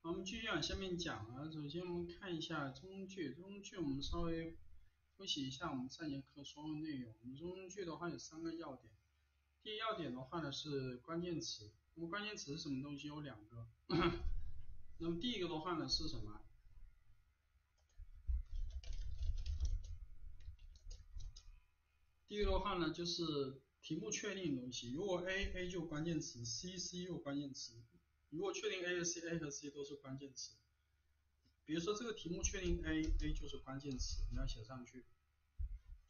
A: 我们继续往下面讲啊。首先我们看一下中句，中句我们稍微复习一下我们上节课说的内容。我们中句的话有三个要点，第一要点的话呢是关键词。那么关键词是什么东西？有两个。那么第一个的话呢是什么？第一个的话呢就是题目确定的东西。如果 A A 就关键词，C C 就关键词。如果确定 A 和 C A 和 C 都是关键词。比如说这个题目确定 A A 就是关键词，你要写上去。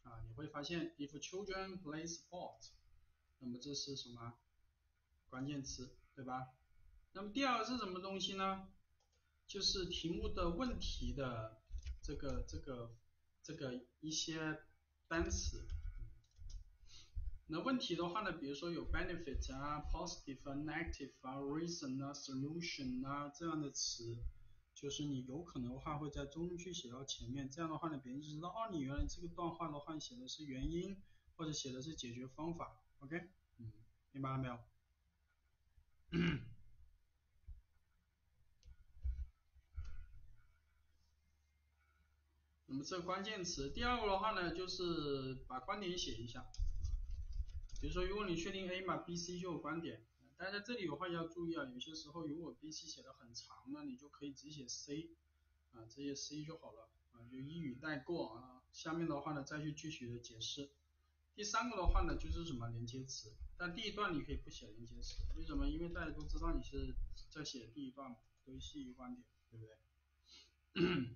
A: 啊，你会发现 If children play sport，那么这是什么关键词，对吧？那么第二个是什么东西呢？就是题目的问题的这个这个这个一些单词。那问题的话呢，比如说有 benefit 啊，positive 啊，negative 啊，reason 啊，solution 啊这样的词，就是你有可能的话会在中句写到前面，这样的话呢，别人就知道哦，你原来这个段话的话写的是原因，或者写的是解决方法，OK，嗯，明白了没有？那么这个关键词，第二个的话呢，就是把观点写一下。比如说，如果你确定 A 嘛，B、C 就有观点。但是在这里的话要注意啊，有些时候如果 B、C 写的很长呢，你就可以只写 C，啊，直接 C 就好了，啊，就一语带过啊。下面的话呢，再去具体的解释。第三个的话呢，就是什么连接词。但第一段你可以不写连接词，为什么？因为大家都知道你是在写第一段嘛，都是基于观点，对不对？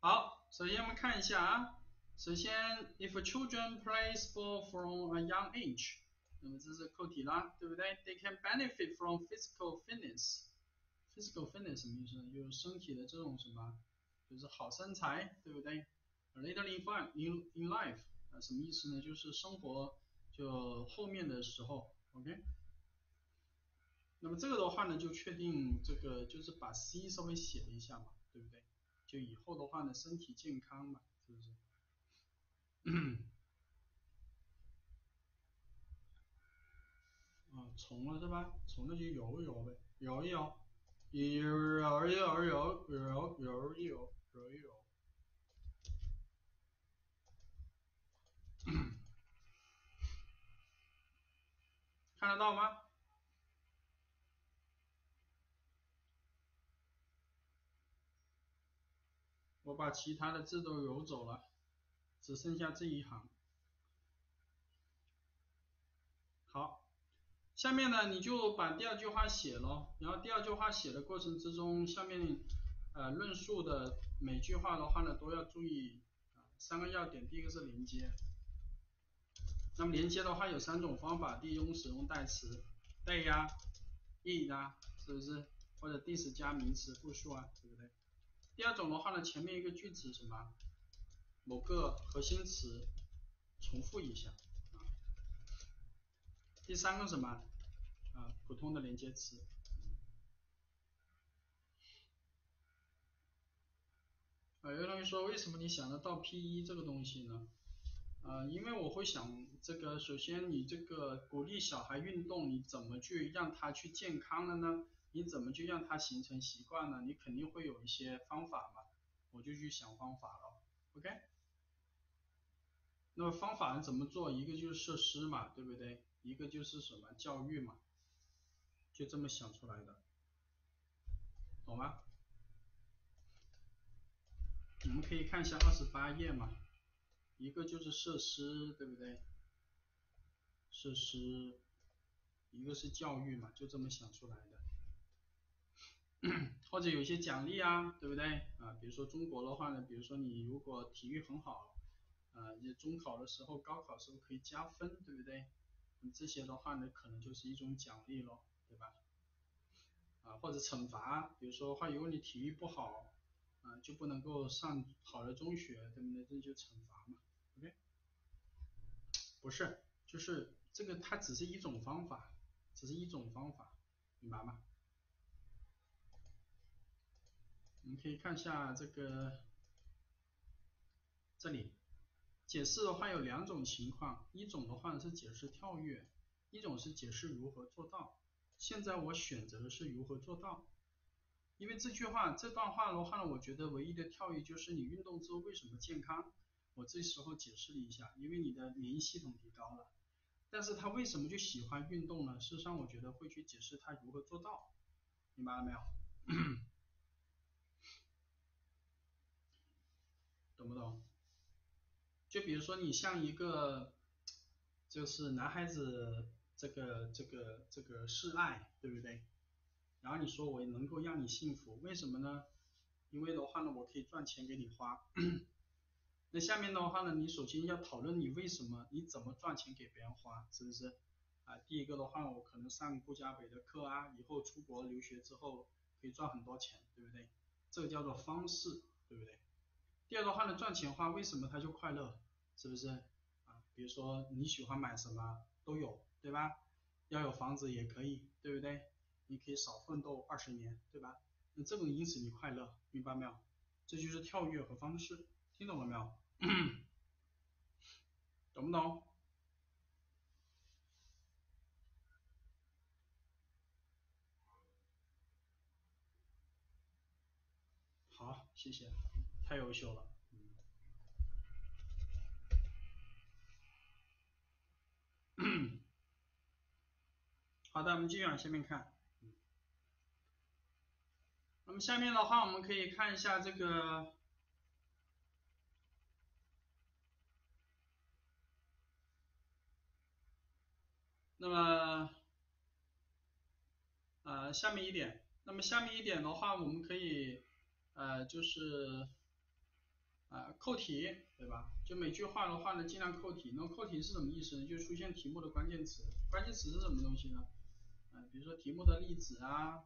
A: 好，首先我们看一下啊，首先，if children play sport from a young age，那么这是扣题啦，对不对？They can benefit from physical fitness。physical fitness 什么意思呢？就是身体的这种什么，就是好身材，对不对？Later in fun in in life，啊，什么意思呢？就是生活就后面的时候，OK。那么这个的话呢，就确定这个就是把 C 稍微写一下嘛，对不对？就以后的话呢，身体健康嘛，是不是？啊，重了是吧？重了就游一游呗，游一游，游一游，游一游，游一游，游一游。看得到吗？我把其他的字都揉走了，只剩下这一行。好，下面呢你就把第二句话写了，然后第二句话写的过程之中，下面呃论述的每句话的话呢都要注意三个要点，第一个是连接。那么连接的话有三种方法，第一种使用代词代呀、e 呀，it 呀，是不是？或者 this 加名词复数啊，对不对？第二种的话呢，前面一个句子什么，某个核心词重复一下啊。第三个什么啊，普通的连接词。啊，有同学说为什么你想得到 P 一这个东西呢？啊，因为我会想这个，首先你这个鼓励小孩运动，你怎么去让他去健康了呢？你怎么去让他形成习惯呢？你肯定会有一些方法嘛，我就去想方法了，OK？那么方法怎么做？一个就是设施嘛，对不对？一个就是什么教育嘛，就这么想出来的，懂吗？我们可以看一下二十八页嘛，一个就是设施，对不对？设施，一个是教育嘛，就这么想出来的。或者有一些奖励啊，对不对啊？比如说中国的话呢，比如说你如果体育很好，啊，你中考的时候、高考时候可以加分，对不对？那这些的话呢，可能就是一种奖励咯，对吧？啊，或者惩罚，比如说话，如果你体育不好，啊，就不能够上好的中学，对不对？这就惩罚嘛，OK？不是，就是这个它只是一种方法，只是一种方法，明白吗？我们可以看一下这个，这里解释的话有两种情况，一种的话是解释跳跃，一种是解释如何做到。现在我选择的是如何做到。因为这句话这段话的话呢，我觉得唯一的跳跃就是你运动之后为什么健康？我这时候解释了一下，因为你的免疫系统提高了。但是他为什么就喜欢运动呢？事实上，我觉得会去解释他如何做到，明白了没有？懂不懂？就比如说你像一个，就是男孩子，这个这个这个示爱，对不对？然后你说我能够让你幸福，为什么呢？因为的话呢，我可以赚钱给你花。那下面的话呢，你首先要讨论你为什么，你怎么赚钱给别人花，是不是？啊，第一个的话，我可能上顾家伟的课啊，以后出国留学之后可以赚很多钱，对不对？这个叫做方式，对不对？第二的话呢，赚钱花为什么他就快乐，是不是？啊，比如说你喜欢买什么都有，对吧？要有房子也可以，对不对？你可以少奋斗二十年，对吧？那这种因此你快乐，明白没有？这就是跳跃和方式，听懂了没有？懂不懂？好，谢谢，太优秀了。好的，我们继续往下面看。那么下面的话，我们可以看一下这个。那么，呃，下面一点，那么下面一点的话，我们可以，呃，就是，呃，扣题，对吧？就每句话的话呢，尽量扣题。那么扣题是什么意思呢？就出现题目的关键词。关键词是什么东西呢？嗯，比如说题目的例子啊，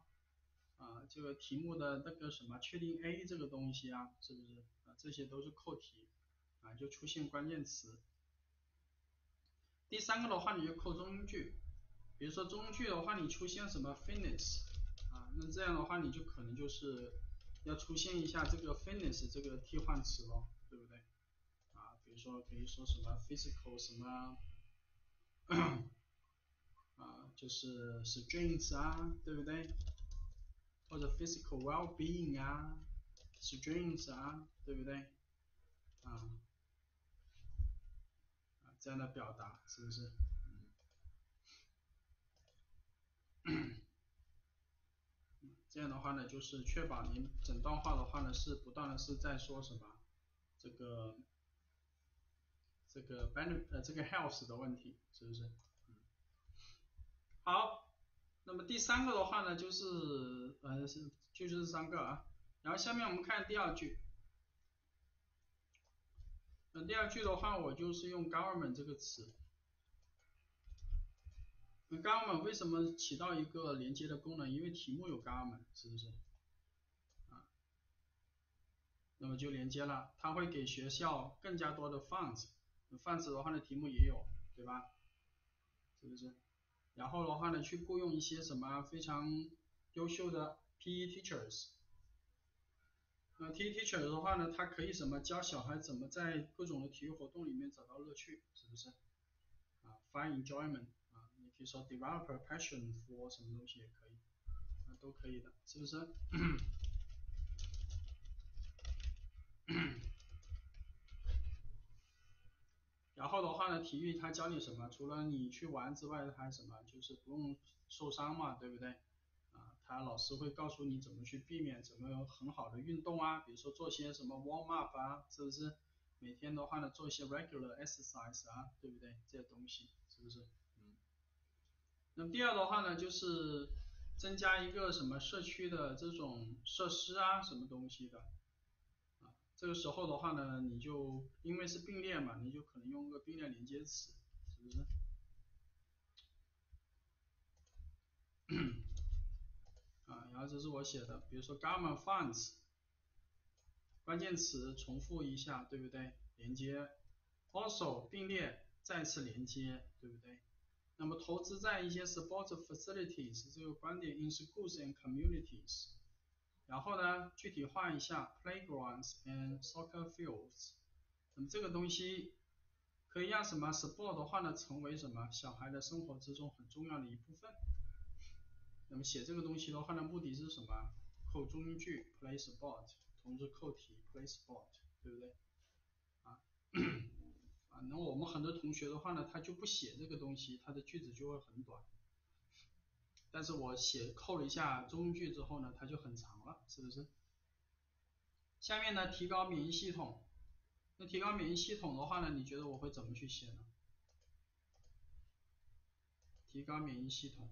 A: 啊，这个题目的那个什么确定 A 这个东西啊，是不是？啊，这些都是扣题，啊，就出现关键词。第三个的话，你就扣中句，比如说中句的话，你出现什么 fitness 啊，那这样的话，你就可能就是要出现一下这个 fitness 这个替换词咯，对不对？啊，比如说可以说什么 physical 什么，啊，就是 strength 啊，对不对？或者 physical well-being 啊，strength 啊，对不对？啊。这样的表达是不是？这样的话呢，就是确保您整段话的话呢，是不断的是在说什么？这个这个 ben 呃这个 health 的问题，是不是？嗯好，那么第三个的话呢，就是呃是就是这三个啊，然后下面我们看第二句。那第二句的话，我就是用 government 这个词。那 government 为什么起到一个连接的功能？因为题目有 government，是不是？啊，那么就连接了，它会给学校更加多的 funds 泛指的话呢，题目也有，对吧？是不是？然后的话呢，去雇佣一些什么非常优秀的 PE teachers。那 T teacher 的话呢，他可以什么教小孩怎么在各种的体育活动里面找到乐趣，是不是？啊，find enjoyment 啊，你可以说 develop a passion for 什么东西也可以，啊，都可以的，是不是？然后的话呢，体育他教你什么？除了你去玩之外，他什么？就是不用受伤嘛，对不对？啊他老师会告诉你怎么去避免，怎么很好的运动啊，比如说做些什么 warm up 啊，是不是？每天的话呢，做一些 regular exercise 啊，对不对？这些东西是不是？嗯。那么第二的话呢，就是增加一个什么社区的这种设施啊，什么东西的？这个时候的话呢，你就因为是并列嘛，你就可能用个并列连接词，是不是？啊，然后这是我写的，比如说 government funds，关键词重复一下，对不对？连接，also 并列，再次连接，对不对？那么投资在一些 support facilities 这个观点 in schools and communities，然后呢，具体化一下 playgrounds and soccer fields，那么这个东西可以让什么 sport 的话呢，成为什么小孩的生活之中很重要的一部分。那么写这个东西的话呢，目的是什么？扣中句 play sport，同时扣题 play sport，对不对？啊 啊，那我们很多同学的话呢，他就不写这个东西，他的句子就会很短。但是我写扣了一下中句之后呢，它就很长了，是不是？下面呢，提高免疫系统。那提高免疫系统的话呢，你觉得我会怎么去写呢？提高免疫系统。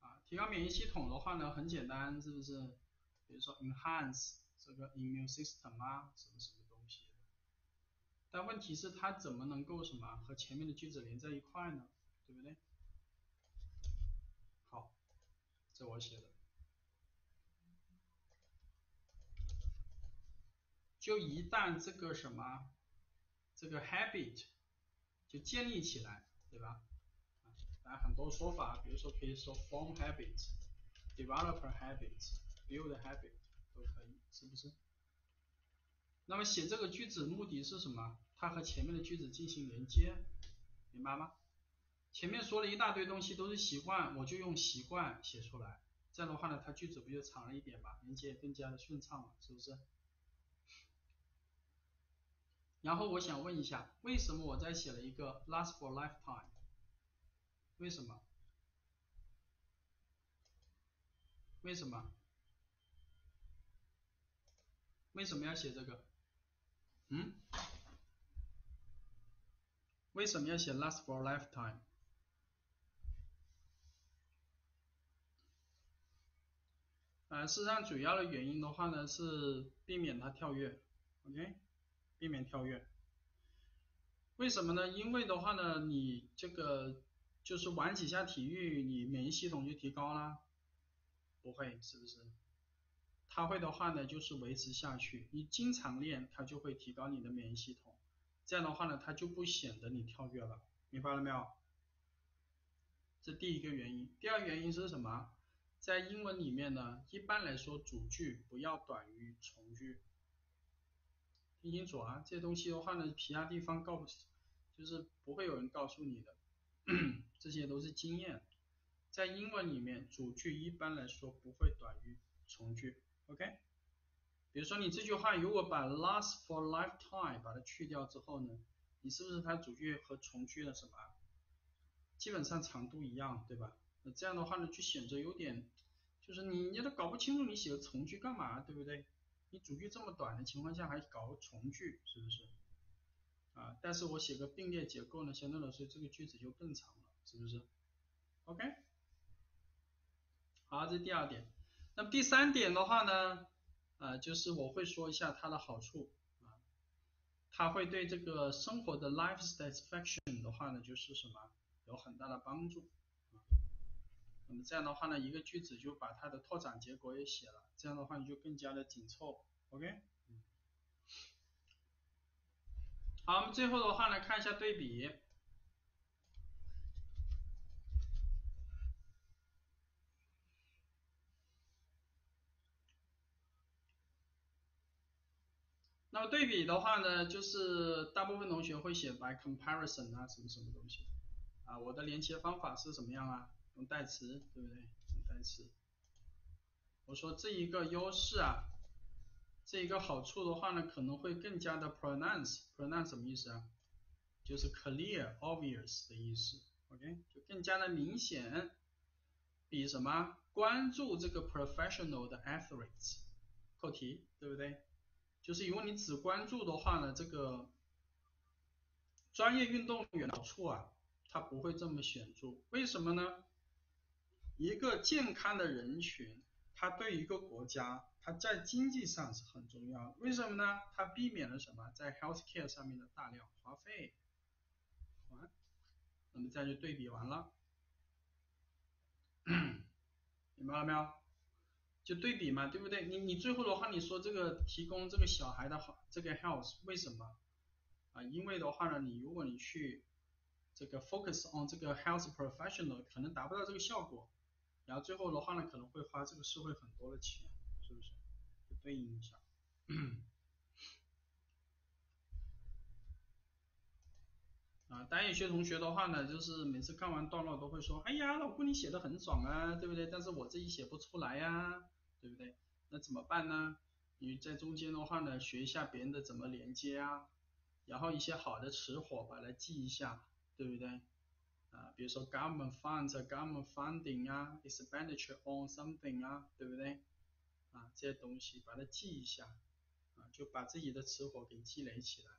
A: 啊，提高免疫系统的话呢，很简单，是不是？比如说 enhance 这个 immune system 啊，什么什么东西。但问题是它怎么能够什么和前面的句子连在一块呢？对不对？好，是我写的。就一旦这个什么，这个 habit 就建立起来，对吧？啊，很多说法，比如说可以说 form habit，develop habit，build habit 都可以，是不是？那么写这个句子目的是什么？它和前面的句子进行连接，明白吗？前面说了一大堆东西都是习惯，我就用习惯写出来，这样的话呢，它句子不就长了一点嘛，连接也更加的顺畅了，是不是？然后我想问一下，为什么我在写了一个 last for lifetime？为什么？为什么？为什么要写这个？嗯？为什么要写 last for lifetime？啊，事实上主要的原因的话呢，是避免它跳跃，OK？避免跳跃，为什么呢？因为的话呢，你这个就是玩几下体育，你免疫系统就提高了？不会，是不是？它会的话呢，就是维持下去。你经常练，它就会提高你的免疫系统。这样的话呢，它就不显得你跳跃了，明白了没有？这第一个原因。第二原因是什么？在英文里面呢，一般来说主句不要短于从句。听清楚啊，这些东西的话呢，其他地方告不，就是不会有人告诉你的，这些都是经验。在英文里面，主句一般来说不会短于从句，OK？比如说你这句话如果把 last for lifetime 把它去掉之后呢，你是不是它主句和从句的什么，基本上长度一样，对吧？那这样的话呢，就显得有点，就是你你都搞不清楚你写的从句干嘛，对不对？你主句这么短的情况下还搞个从句，是不是？啊，但是我写个并列结构呢，相对来说这个句子就更长了，是不是？OK，好，这是第二点。那么第三点的话呢，呃，就是我会说一下它的好处啊，它会对这个生活的 life satisfaction 的话呢，就是什么有很大的帮助。那么这样的话呢，一个句子就把它的拓展结果也写了。这样的话你就更加的紧凑，OK，嗯好，我们最后的话呢看一下对比。那么对比的话呢，就是大部分同学会写 by comparison 啊，什么什么东西，啊，我的连接方法是什么样啊？用代词，对不对？用代词。我说这一个优势啊，这一个好处的话呢，可能会更加的 pronounce，pronounce 什么意思啊？就是 clear obvious 的意思，OK，就更加的明显，比什么关注这个 professional 的 athletes 扣题，对不对？就是如果你只关注的话呢，这个专业运动员的好处啊，它不会这么显著，为什么呢？一个健康的人群。它对一个国家，它在经济上是很重要。为什么呢？它避免了什么？在 healthcare 上面的大量花费。完，那么这样就对比完了，明白了没有？就对比嘛，对不对？你你最后的话，你说这个提供这个小孩的好这个 health，为什么？啊，因为的话呢，你如果你去这个 focus on 这个 health professional，可能达不到这个效果。然后最后的话呢，可能会花这个社会很多的钱，是不是？就对应一下。啊，但有些同学的话呢，就是每次看完段落都会说，哎呀，老顾你写的很爽啊，对不对？但是我自己写不出来呀，对不对？那怎么办呢？你在中间的话呢，学一下别人的怎么连接啊，然后一些好的词火把它记一下，对不对？啊，比如说 government funds、government funding 啊，expenditure on something 啊，对不对？啊，这些东西把它记一下，啊，就把自己的词火给积累起来。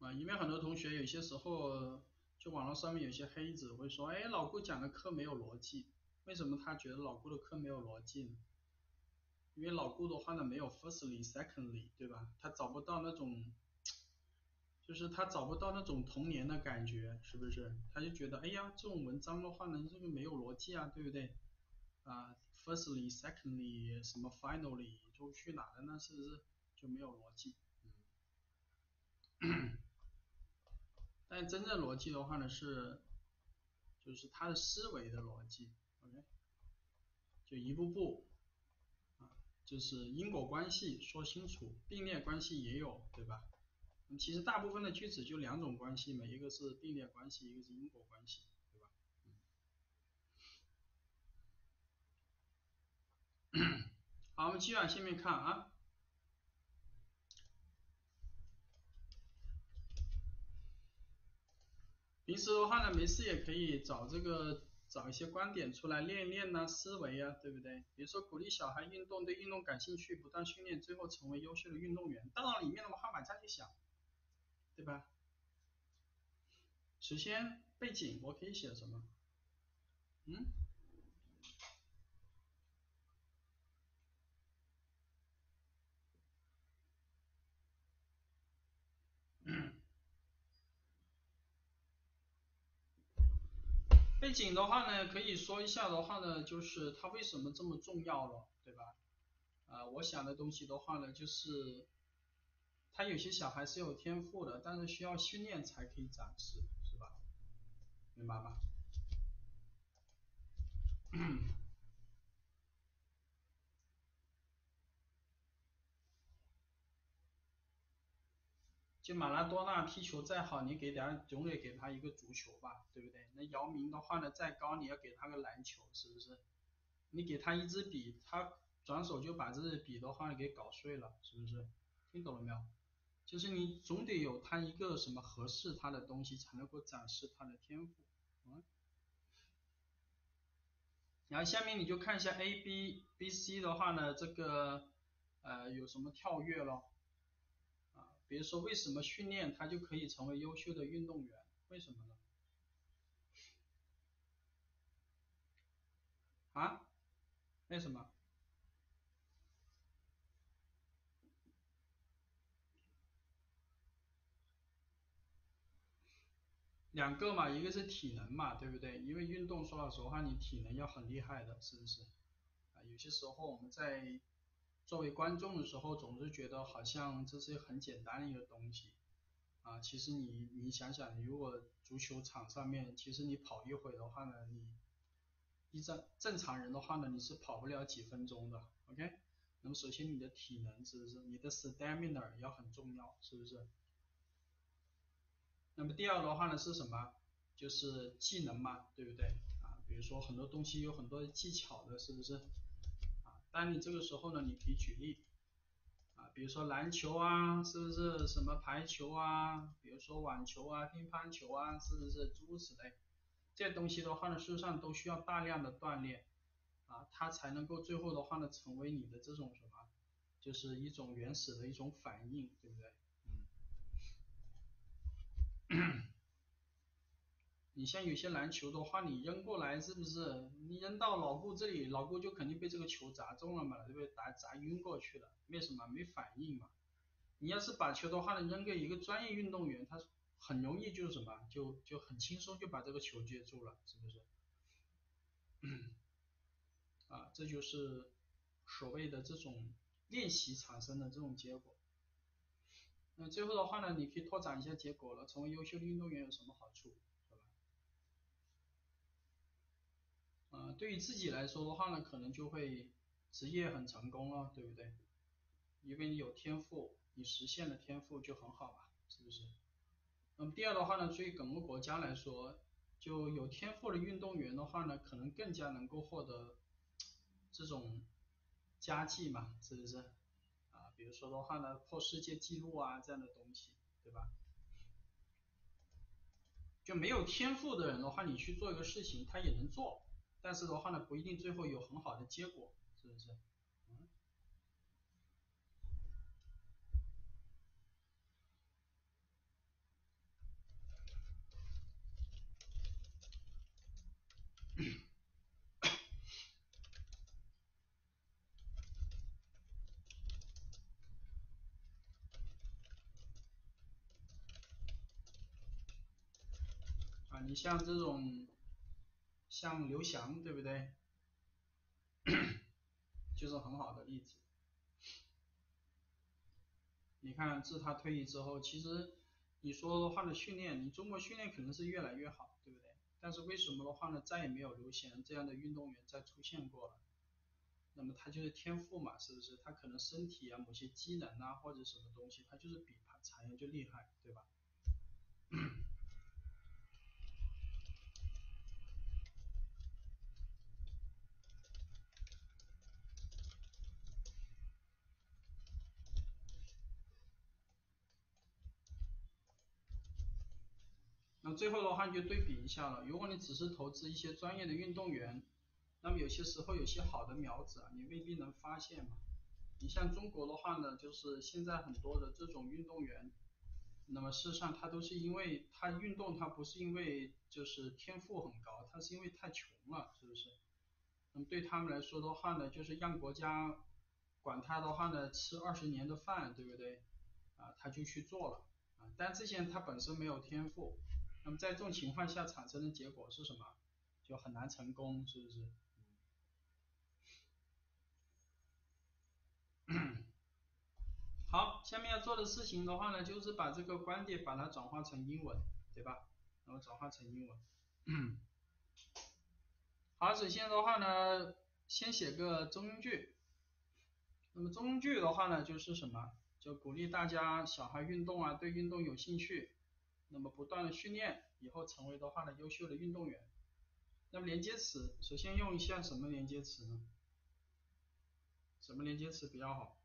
A: 啊，因为很多同学有些时候就网络上面有些黑子会说，哎，老顾讲的课没有逻辑，为什么他觉得老顾的课没有逻辑呢？因为老顾的话呢没有 firstly secondly，对吧？他找不到那种，就是他找不到那种童年的感觉，是不是？他就觉得，哎呀，这种文章的话呢，这个没有逻辑啊，对不对？啊，firstly secondly 什么 finally 就去哪了呢？是不是就没有逻辑？嗯。但真正逻辑的话呢是，就是他的思维的逻辑就一步步，啊，就是因果关系说清楚，并列关系也有，对吧？其实大部分的句子就两种关系嘛，一个是并列关系，一个是因果关系，对吧？好，我们继续往下面看啊。平时的话呢，没事也可以找这个找一些观点出来练一练呐，思维啊，对不对？比如说鼓励小孩运动，对运动感兴趣，不断训练，最后成为优秀的运动员。大脑里面的话，往下去想，对吧？首先背景我可以写什么？嗯？背景的话呢，可以说一下的话呢，就是它为什么这么重要了，对吧？啊，我想的东西的话呢，就是他有些小孩是有天赋的，但是需要训练才可以展示，是吧？明白吗？就马拉多纳踢球再好，你给点总得给他一个足球吧，对不对？那姚明的话呢，再高你要给他个篮球，是不是？你给他一支笔，他转手就把这支笔的话给搞碎了，是不是？听懂了没有？就是你总得有他一个什么合适他的东西，才能够展示他的天赋。嗯。然后下面你就看一下 A B B C 的话呢，这个呃有什么跳跃咯？比如说，为什么训练他就可以成为优秀的运动员？为什么呢？啊？为什么？两个嘛，一个是体能嘛，对不对？因为运动说老实话，你体能要很厉害的，是不是？啊，有些时候我们在。作为观众的时候，总是觉得好像这是很简单的一个东西啊。其实你你想想，如果足球场上面，其实你跑一会的话呢，你一正正常人的话呢，你是跑不了几分钟的。OK，那么首先你的体能是不是？你的 stamina 要很重要，是不是？那么第二的话呢是什么？就是技能嘛，对不对？啊，比如说很多东西有很多技巧的，是不是？当你这个时候呢，你可以举例啊，比如说篮球啊，是不是什么排球啊，比如说网球啊、乒乓球啊，是不是诸如此类？这些东西的话呢，事实上都需要大量的锻炼啊，它才能够最后的话呢，成为你的这种什么，就是一种原始的一种反应，对不对？嗯。你像有些篮球的话，你扔过来是不是？你扔到老顾这里，老顾就肯定被这个球砸中了嘛，对不对？打砸晕过去了，为什么？没反应嘛。你要是把球的话呢，扔给一个专业运动员，他很容易就是什么，就就很轻松就把这个球接住了，是不是？啊，这就是所谓的这种练习产生的这种结果。那最后的话呢，你可以拓展一下结果了，成为优秀的运动员有什么好处？呃，对于自己来说的话呢，可能就会职业很成功了，对不对？因为你有天赋，你实现了天赋就很好嘛，是不是？那么第二的话呢，对于整个国家来说，就有天赋的运动员的话呢，可能更加能够获得这种佳绩嘛，是不是？啊，比如说的话呢，破世界纪录啊这样的东西，对吧？就没有天赋的人的话，你去做一个事情，他也能做，但是的话呢，不一定最后有很好的结果，是不是？啊你像这种，像刘翔，对不对？就是很好的例子。你看，自他退役之后，其实你说的话的训练，你中国训练可能是越来越好，对不对？但是为什么的话呢，再也没有刘翔这样的运动员再出现过了？那么他就是天赋嘛，是不是？他可能身体啊，某些机能啊，或者什么东西，他就是比他残阳就厉害，对吧？最后的话就对比一下了，如果你只是投资一些专业的运动员，那么有些时候有些好的苗子啊，你未必能发现嘛。你像中国的话呢，就是现在很多的这种运动员，那么事实上他都是因为他运动，他不是因为就是天赋很高，他是因为太穷了，是不是？那么对他们来说的话呢，就是让国家管他的话呢，吃二十年的饭，对不对？啊，他就去做了啊，但这些人他本身没有天赋。那么在这种情况下产生的结果是什么？就很难成功，是不是？好，下面要做的事情的话呢，就是把这个观点把它转化成英文，对吧？然后转化成英文。好，首先的话呢，先写个中句。那么中句的话呢，就是什么？就鼓励大家小孩运动啊，对运动有兴趣。那么不断的训练，以后成为的话呢，优秀的运动员。那么连接词，首先用一下什么连接词呢？什么连接词比较好？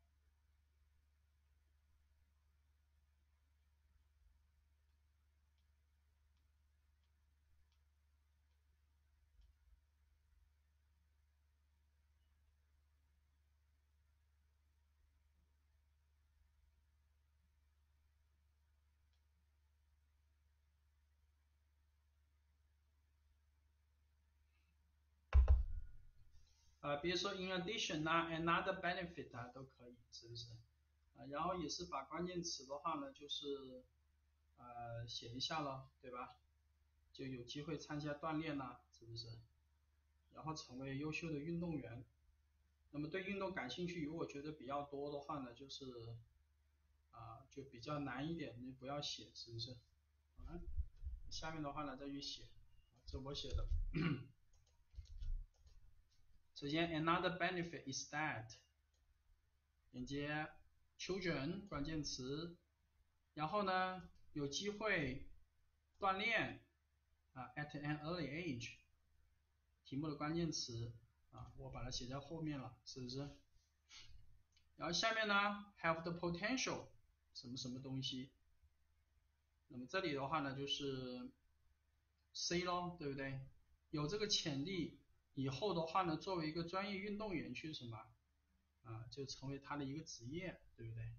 A: 啊，比如说 in addition 啊，another benefit 啊，都可以，是不是？啊，然后也是把关键词的话呢，就是呃写一下了，对吧？就有机会参加锻炼呐，是不是？然后成为优秀的运动员。那么对运动感兴趣，如果觉得比较多的话呢，就是啊就比较难一点，你不要写，是不是？啊，下面的话呢再去写，这我写的。首先，another benefit is that，连接 children 关键词，然后呢，有机会锻炼啊，at an early age，题目的关键词啊，我把它写在后面了，是不是？然后下面呢，have the potential 什么什么东西，那么这里的话呢，就是 C 咯，对不对？有这个潜力。以后的话呢，作为一个专业运动员去什么啊，就成为他的一个职业，对不对？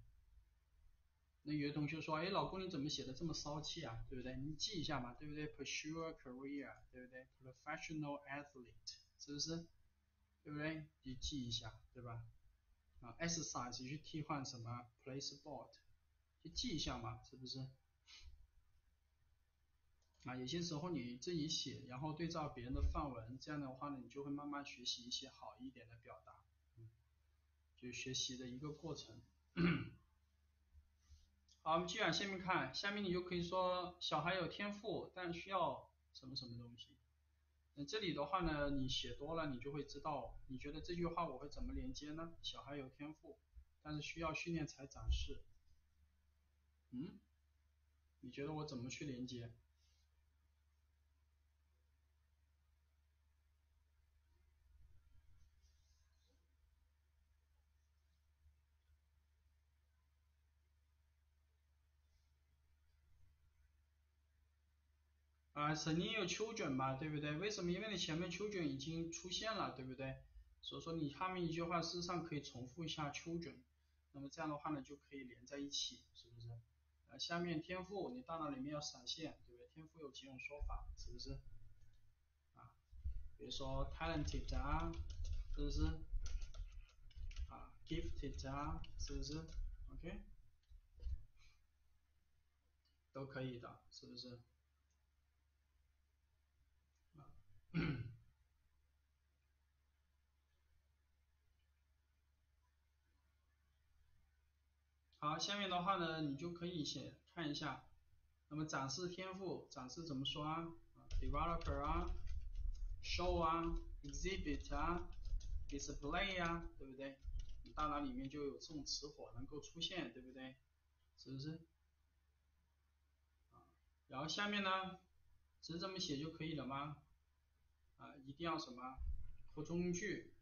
A: 那有的同学说，哎，老公你怎么写的这么骚气啊，对不对？你记一下嘛，对不对？Pursue career，对不对？Professional athlete，是不是？对不对？你记一下，对吧？啊，exercise 去替换什么？Play sport，去记一下嘛，是不是？啊，有些时候你自己写，然后对照别人的范文，这样的话呢，你就会慢慢学习一些好一点的表达，嗯，就学习的一个过程。好，我们继续往下面看，下面你就可以说小孩有天赋，但需要什么什么东西。那这里的话呢，你写多了，你就会知道，你觉得这句话我会怎么连接呢？小孩有天赋，但是需要训练才展示。嗯？你觉得我怎么去连接？啊，曾经有秋卷嘛，对不对？为什么？因为你前面秋卷已经出现了，对不对？所以说你下面一句话事实上可以重复一下秋卷，那么这样的话呢就可以连在一起，是不是？啊，下面天赋，你大脑里面要闪现，对不对？天赋有几种说法，是不是？啊，比如说 talented 啊，是不是？啊，gifted 啊，是不是？OK，都可以的，是不是？好，下面的话呢，你就可以写看一下，那么展示天赋，展示怎么说啊啊？developer 啊，show 啊，exhibit 啊，display 啊，对不对？你大脑里面就有这种词火能够出现，对不对？是不是？啊，然后下面呢，只这么写就可以了吗？啊，一定要什么？扣中句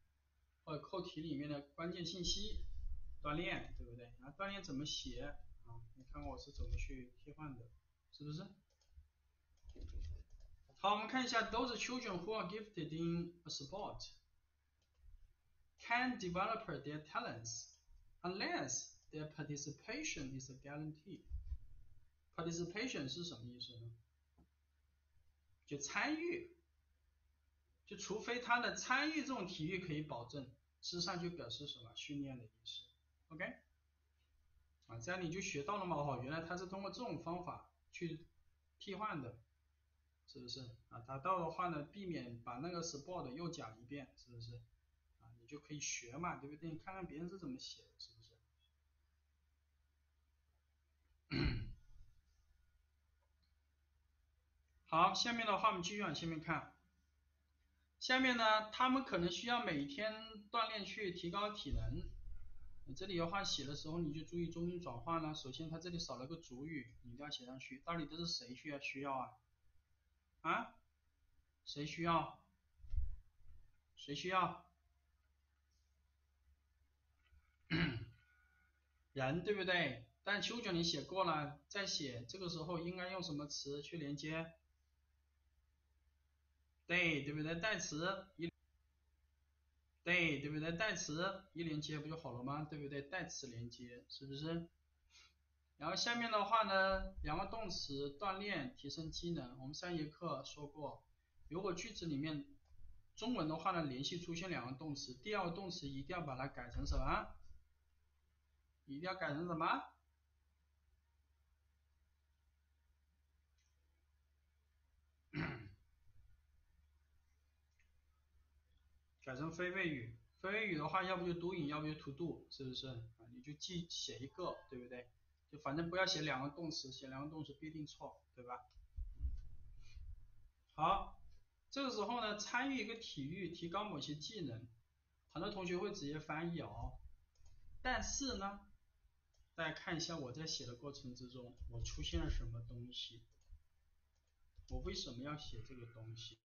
A: 或者扣题里面的关键信息。锻炼对不对？啊，锻炼怎么写啊？你看我是怎么去替换的，是不是？好，我们看一下，those children who are gifted in a sport can develop their talents unless their participation is a guarantee. Participation 是什么意思呢？就参与，就除非他的参与这种体育可以保证，事实上就表示什么？训练的意思。OK，啊，这样你就学到了嘛，哦，原来他是通过这种方法去替换的，是不是？啊，达到的话呢，避免把那个 sport 又讲一遍，是不是？啊，你就可以学嘛，对不对？你看看别人是怎么写的，是不是？好，下面的话我们继续往前面看，下面呢，他们可能需要每天锻炼去提高体能。这里的话写的时候你就注意中心转换了。首先它这里少了个主语，你一定要写上去。到底都是谁需要需要啊？啊？谁需要？谁需要？人对不对？但秋卷你写过了，再写这个时候应该用什么词去连接？对，对不对？代词一。对，对不对？代词一连接不就好了吗？对不对？代词连接是不是？然后下面的话呢，两个动词锻炼、提升机能。我们上节课说过，如果句子里面中文的话呢，连续出现两个动词，第二个动词一定要把它改成什么？一定要改成什么？改成非谓语，非谓语的话，要不就 doing，要不就 to do，是不是？啊，你就记写一个，对不对？就反正不要写两个动词，写两个动词必定错，对吧？好，这个时候呢，参与一个体育，提高某些技能，很多同学会直接翻译哦。但是呢，大家看一下我在写的过程之中，我出现了什么东西？我为什么要写这个东西？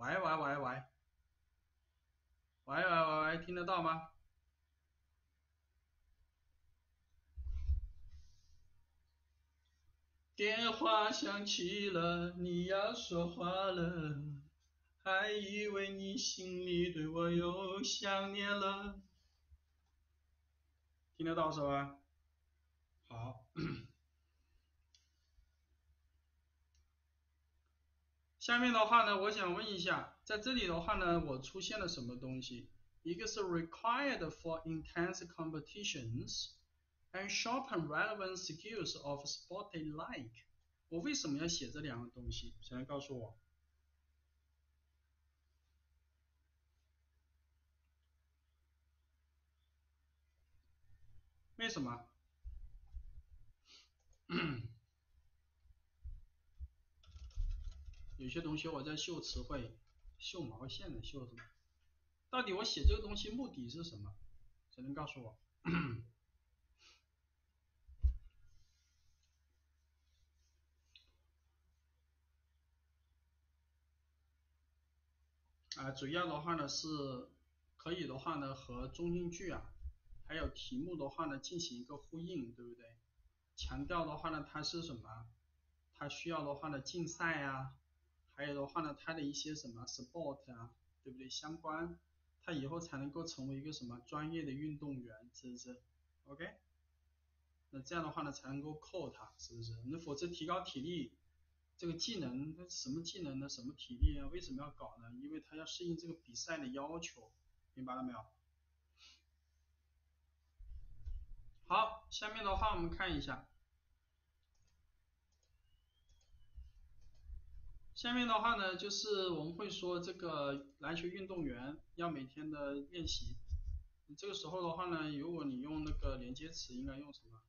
A: 喂喂喂喂，喂喂喂喂，听得到吗？电话响起了，你要说话了，还以为你心里对我又想念了，听得到是吧？好。下面的话呢，我想问一下，在这里的话呢，我出现了什么东西？一个是 required for intense competitions and sharpen relevant skills of sporty like，我为什么要写这两个东西？谁能告诉我？为什么？有些同学我在秀词汇，绣毛线的绣什么？到底我写这个东西目的是什么？谁能告诉我？啊，主要的话呢是可以的话呢和中心句啊，还有题目的话呢进行一个呼应，对不对？强调的话呢它是什么？它需要的话呢竞赛啊，还有的话呢它的一些什么 sport 啊，对不对？相关，他以后才能够成为一个什么专业的运动员，是不是？OK？那这样的话呢才能够扣他，是不是？那否则提高体力。这个技能，它什么技能呢？什么体力啊？为什么要搞呢？因为他要适应这个比赛的要求，明白了没有？好，下面的话我们看一下，下面的话呢，就是我们会说这个篮球运动员要每天的练习，这个时候的话呢，如果你用那个连接词，应该用什么？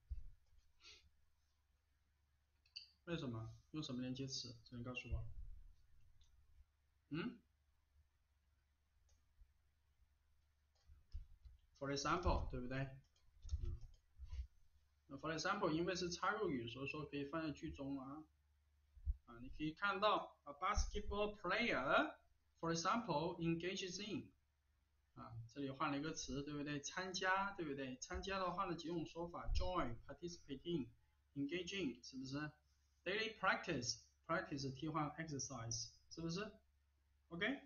A: 为什么？用什么连接词？谁能告诉我？嗯？For example，对不对？嗯。For example，因为是插入语，所以说可以放在句中啊。啊，你可以看到，a basketball player，for example，engages in。啊，这里换了一个词，对不对？参加，对不对？参加的话呢，几种说法：join，participate in，engage in，是不是？Daily practice, practice 替换 exercise，是不是？OK？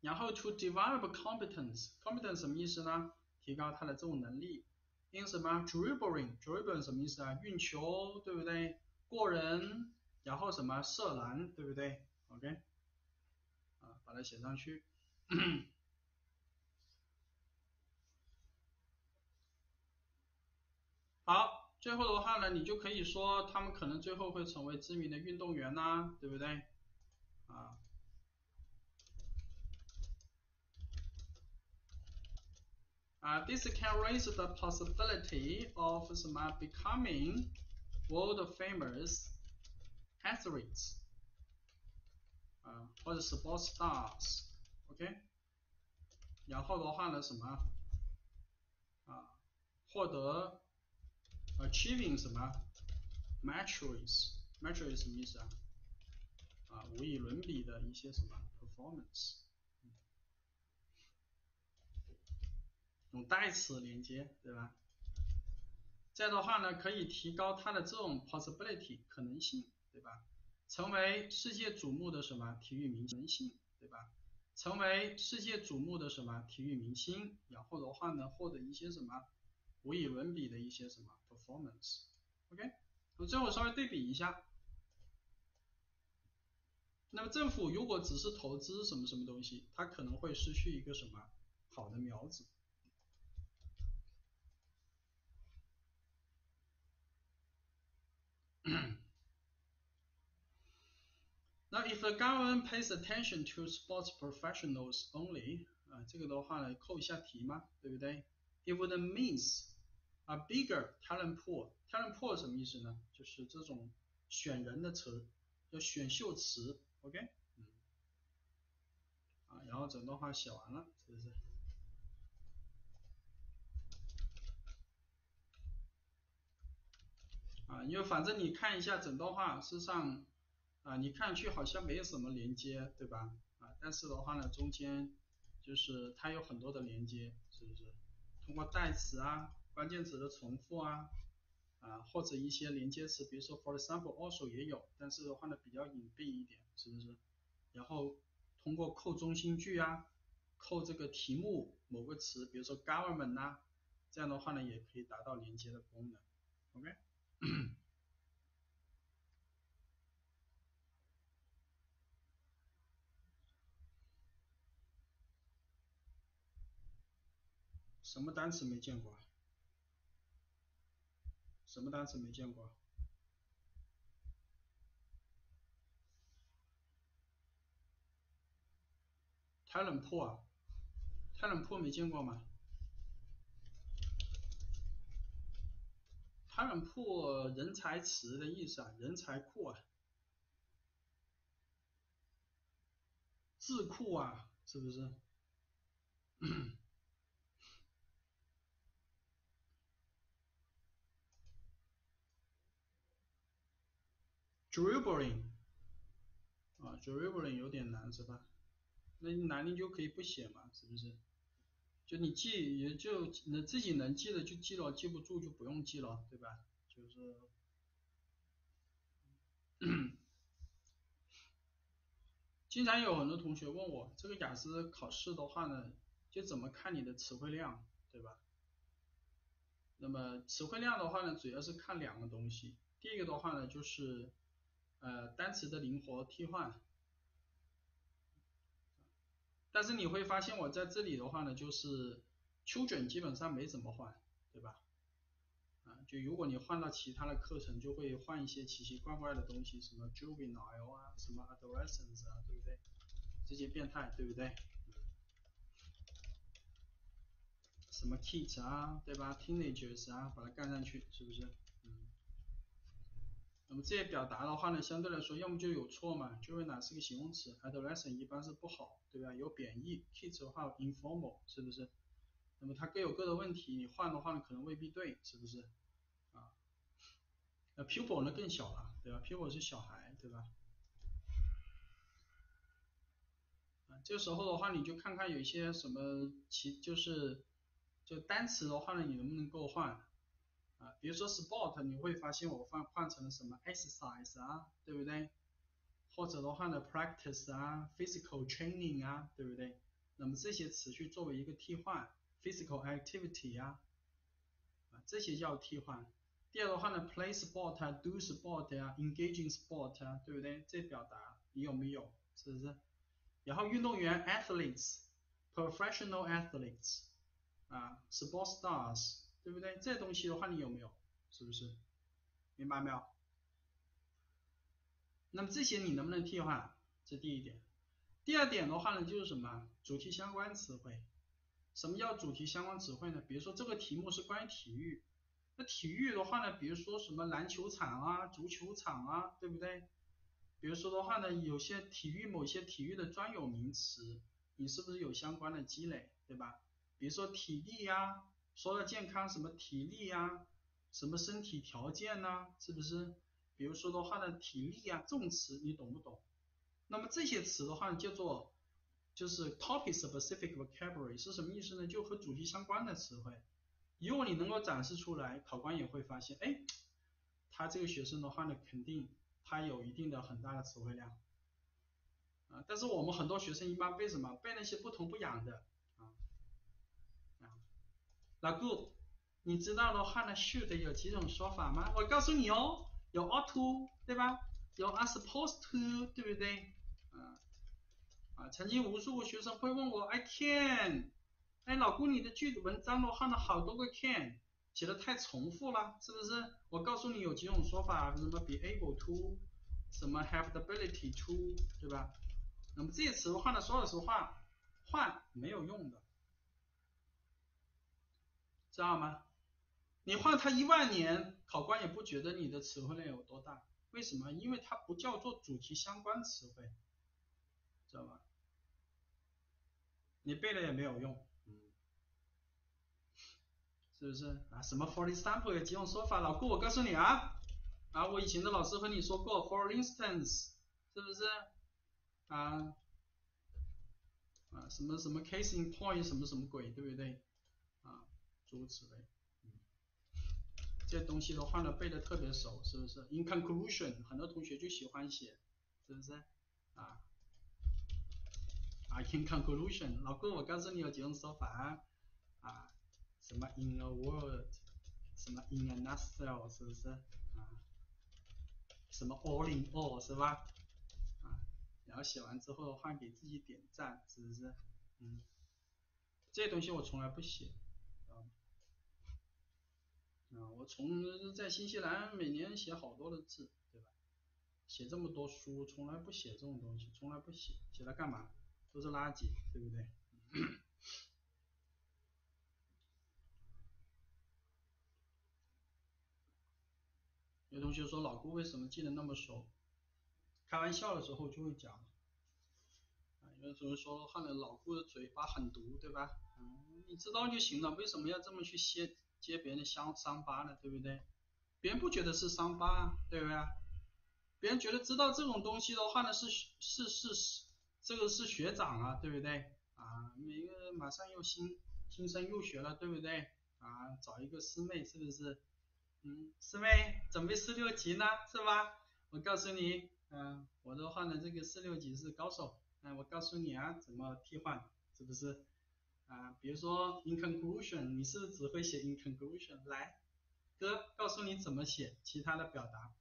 A: 然后 to develop competence，competence 什么意思呢？提高他的这种能力。 因什么？dribbling，dribbling 什么意思啊？运球，对不对？过人，然后什么？射篮，对不对？OK？啊，把它写上去。好。最后的话呢，你就可以说他们可能最后会成为知名的运动员呐，对不对？啊，啊，this can raise the possibility of 什么 becoming world famous athletes，啊，或者 sports stars，OK？然后的话呢，什么？啊，获得。Achieving 什么？Metrics，metrics 什么意思啊？啊，无与伦比的一些什么 performance， 代词连接，对吧？这样的话呢，可以提高它的这种 possibility 可能性，对吧？成为世界瞩目的什么体育明星，对吧？成为世界瞩目的什么体育明星，然后的话呢，获得一些什么无与伦比的一些什么？performance，OK，我最后稍微对比一下，那么政府如果只是投资什么什么东西，它可能会失去一个什么好的苗子。那 if the government pays attention to sports professionals only，啊，这个的话呢，扣一下题嘛，对不对？It would means A bigger talent pool，talent pool 什么意思呢？就是这种选人的词，叫选秀词，OK，嗯，啊，然后整段话写完了，是不是？啊，因为反正你看一下整段话，事实上，啊，你看去好像没有什么连接，对吧？啊，但是的话呢，中间就是它有很多的连接，是不是？通过代词啊。关键词的重复啊，啊或者一些连接词，比如说 for example also 也有，但是的话呢比较隐蔽一点，是不是？然后通过扣中心句啊，扣这个题目某个词，比如说 government 呐，这样的话呢也可以达到连接的功能，OK？什么单词没见过？什么单词没见过？泰冷坡，泰冷坡没见过吗？？talent pool 人才池的意思啊，人才库啊，智库啊，是不是？Dribbling，啊，Dribbling 有点难是吧？那你难你就可以不写嘛，是不是？就你记也就你自己能记的就记了，记不住就不用记了，对吧？就是，经常有很多同学问我，这个雅思考试的话呢，就怎么看你的词汇量，对吧？那么词汇量的话呢，主要是看两个东西，第一个的话呢就是。呃，单词的灵活替换，但是你会发现我在这里的话呢，就是秋卷基本上没怎么换，对吧？啊，就如果你换到其他的课程，就会换一些奇奇怪怪的东西，什么 juvenile 啊，什么 adolescence 啊，对不对？这些变态，对不对？什么 kids 啊，对吧？teenagers 啊，把它干上去，是不是？那么这些表达的话呢，相对来说，要么就有错嘛，就会哪是个形容词，adolescent 一般是不好，对吧？有贬义，kids 的话 informal，是不是？那么它各有各的问题，你换的话呢，可能未必对，是不是？啊，那 pupil 呢更小了，对吧？pupil 是小孩，对吧？啊，这时候的话，你就看看有一些什么其就是，就单词的话呢，你能不能够换？啊，比如说 sport，你会发现我换换成了什么 exercise 啊，对不对？或者的话呢 practice 啊，physical training 啊，对不对？那么这些词去作为一个替换，physical activity 啊，啊，这些叫替换。第二的话呢，play sport 啊，do sport 啊，engaging sport 啊，对不对？这表达你有没有？是不是？然后运动员 athletes，professional athletes，啊，sport stars。对不对？这东西的话你有没有？是不是？明白没有？那么这些你能不能替换？这第一点。第二点的话呢，就是什么？主题相关词汇。什么叫主题相关词汇呢？比如说这个题目是关于体育，那体育的话呢，比如说什么篮球场啊、足球场啊，对不对？比如说的话呢，有些体育某些体育的专有名词，你是不是有相关的积累，对吧？比如说体力呀。说到健康，什么体力呀，什么身体条件呐，是不是？比如说的话呢，体力呀，这种词你懂不懂？那么这些词的话呢叫做就是 topic specific vocabulary 是什么意思呢？就和主题相关的词汇。如果你能够展示出来，考官也会发现，哎，他这个学生的话呢，肯定他有一定的很大的词汇量啊。但是我们很多学生一般背什么？背那些不痛不痒的。老顾，你知道了换了，should 有几种说法吗？我告诉你哦，有 ought to，对吧？有 are supposed to，对不对？啊啊，曾经无数个学生会问我，I can，哎，老顾你的句子文章都换了，好多个 can，写的太重复了，是不是？我告诉你有几种说法，什么 be able to，什么 have the ability to，对吧？那么这些词的话呢，说实话，换没有用的。知道吗？你换它一万年，考官也不觉得你的词汇量有多大。为什么？因为它不叫做主题相关词汇，知道吗？你背了也没有用，嗯，是不是啊？什么 for example 有几种说法？老顾，我告诉你啊，啊，我以前的老师和你说过 for instance，是不是？啊啊，什么什么 case in point 什么什么鬼，对不对？诸如此类，嗯，这东西的话呢，背的特别熟，是不是？In conclusion，很多同学就喜欢写，是不是？啊，啊，in conclusion，老哥，我告诉你有几种说法，啊，什么 in a word，什么 in a nutshell，是不是？啊，什么 all in all，是吧？啊，然后写完之后的话，给自己点赞，是不是？嗯，这些东西我从来不写。啊，我从在新西兰每年写好多的字，对吧？写这么多书，从来不写这种东西，从来不写，写它干嘛？都是垃圾，对不对？有同学说老顾为什么记得那么熟？开玩笑的时候就会讲。啊，有同学说看了老顾的嘴巴很毒，对吧？嗯，你知道就行了，为什么要这么去写揭别人的伤伤疤呢？对不对？别人不觉得是伤疤，对不对？别人觉得知道这种东西的话呢，是是是是，这个是学长啊，对不对？啊，每个马上又新新生入学了，对不对？啊，找一个师妹是不是？嗯，师妹准备四六级呢，是吧？我告诉你，嗯，我的话呢，这个四六级是高手，嗯，我告诉你啊，怎么替换，是不是？啊，比如说 in conclusion，你是是只会写 in conclusion？来，哥告诉你怎么写其他的表达。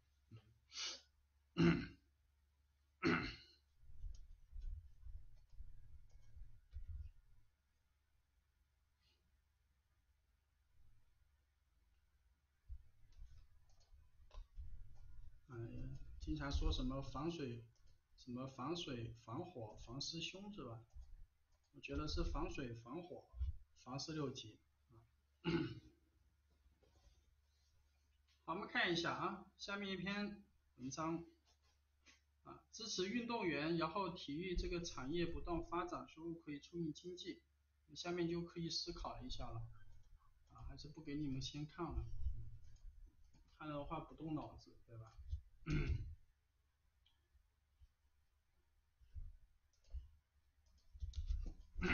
A: 嗯，经常说什么防水，什么防水、防火、防师兄是吧？我觉得是防水、防火、防四六级。好，我们看一下啊，下面一篇文章。啊，支持运动员，然后体育这个产业不断发展，收入可以促进经济。下面就可以思考一下了。啊，还是不给你们先看了，看了的话不动脑子，对吧？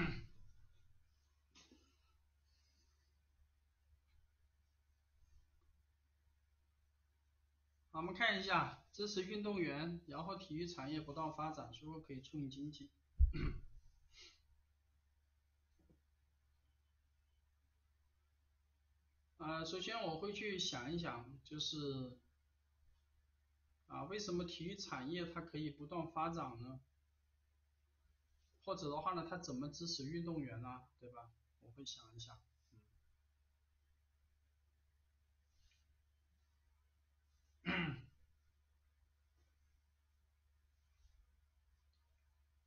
A: 好，我们看一下，支持运动员，然后体育产业不断发展，是不是可以促进经济？啊，首先我会去想一想，就是啊，为什么体育产业它可以不断发展呢？或者的话呢，他怎么支持运动员呢？对吧？我会想一想。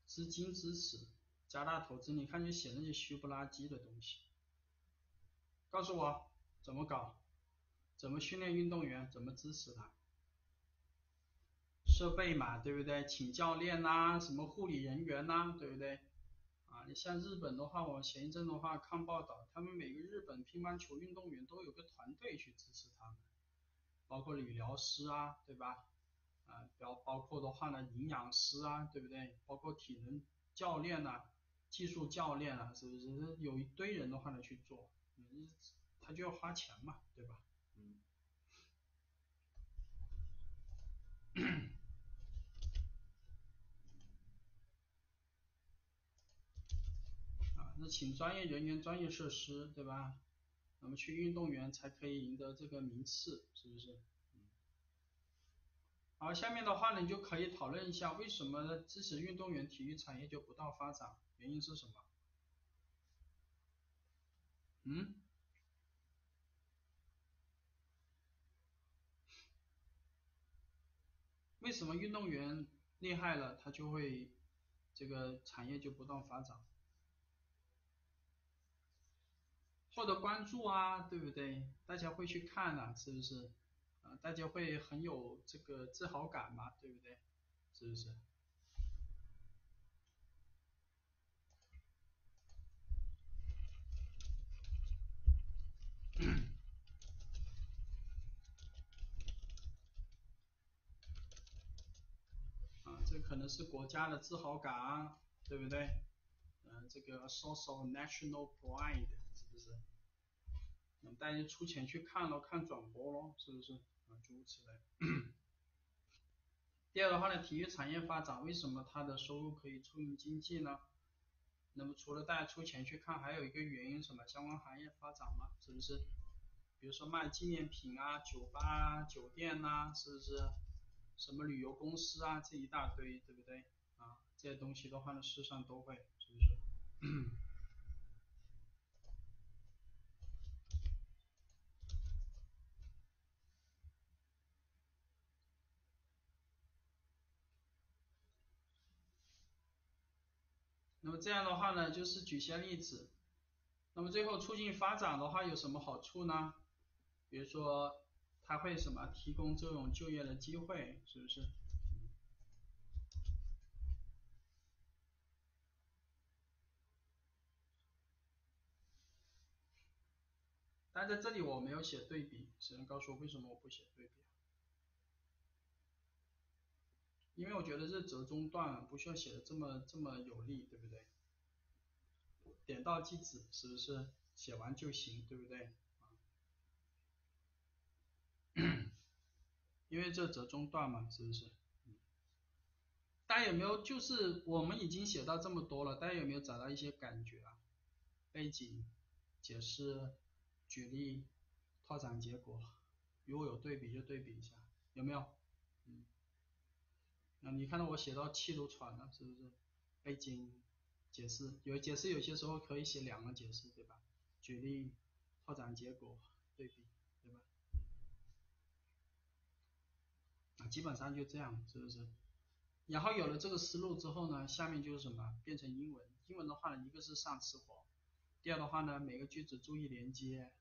A: 资金支持，加大投资。你看你写那些虚不拉几的东西，告诉我怎么搞，怎么训练运动员，怎么支持他？设备嘛，对不对？请教练呐，什么护理人员呐，对不对？啊，你像日本的话，我前一阵的话看报道，他们每个日本乒乓球运动员都有个团队去支持他们，包括理疗师啊，对吧？啊，包包括的话呢，营养师啊，对不对？包括体能教练呐，技术教练啊，是不是？有一堆人的话呢去做，嗯，他就要花钱嘛，对吧？嗯。啊，那请专业人员、专业设施，对吧？那么去运动员才可以赢得这个名次，是不是？好，下面的话呢，你就可以讨论一下，为什么支持运动员体育产业就不断发展，原因是什么？嗯？为什么运动员厉害了，他就会这个产业就不断发展，获得关注啊，对不对？大家会去看啊，是不是？啊，大家会很有这个自豪感嘛，对不对？是不是？啊，这可能是国家的自豪感啊，对不对？嗯，这个 source of national pride，是不是？那么，大家出钱去看咯，看转播咯，是不是？诸如此类。第二的话呢，体育产业发展，为什么它的收入可以促进经济呢？那么除了大家出钱去看，还有一个原因什么？相关行业发展嘛，是不是？比如说卖纪念品啊、酒吧啊、酒店呐，是不是？什么旅游公司啊，这一大堆，对不对？啊，这些东西的话呢，世上都会，是不是？这样的话呢，就是举些例子。那么最后促进发展的话有什么好处呢？比如说它会什么提供这种就业的机会，是不是？但在这里我没有写对比，只能告诉我为什么我不写对比。因为我觉得这折中段不需要写的这么这么有力，对不对？点到即止，是不是？写完就行，对不对？因为这折中段嘛，是不是？大家有没有就是我们已经写到这么多了，大家有没有找到一些感觉啊？背景、解释、举例、拓展结果，如果有对比就对比一下，有没有？啊，你看到我写到气都喘了，是不是？背景解释有解释，有些时候可以写两个解释，对吧？举例、拓展结果、对比，对吧？啊，基本上就这样，是不是？然后有了这个思路之后呢，下面就是什么？变成英文。英文的话呢，一个是上词活，第二的话呢，每个句子注意连接，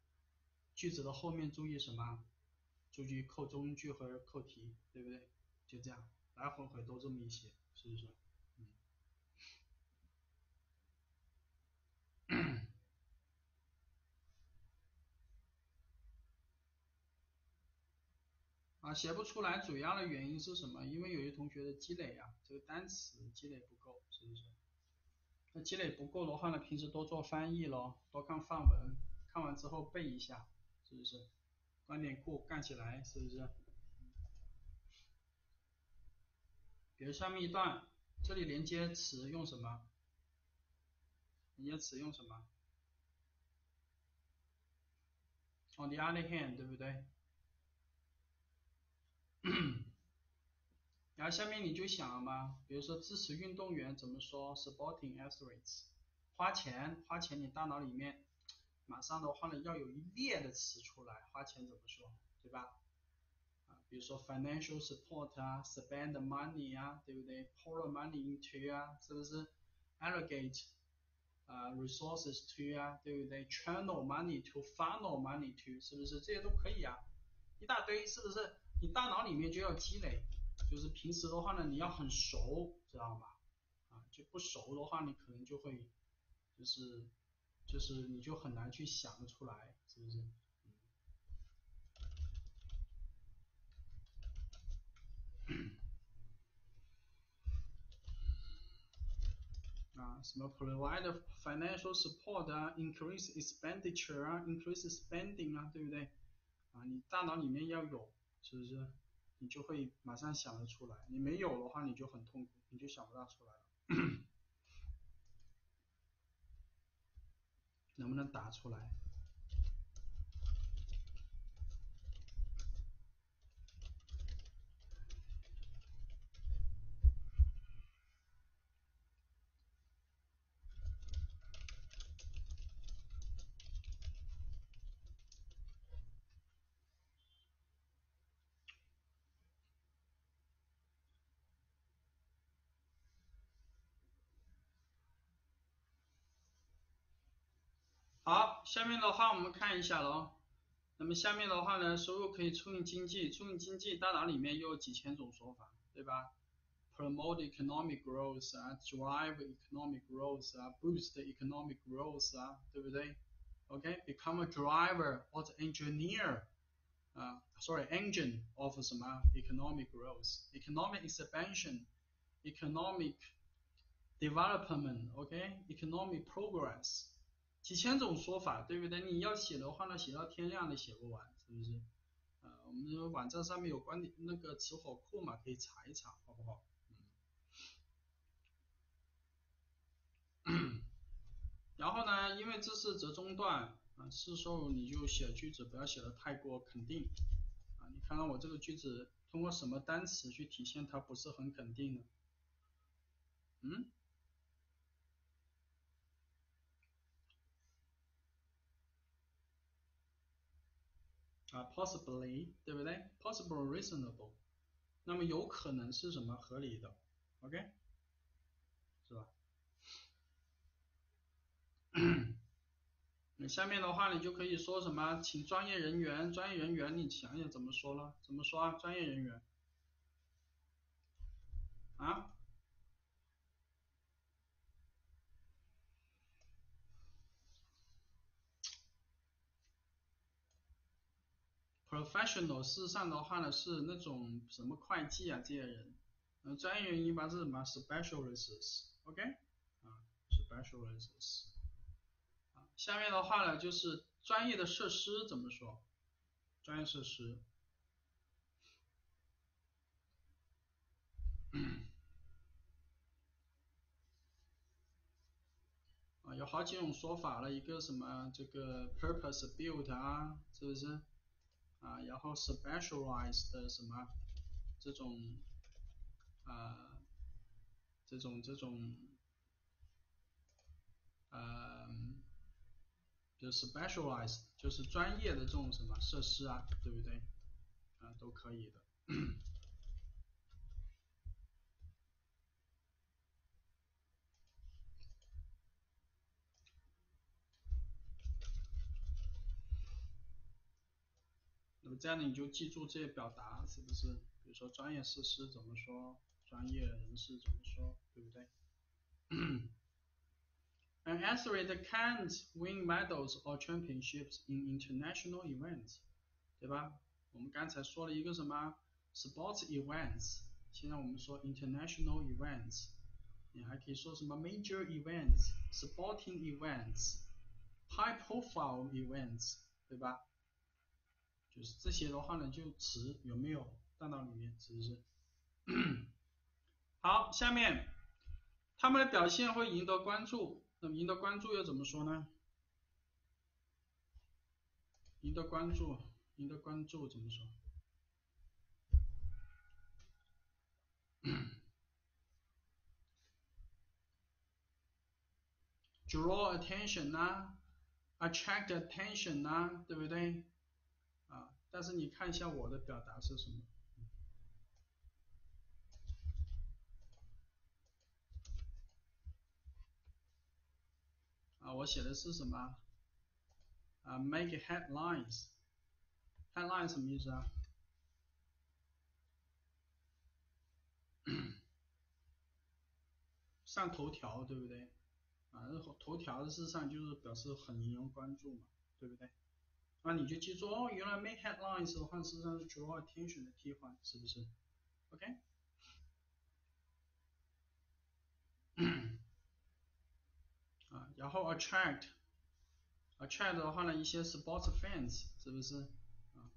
A: 句子的后面注意什么？注意扣中句和扣题，对不对？就这样。来回回都这么一写，是不是？嗯。啊，写不出来主要的原因是什么？因为有些同学的积累啊，这个单词积累不够，是不是？那积累不够的话呢，平时多做翻译咯，多看范文，看完之后背一下，是不是？观点库干起来，是不是？比如下面一段，这里连接词用什么？连接词用什么？On the other hand，对不对？然后下面你就想了吗？比如说支持运动员怎么说？Supporting athletes，花钱，花钱，你大脑里面马上的话呢要有一列的词出来，花钱怎么说，对吧？比如说 financial support 啊，spend money 啊，对不对？pour money into 啊，是不是？allocate 啊 resources to 啊，对不对？channel money to funnel money to，是不是？这些都可以啊，一大堆，是不是？你大脑里面就要积累，就是平时的话呢，你要很熟，知道吗？啊，就不熟的话，你可能就会，就是就是你就很难去想得出来，是不是？啊，什么 provide financial support 啊，increase expenditure 啊，increase spending 啊，对不对？啊，你大脑里面要有，是不是？你就会马上想得出来，你没有的话你就很痛苦，你就想不大出来了。能不能打出来？好，下面的话我们看一下喽。那么下面的话呢，收入可以促进经济，促进经济，大脑里面又有几千种说法，对吧？Promote economic growth 啊，drive economic growth 啊，boost economic growth 啊，对不对？OK，become a driver or engineer 啊，sorry，engine of 什么？economic growth，economic expansion，economic development，OK，economic progress。几千种说法，对不对？你要写的话呢，写到天亮都写不完，是不是？呃，我们网站上面有关那个词火库嘛，可以查一查，好不好？嗯。然后呢，因为这是折中段啊，是时候你就写句子不要写的太过肯定啊。你看看我这个句子通过什么单词去体现它不是很肯定呢？嗯？啊，possibly，对不对？possible reasonable，那么有可能是什么合理的？OK，是吧？那下面的话你就可以说什么，请专业人员，专业人员，你想想怎么说了？怎么说啊？专业人员啊？Professional，事实上的话呢是那种什么会计啊这些人，嗯，专业人一般是什么？Specialists，OK？啊，Specialists。下面的话呢，就是专业的设施怎么说？专业设施啊，有好几种说法了，一个什么这个 purpose built 啊，是不是？啊，然后 specialized 的什么这种啊，这种这种，嗯。就 specialized 就是专业的这种什么设施啊，对不对？啊，都可以的。这样呢，你就记住这些表达，是不是？比如说专业设施怎么说，专业人士怎么说，对不对？An athlete can't win medals or championships in international events，对吧？我们刚才说了一个什么 sports events，现在我们说 international events，你还可以说什么 major events、sporting events、high profile events，对吧？就是这些的话呢，就词有没有带到里面，是不是？好，下面他们的表现会赢得关注。那么赢得关注又怎么说呢？赢得关注，赢得关注怎么说？Draw attention 呐，attract attention 呐，对不对？但是你看一下我的表达是什么？啊，我写的是什么？啊，make headlines。headline 什么意思啊？上头条，对不对？啊，头条的事实上就是表示很引人关注嘛，对不对？那你就记住哦，原来 make headlines 的话，实际上是 draw attention 的替换，是不是？OK？啊，然后 attract，attract 的话呢，一些 sports fans 是不是？啊，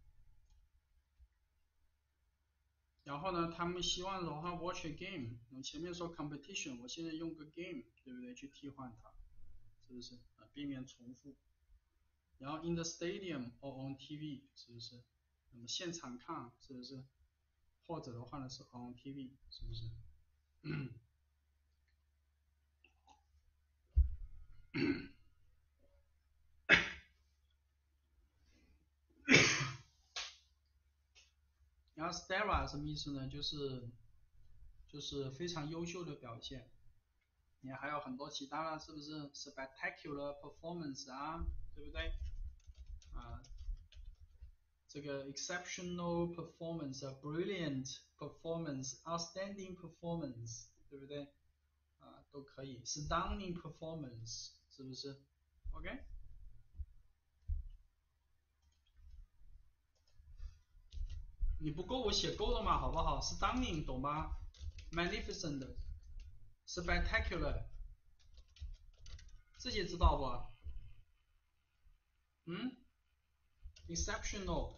A: 然后呢，他们希望的话 watch a game，我前面说 competition，我现在用个 game，对不对？去替换它，是不是？啊，避免重复。然后 in the stadium or on TV，是不是？那么现场看，是不是？或者的话呢是 on TV，是不是？然后 stella 什么意思呢？就是就是非常优秀的表现。你还有很多其他的，是不是 spectacular performance 啊？对不对？啊，这个 exceptional performance、a brilliant performance，outstanding performance，对不对？啊，都可以，stunning performance。是不是？OK，你不够我写够了嘛，好不好？Stunning 懂吗？Magnificent，spectacular，这些知道不？嗯？Exceptional。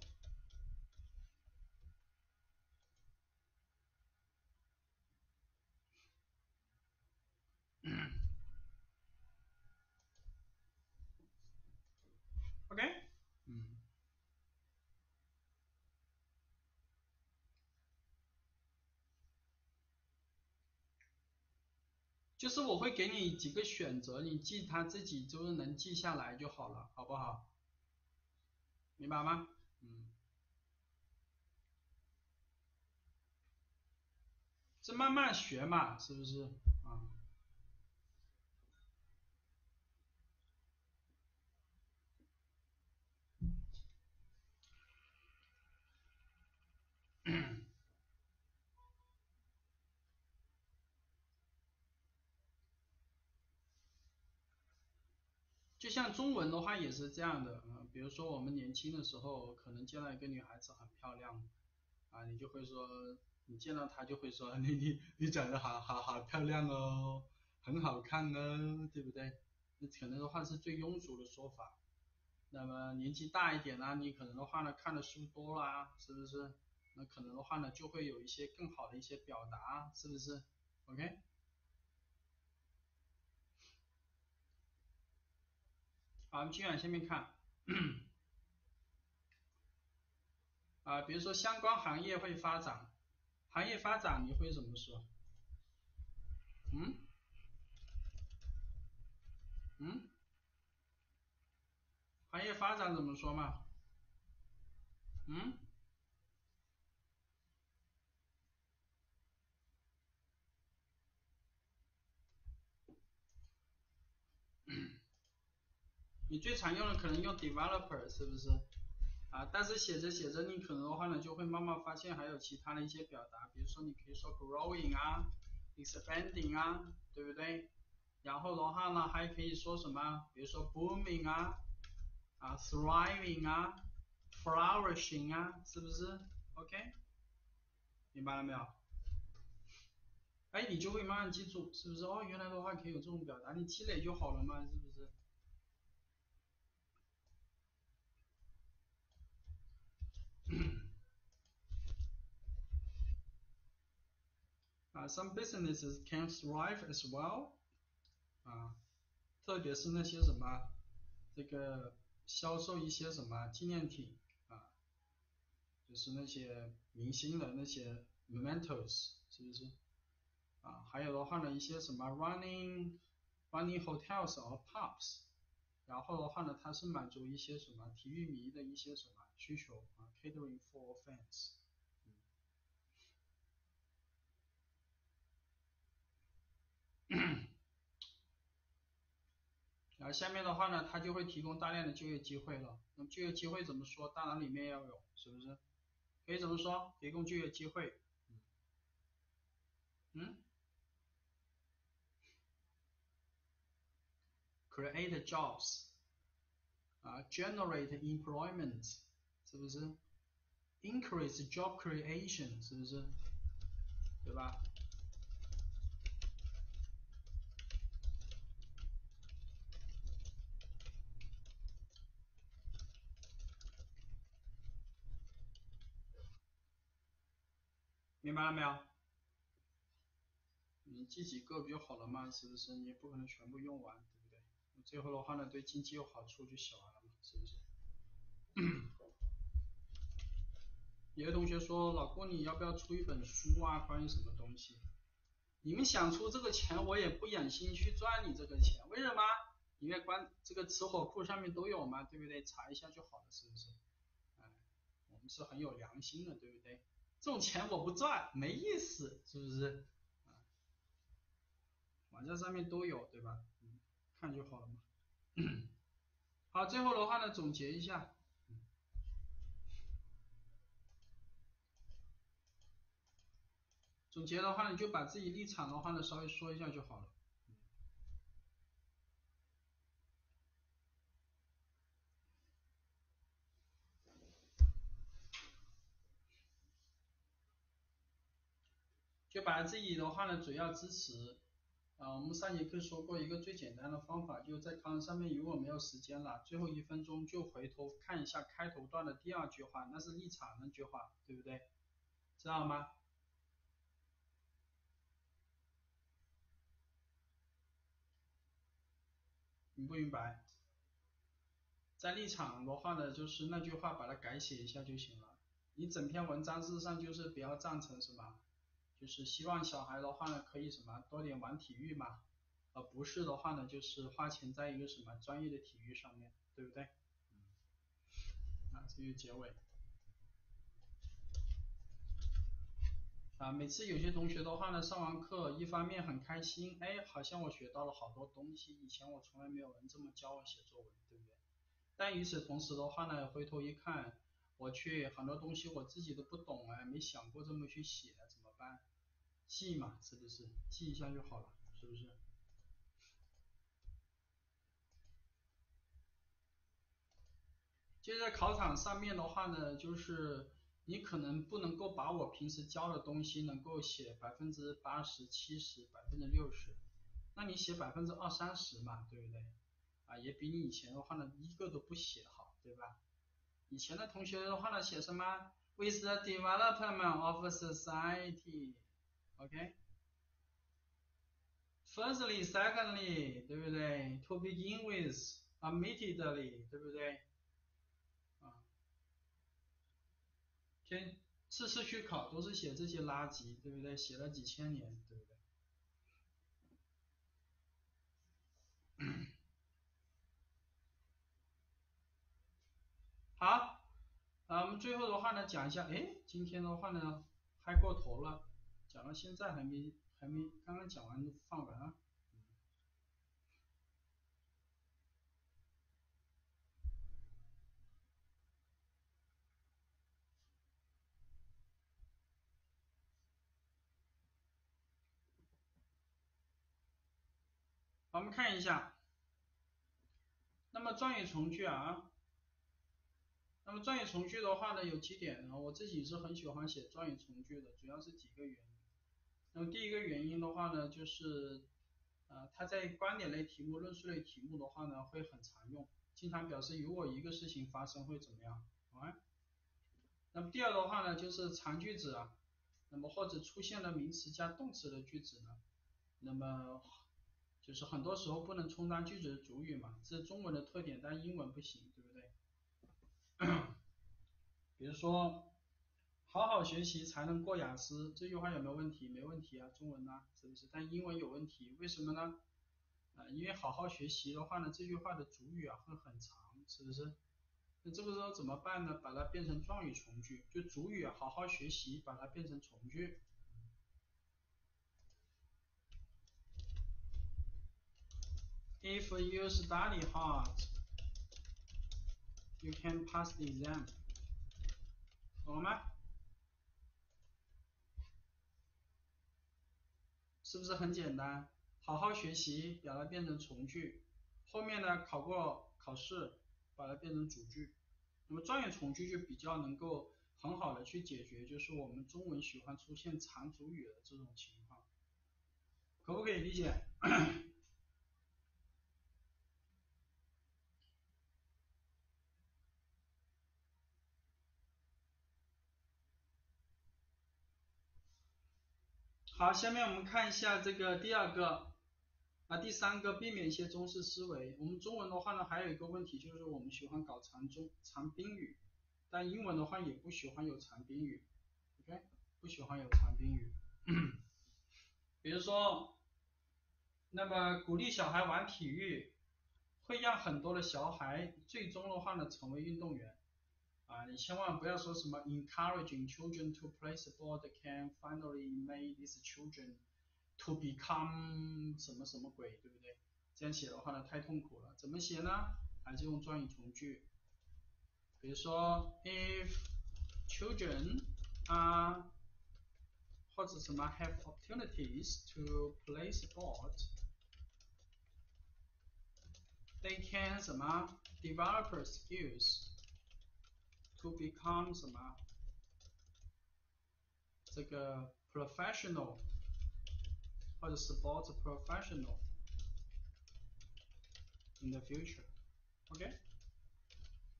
A: OK，嗯，就是我会给你几个选择，你记他自己就是能记下来就好了，好不好？明白吗？嗯，这慢慢学嘛，是不是？像中文的话也是这样的，嗯，比如说我们年轻的时候，可能见到一个女孩子很漂亮，啊，你就会说，你见到她就会说，你你你长得好好好漂亮哦，很好看哦，对不对？那可能的话是最庸俗的说法。那么年纪大一点呢，你可能的话呢看的书多啦，是不是？那可能的话呢就会有一些更好的一些表达，是不是？OK？好，我们继续往下面看。啊，比如说相关行业会发展，行业发展你会怎么说？嗯？嗯？行业发展怎么说嘛？嗯？你最常用的可能用 developer 是不是？啊，但是写着写着你可能的话呢，就会慢慢发现还有其他的一些表达，比如说你可以说 growing 啊，expanding 啊，对不对？然后的话呢，还可以说什么？比如说 booming 啊，啊 thriving 啊，flourishing 啊，是不是？OK？明白了没有？哎，你就会慢慢记住，是不是？哦，原来的话可以有这种表达，你积累就好了嘛，是不是？啊，some businesses can thrive as well。啊，特别是那些什么，这个销售一些什么纪念品啊，就是那些明星的那些 mementos，是不是？啊，还有的话呢，一些什么 running running hotels or pubs，然后的话呢，它是满足一些什么体育迷的一些什么。需求，catering for fans。然后下面的话呢，它就会提供大量的就业机会了。那么就业机会怎么说？当然里面要有，是不是？可以怎么说？提供就业机会。嗯？Create jobs。啊，generate employment。是不是？Increase job creation，是不是？对吧？明白了没有？你记几个不就好了嘛？是不是？你也不可能全部用完，对不对？最后的话呢，对经济有好处就写完了嘛，是不是？有的同学说，老郭你要不要出一本书啊？关于什么东西？你们想出这个钱，我也不忍心去赚你这个钱。为什么？因为关这个词火库上面都有嘛，对不对？查一下就好了，是不是？哎，我们是很有良心的，对不对？这种钱我不赚，没意思，是不是？啊，网站上面都有，对吧？嗯，看就好了嘛。好，最后的话呢，总结一下。总结的话，你就把自己立场的话呢稍微说一下就好了。就把自己的话呢主要支持。啊，我们上节课说过一个最简单的方法，就在康上面，如果没有时间了，最后一分钟就回头看一下开头段的第二句话，那是立场那句话，对不对？知道吗？明不明白？在立场的话呢，就是那句话把它改写一下就行了。你整篇文章事实上就是比较赞成什么？就是希望小孩的话呢可以什么多点玩体育嘛，而不是的话呢就是花钱在一个什么专业的体育上面，对不对？啊，这就结尾。啊，每次有些同学的话呢，上完课一方面很开心，哎，好像我学到了好多东西，以前我从来没有人这么教我写作文，对不对？但与此同时的话呢，回头一看，我去很多东西我自己都不懂哎，没想过这么去写，怎么办？记嘛，是不是？记一下就好了，是不是？就在考场上面的话呢，就是你可能不能够把我平时教的东西能够写百分之八十、七十、百分之六十，那你写百分之二三十嘛，对不对？啊，也比你以前的话呢一个都不写好，对吧？以前的同学的话呢写什么？With the development of society，OK？Firstly, secondly，对不对？To begin with, admittedly，对不对？啊，天，次次去考都是写这些垃圾，对不对？写了几千年，对不对？好，啊，我们最后的话呢，讲一下，哎，今天的话呢，嗨过头了，讲到现在还没。还没刚刚讲完就放完了我们看一下，那么状语从句啊，那么状语从句的话呢，有几点呢？我自己是很喜欢写状语从句的，主要是几个原因。那么第一个原因的话呢，就是，呃，它在观点类题目、论述类题目的话呢，会很常用，经常表示如果一个事情发生会怎么样，啊？那么第二的话呢，就是长句子啊，那么或者出现了名词加动词的句子呢，那么就是很多时候不能充当句子的主语嘛，这是中文的特点，但英文不行，对不对？比如说。好好学习才能过雅思，这句话有没有问题？没问题啊，中文呢，是不是？但英文有问题，为什么呢？啊，因为好好学习的话呢，这句话的主语啊会很长，是不是？那这个时候怎么办呢？把它变成状语从句，就主语好好学习，把它变成从句。If you study hard, you can pass the exam，懂了吗？是不是很简单？好好学习，把它变成从句，后面呢考过考试，把它变成主句。那么状语从句就比较能够很好的去解决，就是我们中文喜欢出现长主语的这种情况，可不可以理解？好，下面我们看一下这个第二个，啊，第三个，避免一些中式思维。我们中文的话呢，还有一个问题就是我们喜欢搞长中长宾语，但英文的话也不喜欢有长宾语，OK，不喜欢有长宾语。比如说，那么鼓励小孩玩体育，会让很多的小孩最终的话呢成为运动员。啊，你千万不要说什么 encouraging children to play sport can finally make these children to become 什么什么鬼，对不对？这样写的话呢，太痛苦了。怎么写呢？还是用状语从句。比如说，if children are 或者什么 have opportunities to play sport，they can 什么 develop skills。 To become 什么？这个 professional 或者 sport professional in the future，OK？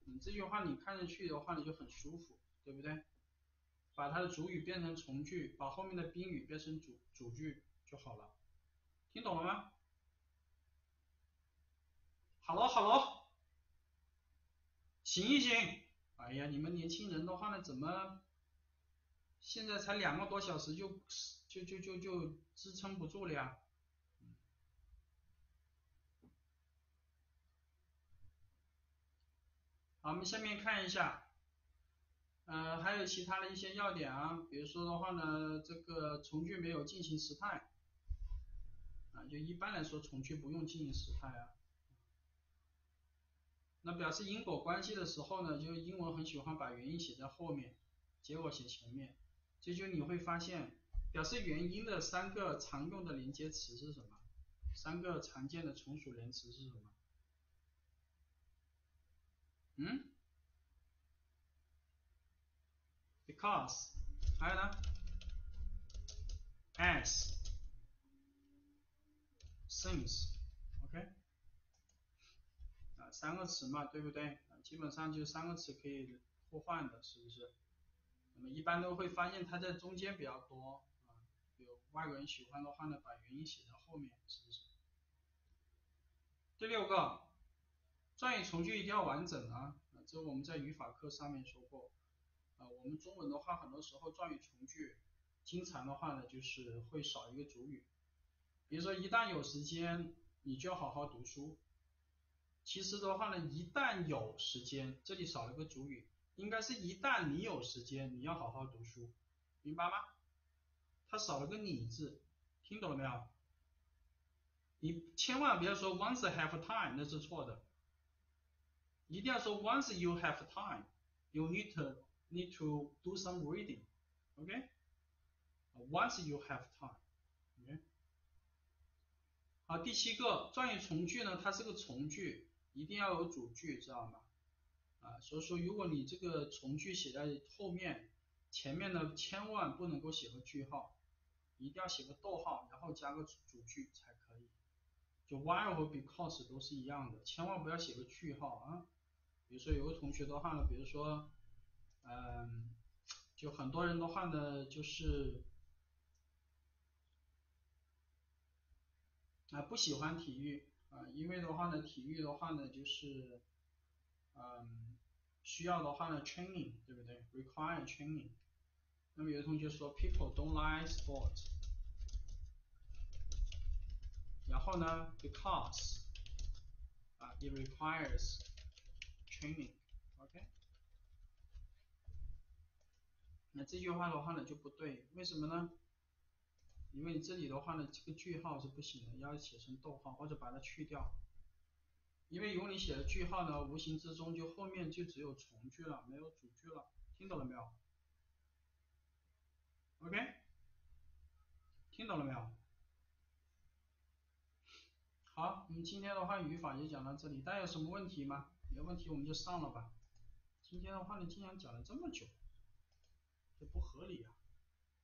A: 嗯，这句话你看上去的话你就很舒服，对不对？把它的主语变成从句，把后面的宾语变成主主句就好了。听懂了吗？好了好了，醒一醒。哎呀，你们年轻人的话呢，怎么现在才两个多小时就就就就就支撑不住了呀？好，我们下面看一下，呃，还有其他的一些要点啊，比如说的话呢，这个从句没有进行时态，啊，就一般来说从句不用进行时态啊。那表示因果关系的时候呢，就英文很喜欢把原因写在后面，结果写前面，这就你会发现，表示原因的三个常用的连接词是什么？三个常见的从属连词是什么？嗯？because，还有呢？as，since。三个词嘛，对不对？基本上就三个词可以互换的，是不是？那么一般都会发现它在中间比较多啊，有外国人喜欢的话呢，把原因写在后面，是不是？第六个，状语从句一定要完整啊，这我们在语法课上面说过啊。我们中文的话，很多时候状语从句经常的话呢，就是会少一个主语。比如说，一旦有时间，你就要好好读书。其实的话呢，一旦有时间，这里少了个主语。应该是一旦你有时间，你要好好读书，明白吗？它少了个你字，听懂了没有？你千万不要说 once have time，那是错的，一定要说 once you have time，you need to need to do some reading，OK？Once you have time，OK？好，第七个，状语从句呢，它是个从句，一定要有主句，知道吗？啊，所以说如果你这个从句写在后面，前面呢千万不能够写个句号，一定要写个逗号，然后加个主句才可以。就 while 和 because 都是一样的，千万不要写个句号啊。比如说有个同学的话呢，比如说，嗯，就很多人的话呢，就是啊不喜欢体育啊，因为的话呢，体育的话呢就是，嗯。需要的话呢，training，对不对？require training。那么有的同学说，people don't like sport。然后呢，because，啊，it requires training，OK？那这句话的话呢就不对，为什么呢？因为这里的话呢，这个句号是不行的，要写成逗号或者把它去掉。因为有你写的句号呢，无形之中就后面就只有从句了，没有主句了，听懂了没有？OK，听懂了没有？好，我们今天的话语法就讲到这里，大家有什么问题吗？没问题我们就上了吧。今天的话呢，竟然讲了这么久，这不合理啊！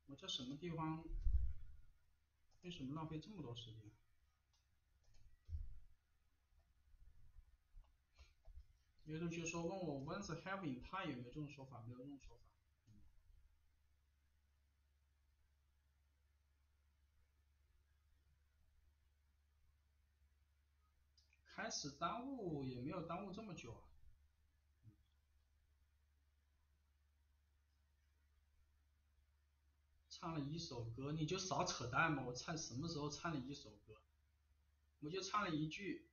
A: 我在什么地方？为什么浪费这么多时间？有同学说问我 once having，他有没有这种说法？没有这种说法。开始耽误也没有耽误这么久啊。唱了一首歌，你就少扯淡嘛！我唱什么时候唱了一首歌？我就唱了一句。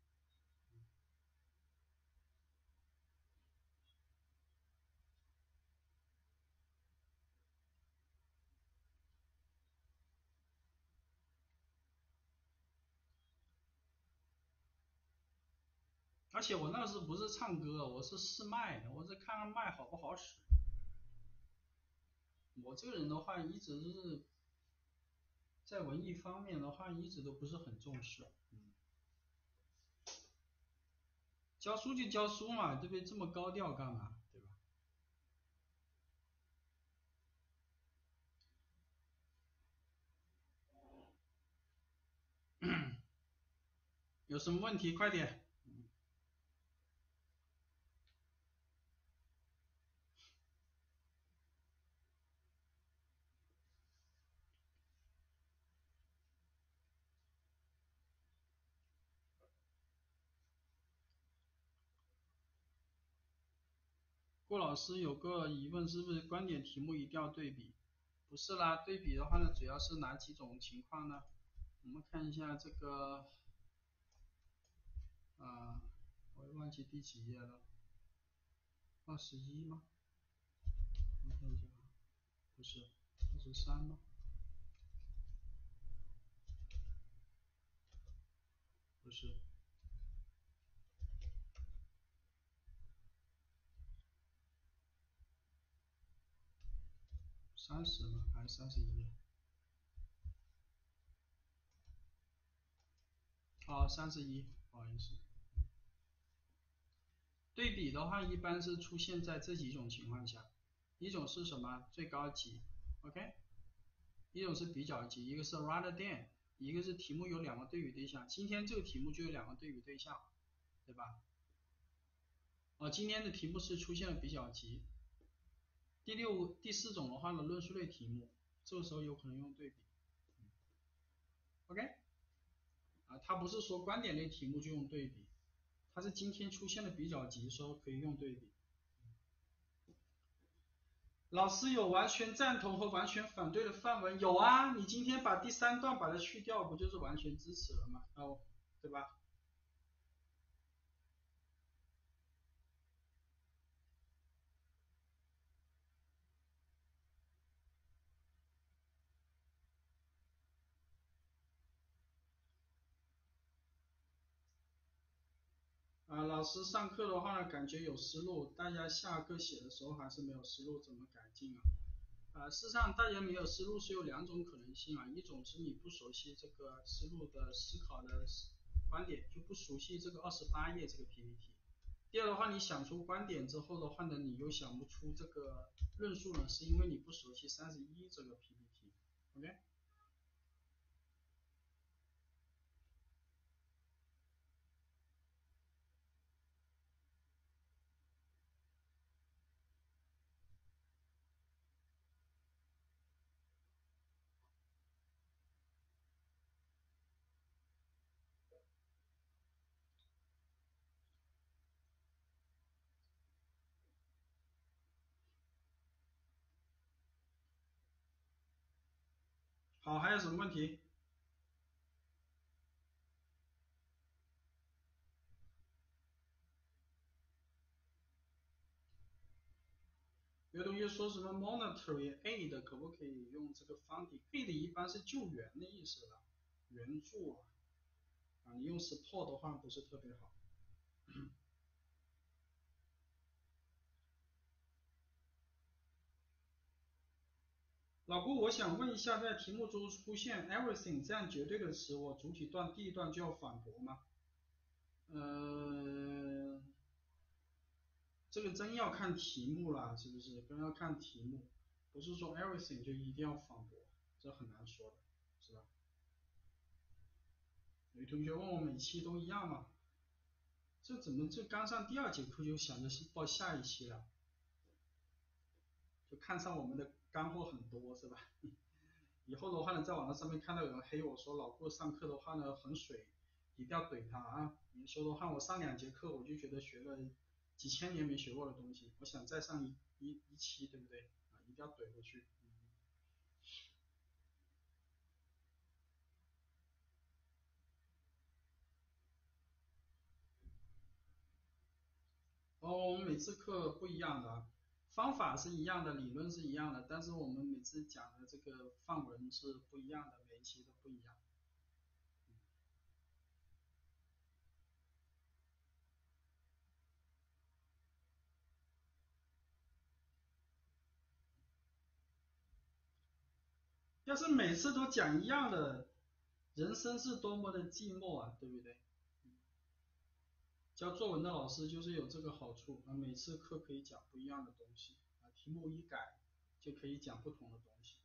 A: 而且我那时不是唱歌，我是试麦的，我是看看麦好不好使。我这个人的话，一直是，在文艺方面的话，一直都不是很重视。嗯教书就教书嘛，对不对？这么高调干嘛？对吧？有什么问题？快点。郭老师有个疑问，是不是观点题目一定要对比？不是啦，对比的话呢，主要是哪几种情况呢？我们看一下这个，啊，我忘记第几页了，二十一吗？我看一下，不是，二十三吗？不是。三十吗？还是三十一？哦，三十一，不好意思。对比的话，一般是出现在这几种情况下。一种是什么最高级，OK，一种是比较级，一个是 rather than，一个是题目有两个对比对象，今天这个题目就有两个对比对象，对吧？哦，今天的题目是出现了比较级。第六、第四种的话呢，论述类题目，这个时候有可能用对比，OK，啊，它不是说观点类题目就用对比，它是今天出现的比较级，时候可以用对比。老师有完全赞同和完全反对的范文，有啊，你今天把第三段把它去掉，不就是完全支持了吗？哦，对吧？啊，老师上课的话呢，感觉有思路，大家下课写的时候还是没有思路，怎么改进啊？啊，事实上大家没有思路是有两种可能性啊，一种是你不熟悉这个思路的思考的观点，就不熟悉这个二十八页这个 PPT。第二的话，你想出观点之后的话呢，你又想不出这个论述呢，是因为你不熟悉三十一这个 PPT。OK？好，还有什么问题？有同学说什么 monetary aid 可不可以用这个 funding？aid 一般是救援的意思了，援助啊，啊，你用 support 的话不是特别好。老顾，我想问一下，在题目中出现 everything 这样绝对的词，我主体段第一段就要反驳吗？呃，这个真要看题目了，是不是？真要看题目，不是说 everything 就一定要反驳，这很难说的，是吧？有同学问我每期都一样吗？这怎么这刚上第二节课就想着是报下一期了？就看上我们的。干货很多是吧？以后的话呢，在网络上面看到有人黑我说老顾上课的话呢很水，一定要怼他啊！你说的话，我上两节课我就觉得学了几千年没学过的东西，我想再上一一一期，对不对？啊，一定要怼回去。哦，我们每次课不一样的。方法是一样的，理论是一样的，但是我们每次讲的这个范文是不一样的，每一期都不一样。要是每次都讲一样的，人生是多么的寂寞啊，对不对？教作文的老师就是有这个好处，啊，每次课可以讲不一样的东西，啊，题目一改就可以讲不同的东西。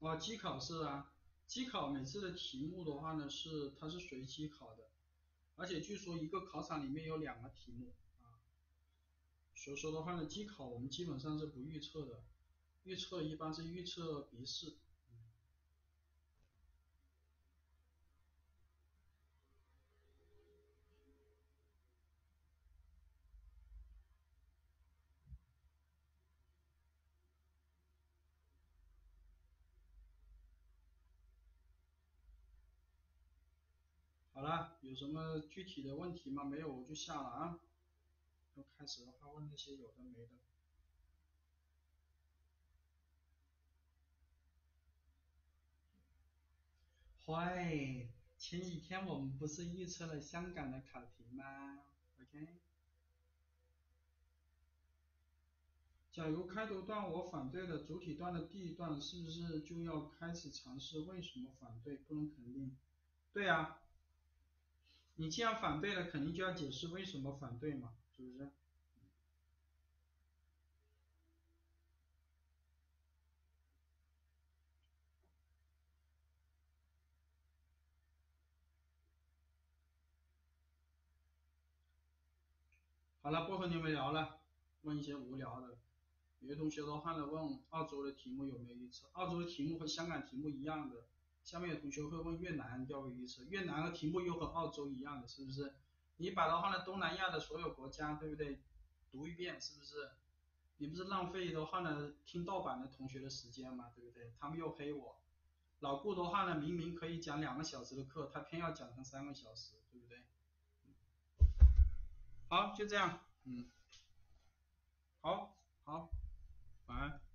A: 啊，机考是啊，机考每次的题目的话呢是它是随机考的，而且据说一个考场里面有两个题目啊，所以说的话呢，机考我们基本上是不预测的，预测一般是预测笔试。有什么具体的问题吗？没有我就下了啊。要开始的话问那些有的没的。坏，前几天我们不是预测了香港的考题吗？OK。假如开头段我反对了，主体段的第一段是不是就要开始尝试为什么反对？不能肯定。对呀。你既然反对了，肯定就要解释为什么反对嘛，是不是？好了，不和你们聊了，问一些无聊的。有的同学的话呢，问澳洲的题目有没有预测？澳洲的题目和香港题目一样的。下面有同学会问越南要不要预测？越南的题目又和澳洲一样的，是不是？你把的话呢，东南亚的所有国家，对不对？读一遍，是不是？你不是浪费的话呢，听盗版的同学的时间嘛，对不对？他们又黑我。老顾的话呢，明明可以讲两个小时的课，他偏要讲成三个小时，对不对？好，就这样，嗯，好，好，晚安。